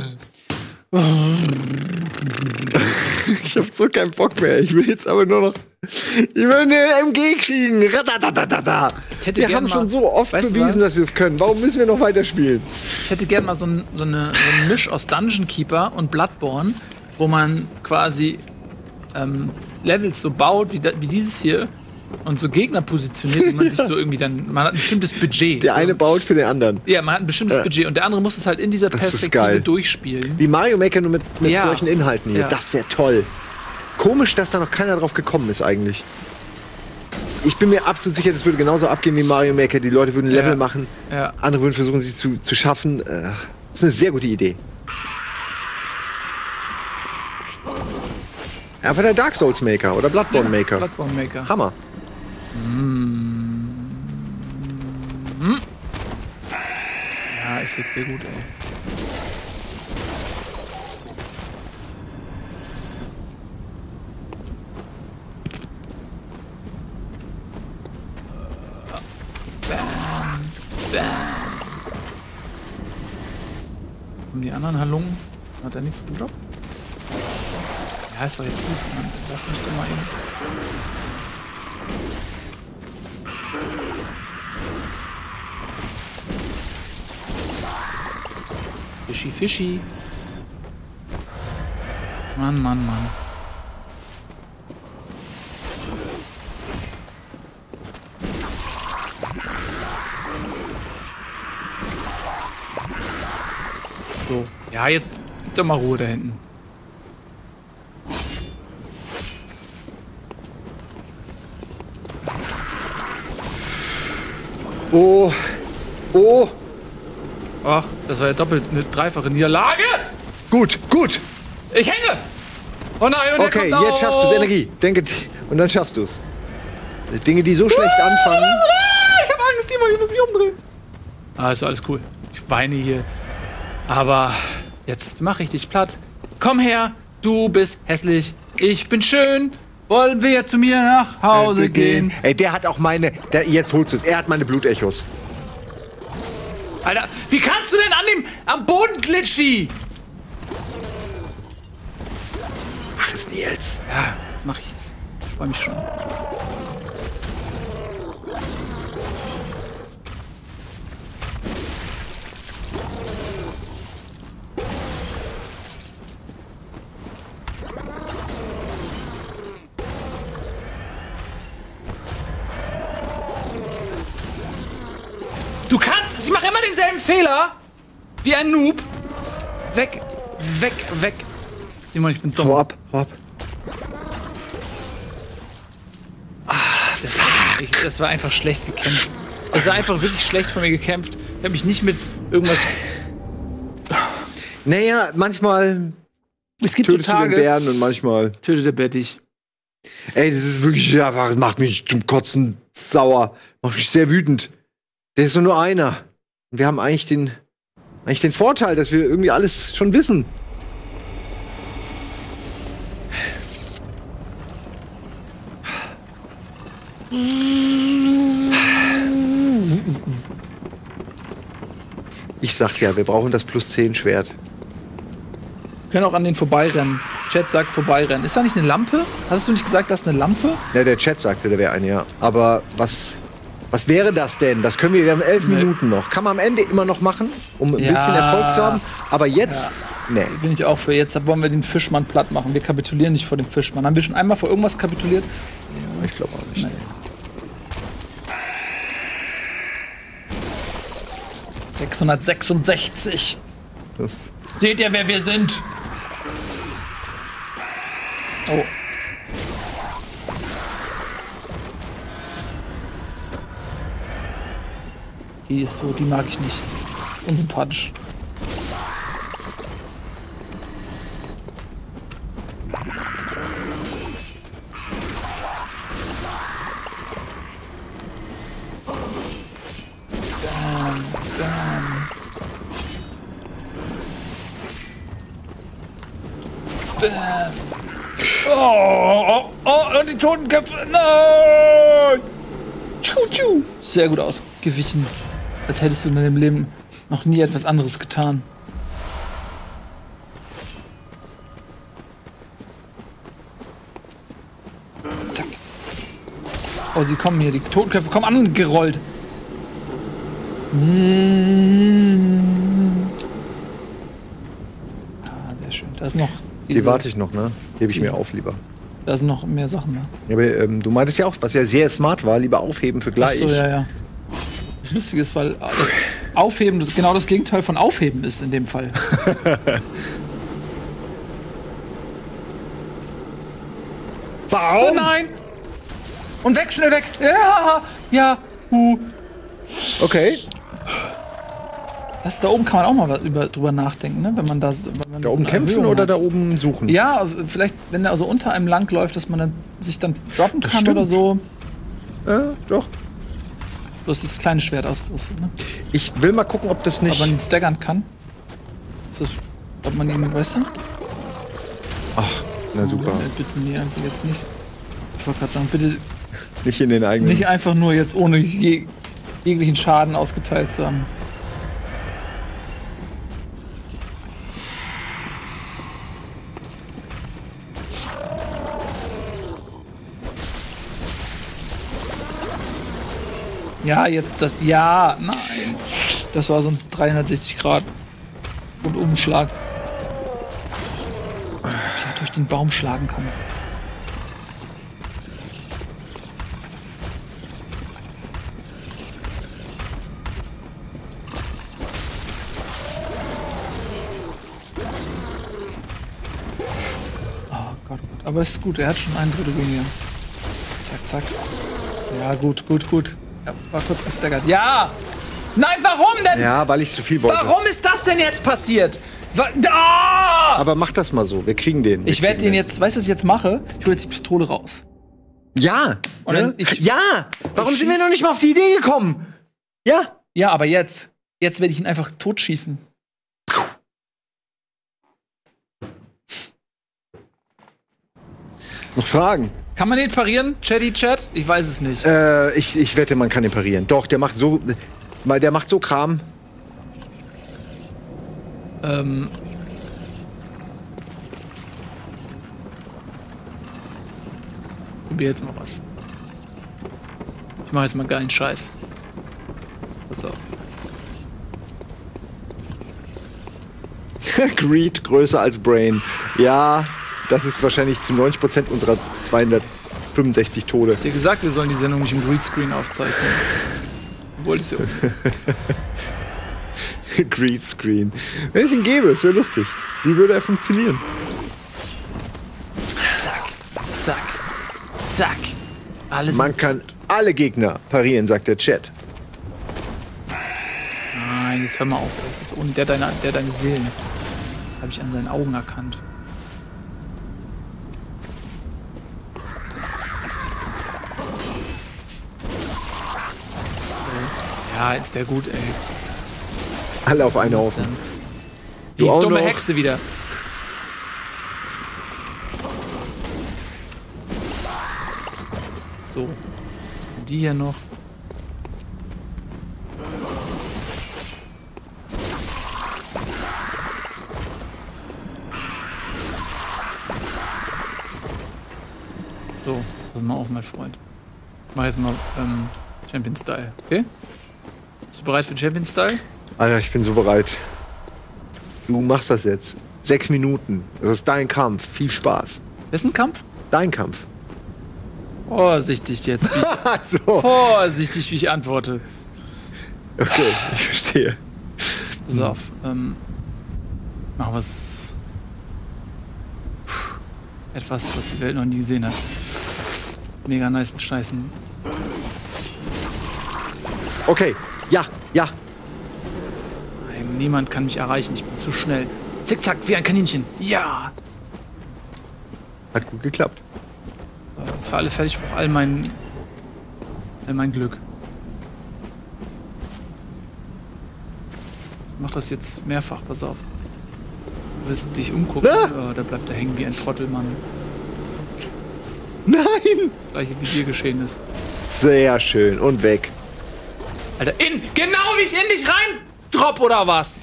ich hab so keinen Bock mehr. Ich will jetzt aber nur noch. Ich will eine MG kriegen. Ratatatatata. Ich hätte Wir haben mal- schon so oft bewiesen, was? dass wir es können. Warum müssen wir noch weiterspielen? Ich hätte gern mal so ein, so, eine, so ein Misch aus Dungeon Keeper und Bloodborne, wo man quasi ähm, Levels so baut wie, wie dieses hier und so Gegner positioniert, wie man sich so [laughs] irgendwie dann. Man hat ein bestimmtes Budget. Der eine baut für den anderen. ja, man hat ein bestimmtes Budget und der andere muss es halt in dieser Perspektive durchspielen. Wie Mario Maker nur mit, mit Ja. solchen Inhalten hier. Ja. Das wäre toll. Komisch, dass da noch keiner drauf gekommen ist eigentlich. Ich bin mir absolut sicher, das würde genauso abgehen wie Mario Maker. Die Leute würden Level Ja. machen, Ja. andere würden versuchen, sie zu, zu schaffen. Äh, Das ist eine sehr gute Idee. Einfach der Dark Souls Maker oder Bloodborne Maker. Bloodborne Maker. Hammer. Ja, ist jetzt sehr gut, ey. Und die anderen Halungen? Hat er nichts gedroppt? Ja, ist doch jetzt gut. Mann. Lass mich doch mal eben. Fischi, Fischi. Mann, Mann, Mann. So. Ja, jetzt gib doch mal Ruhe da hinten. Oh. Oh. Ach, das war ja doppelt eine dreifache Niederlage. Gut, gut. Ich hänge! Oh nein, und Okay, jetzt schaffst du. Energie. Denke. Und dann schaffst du es. Dinge, die so schlecht anfangen. Ich hab Angst, jemand, muss mich umdrehen. Ah, ist alles cool. Ich weine hier. Aber jetzt mach ich dich platt. Komm her, du bist hässlich, ich bin schön. Wollen wir zu mir nach Hause gehen? Ey, der hat auch meine. Der, jetzt holst du es. Er hat meine Blutechos. Alter, wie kannst du denn an dem am Boden glitschi? Mach es, Nils. Ja, jetzt mach ich es. Ich freue mich schon. Fehler! Wie ein Noob! Weg! Weg! Weg! Simon, ich bin dumm. Hau ab, hau ab. Das war, ich, das war einfach schlecht gekämpft. Das war einfach wirklich schlecht von mir gekämpft. Ich habe mich nicht mit irgendwas. Naja, manchmal Es gibt so tötest du den Tage. Bären und manchmal. Tötet der Bär dich. Ey, das ist wirklich einfach, das macht mich zum Kotzen sauer. Macht mich sehr wütend. Der ist nur einer. Und wir haben eigentlich den, eigentlich den Vorteil, dass wir irgendwie alles schon wissen. Ich sag's ja, wir brauchen das plus 10 Schwert. Wir können auch an den vorbeirennen. Chat sagt vorbeirennen. Ist da nicht eine Lampe? Hast du nicht gesagt, das ist eine Lampe? Ja, der Chat sagte, da wäre eine, ja. Aber was, was wäre das denn? Das können wir, wir haben elf Nee. Minuten noch. Kann man am Ende immer noch machen, um ein Ja. bisschen Erfolg zu haben. Aber jetzt, nee. Bin ich auch für. Jetzt wollen wir den Fischmann platt machen. Wir kapitulieren nicht vor dem Fischmann. Haben wir schon einmal vor irgendwas kapituliert? Ich glaube auch nicht. Nein. 666. Das, Seht ihr, wer wir sind? Oh. Die ist so, die mag ich nicht. Ist unsympathisch. Oh, oh, oh, und die Totenköpfe. Nein! Tschu, tschu. Sehr gut ausgewichen. Als hättest du in deinem Leben noch nie etwas anderes getan. Zack. Oh, sie kommen hier. Die Totenköpfe kommen angerollt. Ah, sehr schön. Da ist noch. die warte ich noch, ne? Hebe ich mir auf lieber. Da sind noch mehr Sachen. Ne? Ja, aber ähm, du meintest ja auch, was ja sehr smart war, lieber aufheben für gleich. Ach so, ja, ja. Das Lustige ist, weil das Aufheben das genau das Gegenteil von Aufheben ist in dem Fall. [laughs] Oh Warum? nein! Und weg, schnell weg! Ja! Ja! Hu. Okay. Das da oben kann man auch mal was über, drüber nachdenken, ne? Wenn man da, wenn man Da oben kämpfen Erhöhung oder hat. da oben suchen? Ja, vielleicht, wenn er also unter einem lang läuft, dass man dann sich dann droppen kann stimmt. oder so. Ja, doch. Bloß das kleine Schwert aus groß, ne? Ich will mal gucken, ob das Ob nicht. man ihn staggern kann. Ist das, ob man ihn, weißt du? Na super. Nee, bitte nie einfach jetzt nicht. Ich wollte gerade sagen, bitte Nicht in den eigenen. nicht einfach nur jetzt ohne je, jeglichen Schaden ausgeteilt zu haben. Ja, jetzt das. Ja, nein. Das war so ein 360 Grad und Umschlag. Dass durch den Baum schlagen kann. Oh Gott, aber es ist gut, er hat schon ein Drittel weniger. Zack, zack. Ja, gut, gut, gut. Ja, war kurz gestaggert. Ja! Nein, warum denn? Ja, weil ich zu viel wollte. Warum ist das denn jetzt passiert? Ah! Aber mach das mal so. Wir kriegen den. Wir Ich werde den jetzt, weißt du, was ich jetzt mache? Ich hole jetzt die Pistole raus. Ja! Ne? ich- ja! Warum sind wir noch nicht mal auf die Idee gekommen? Ja! Ja, aber jetzt. Jetzt werde ich ihn einfach totschießen. Noch Fragen? Kann man den parieren? Chatty Chat? Ich weiß es nicht. Äh, ich, ich wette, man kann den parieren. Doch, der macht so. Weil der macht so Kram. Ähm. Probier jetzt mal was. Ich mache jetzt mal geilen Scheiß. Pass auf. [laughs] Greed größer als Brain. Ja, das ist wahrscheinlich zu 90% unserer 265 Tode. Ich hab dir gesagt, wir sollen die Sendung nicht im Greenscreen aufzeichnen. Du wolltest ja. [laughs] Greed Screen. Wenn es ihn gäbe, es wäre lustig. Wie würde er funktionieren? Zack, zack, zack. Alles. Man kann alle Gegner parieren, sagt der Chat. Nein, jetzt hör mal auf. Das ist ohne der deine, der deine Seelen. Habe ich an seinen Augen erkannt. Ja, ist der gut, ey. Alle auf einen Haufen. denn? Du Die auch dumme noch? Hexe wieder. So. Die hier noch. So, pass mal auf, mein Freund. Ich mach jetzt mal ähm, Champion Style, okay? Bist du bereit für Champion Style? Alter, ich bin so bereit. Du machst das jetzt. Sechs Minuten. Das ist dein Kampf. Viel Spaß. Ein Kampf? Dein Kampf. Vorsichtig jetzt. [laughs] So. Vorsichtig, wie ich antworte. Okay, ich verstehe. Pass auf. Ähm, machen wir es. Etwas, was die Welt noch nie gesehen hat. Mega nice Scheißen. Okay, ja, ja. Nein, niemand kann mich erreichen. Ich bin zu schnell. Zickzack, wie ein Kaninchen. Ja! Hat gut geklappt. Das war alle fertig. Ich brauche all mein, all mein Glück. Ich mach das jetzt mehrfach, pass auf. Du wirst dich umgucken. Ah! Oh, da bleibt er hängen wie ein Trottelmann. Nein! Das gleiche wie dir geschehen ist. Sehr schön. Und weg. Alter, in! Genau wie ich in dich rein drop oder was?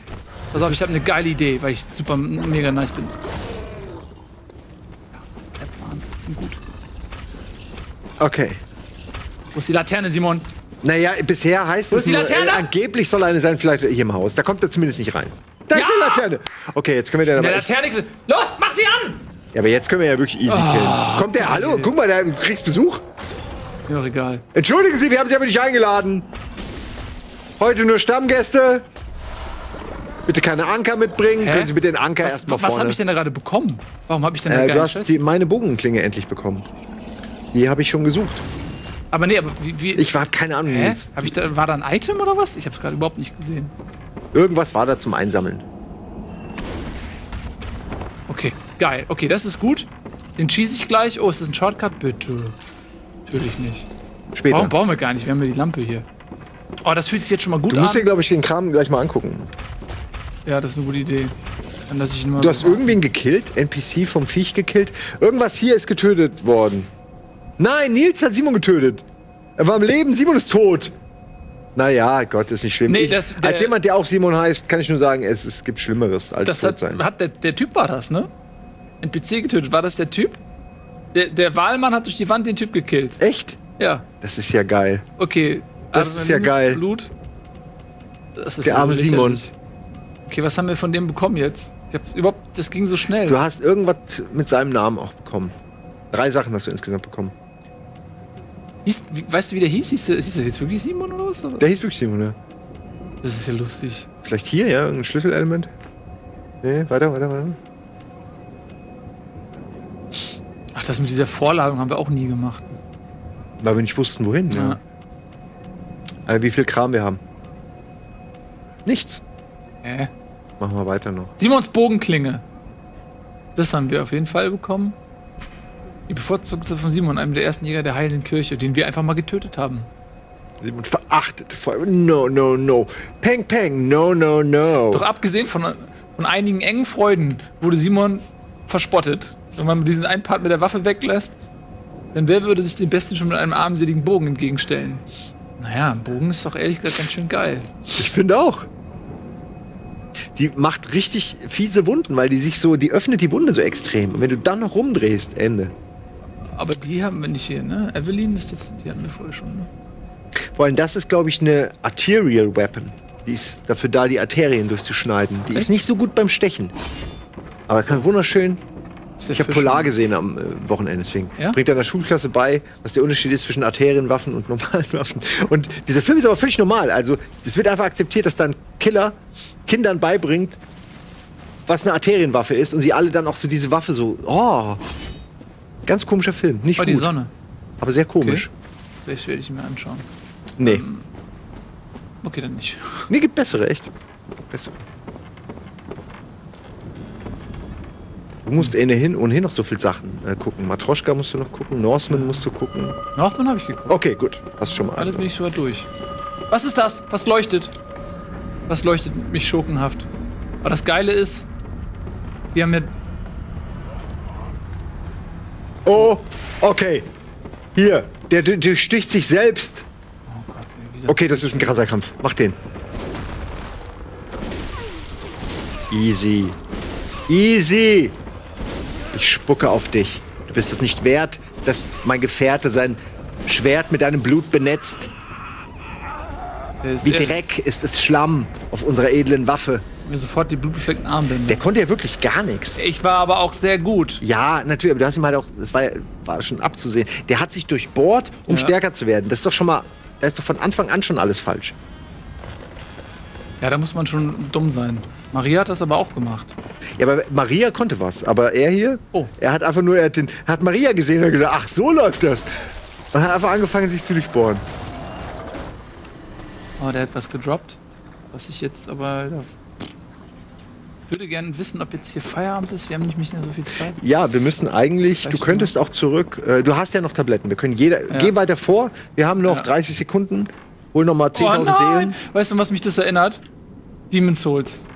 Pass auf, ich habe eine geile Idee, weil ich super mega nice bin. Ja, ist der Plan. Gut. Okay. Wo ist die Laterne, Simon? Naja, bisher heißt Wo es ist die nur, Laterne? äh, angeblich soll eine sein, vielleicht hier im Haus. Da kommt er zumindest nicht rein. Da ist Ja! eine Laterne. Okay, jetzt können wir den In aber echt, Laterne. ist- Los, mach sie an! Ja, aber jetzt können wir ja wirklich easy Ah, killen. Kommt der? Hallo? Guck mal, der, du kriegst Besuch. Ja, egal. Entschuldigen Sie, wir haben Sie aber nicht eingeladen. Heute nur Stammgäste. Bitte keine Anker mitbringen. Hä? Können Sie bitte den Anker Was, erstmal was vorne. habe ich denn da gerade bekommen? Warum habe ich denn da äh, du hast die, meine Bogenklinge endlich bekommen. Die habe ich schon gesucht. Aber nee, aber wie. wie Ich habe keine Ahnung. hä? Hab ich da, war da ein Item oder was? Ich habe es gerade überhaupt nicht gesehen. Irgendwas war da zum Einsammeln. Okay, geil. Okay, das ist gut. Den schieße ich gleich. Oh, ist das ein Shortcut? Bitte. Natürlich nicht. Später. Warum brauchen wir gar nicht? Wir haben ja die Lampe hier. Oh, das fühlt sich jetzt schon mal gut Du an. musst dir, glaube ich, den Kram gleich mal angucken. ja, das ist eine gute Idee. Dann lasse ich ihn mal Du so hast irgendwen gekillt, NPC vom Viech gekillt. Irgendwas hier ist getötet worden. Nein, Nils hat Simon getötet. Er war am Leben, Simon ist tot. Naja, Gott, ist nicht schlimm. Nee, ich, das- der- als jemand, der auch Simon heißt, kann ich nur sagen, es, es gibt Schlimmeres als Das tot hat, sein. hat der, der Typ war das, ne? NPC getötet. War das der Typ? Der, der Wahlmann hat durch die Wand den Typ gekillt. Echt? Ja, Das ist ja geil. okay. Das ist ja geil. Blut. Das ist Der arme. Simon. Okay, was haben wir von dem bekommen jetzt? Ich hab überhaupt, das ging so schnell. Du hast irgendwas mit seinem Namen auch bekommen. Drei Sachen hast du insgesamt bekommen. Hieß, weißt du, wie der hieß? Hieß der, hieß der jetzt wirklich Simon oder was? Oder? Der hieß wirklich Simon, ja. Das ist ja lustig. Vielleicht hier, ja? Irgendein Schlüsselelement? Nee, weiter, weiter, weiter. Ach, Ach, das mit dieser Vorladung haben wir auch nie gemacht. Weil wir nicht wussten, wohin. Ja. Ja. Also wie viel Kram wir haben. Nichts. Äh. Machen wir weiter noch. Simons Bogenklinge. Das haben wir auf jeden Fall bekommen. Die bevorzugte von Simon, einem der ersten Jäger der Heiligen Kirche, den wir einfach mal getötet haben. Und verachtet. No, no, no. Peng, peng. No, no, no. Doch abgesehen von, von einigen engen Freuden wurde Simon verspottet. Wenn man diesen einen Part mit der Waffe weglässt, dann wer würde sich dem Besten schon mit einem armseligen Bogen entgegenstellen? Naja, ein Bogen ist doch ehrlich gesagt ganz schön geil. Ich finde auch. Die macht richtig fiese Wunden, weil die sich so, die öffnet die Wunde so extrem. Und wenn du dann noch rumdrehst, Ende. Aber die haben wir nicht hier, ne? Evelyn ist jetzt, die hatten wir vorher schon, ne? Vor allem, das ist, glaube ich, eine Arterial Weapon. Die ist dafür da, die Arterien durchzuschneiden. Die ist Echt? nicht so gut beim Stechen. Aber es kann wunderschön. Ich habe Polar gesehen am äh, Wochenende, deswegen. Ja? Bringt er in der Schulklasse bei, was der Unterschied ist zwischen Arterienwaffen und normalen [laughs] Waffen. Und dieser Film ist aber völlig normal. Also, es wird einfach akzeptiert, dass dann Killer Kindern beibringt, was eine Arterienwaffe ist und sie alle dann auch so diese Waffe so, oh. Ganz komischer Film. Nicht Oh, die gut, Sonne. aber sehr komisch. Vielleicht werde ich ihn mir anschauen. Nee. Okay, dann nicht. Nee, gibt bessere, echt. Bessere. Du musst ohnehin, ohnehin noch so viel Sachen äh, gucken. Matroschka musst du noch gucken, Norseman musst du gucken. Northman habe ich geguckt. Okay, gut. Hast schon mal. Alles bin ich sogar durch. Was ist das? Was leuchtet? Was leuchtet mich schurkenhaft? Aber das Geile ist, wir haben ja. Oh, okay. Hier, der, der, der sticht sich selbst. Oh Gott, ey, Okay, das ist ein krasser Kampf. Mach den. Easy. Easy. Ich spucke auf dich. Du bist es nicht wert, dass mein Gefährte sein Schwert mit deinem Blut benetzt. Wie Dreck ist es Schlamm auf unserer edlen Waffe. mir sofort die blutbefleckten Armbänder. Der konnte ja wirklich gar nichts. Ich war aber auch sehr gut. Ja, natürlich, aber du hast ihm halt auch, das war, war schon abzusehen. Der hat sich durchbohrt, um Ja. stärker zu werden. Das ist doch schon mal, da ist doch von Anfang an schon alles falsch. Ja, da muss man schon dumm sein. Maria hat das aber auch gemacht. Ja, aber Maria konnte was. Aber er hier, Oh. er hat einfach nur, er hat, den, hat Maria gesehen und gesagt, ach, so läuft das. Und hat einfach angefangen, sich zu durchbohren. Aber der hat was gedroppt. Was ich jetzt aber. Ich würde gerne wissen, ob jetzt hier Feierabend ist. Wir haben nicht mehr so viel Zeit. Ja, wir müssen eigentlich, du könntest auch zurück, äh, du hast ja noch Tabletten, wir können jeder, Ja. geh weiter vor, wir haben noch Ja. 30 Sekunden, hol noch mal 10.000 oh! Seelen. Weißt du, was mich das erinnert? Demon's Souls.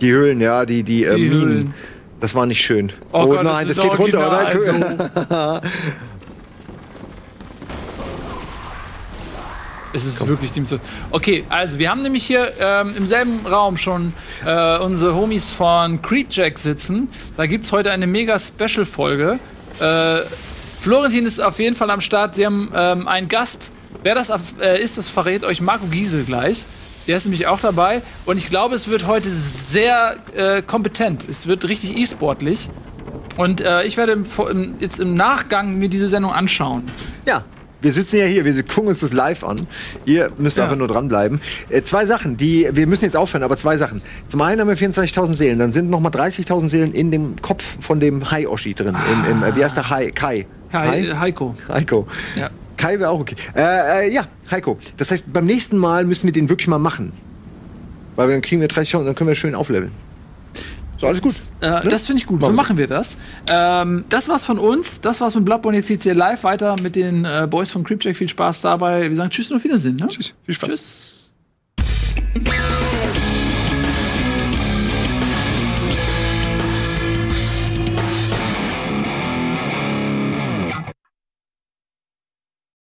Die Höhlen, ja, die, die, äh, Die Minen. Höhlen. Das war nicht schön. Oh, Gott, nein, das das, geht runter. Oder? [laughs] Es ist wirklich Demon's Souls. Okay, also wir haben nämlich hier ähm, im selben Raum schon äh, unsere Homies von Creepjack sitzen. Da gibt es heute eine mega Special-Folge. Äh, Florentin ist auf jeden Fall am Start. Sie haben ähm, einen Gast. Wer das äh, ist, das verrät euch Marco Giesel gleich. Der ist nämlich auch dabei. Und ich glaube, es wird heute sehr äh, kompetent. Es wird richtig e-sportlich. Und äh, ich werde im, im, jetzt im Nachgang mir diese Sendung anschauen. Ja, wir sitzen ja hier, wir gucken uns das live an. Ihr müsst Ja. einfach nur dranbleiben. Äh, zwei Sachen, die, wir müssen jetzt aufhören, aber zwei Sachen. Zum einen haben wir 24.000 Seelen, dann sind noch mal 30.000 Seelen in dem Kopf von dem Hai-Oschi drin. Im, im, äh, wie heißt der Hai? Kai. Kai, Heiko. Heiko. Ja. Kai wäre auch okay. Äh, äh, ja, Heiko. Das heißt, beim nächsten Mal müssen wir den wirklich mal machen. Weil dann kriegen wir 30.000 und dann können wir schön aufleveln. So, alles gut. Äh, Das finde ich gut. So Machen wir. machen wir das. Ähm, das war's von uns. Das war's von Bloodborne. Jetzt geht's hier live weiter mit den äh, Boys von Creepjack. Viel Spaß dabei. Wir sagen Tschüss und auf Wiedersehen. Ne? Tschüss. Viel Spaß. Tschüss.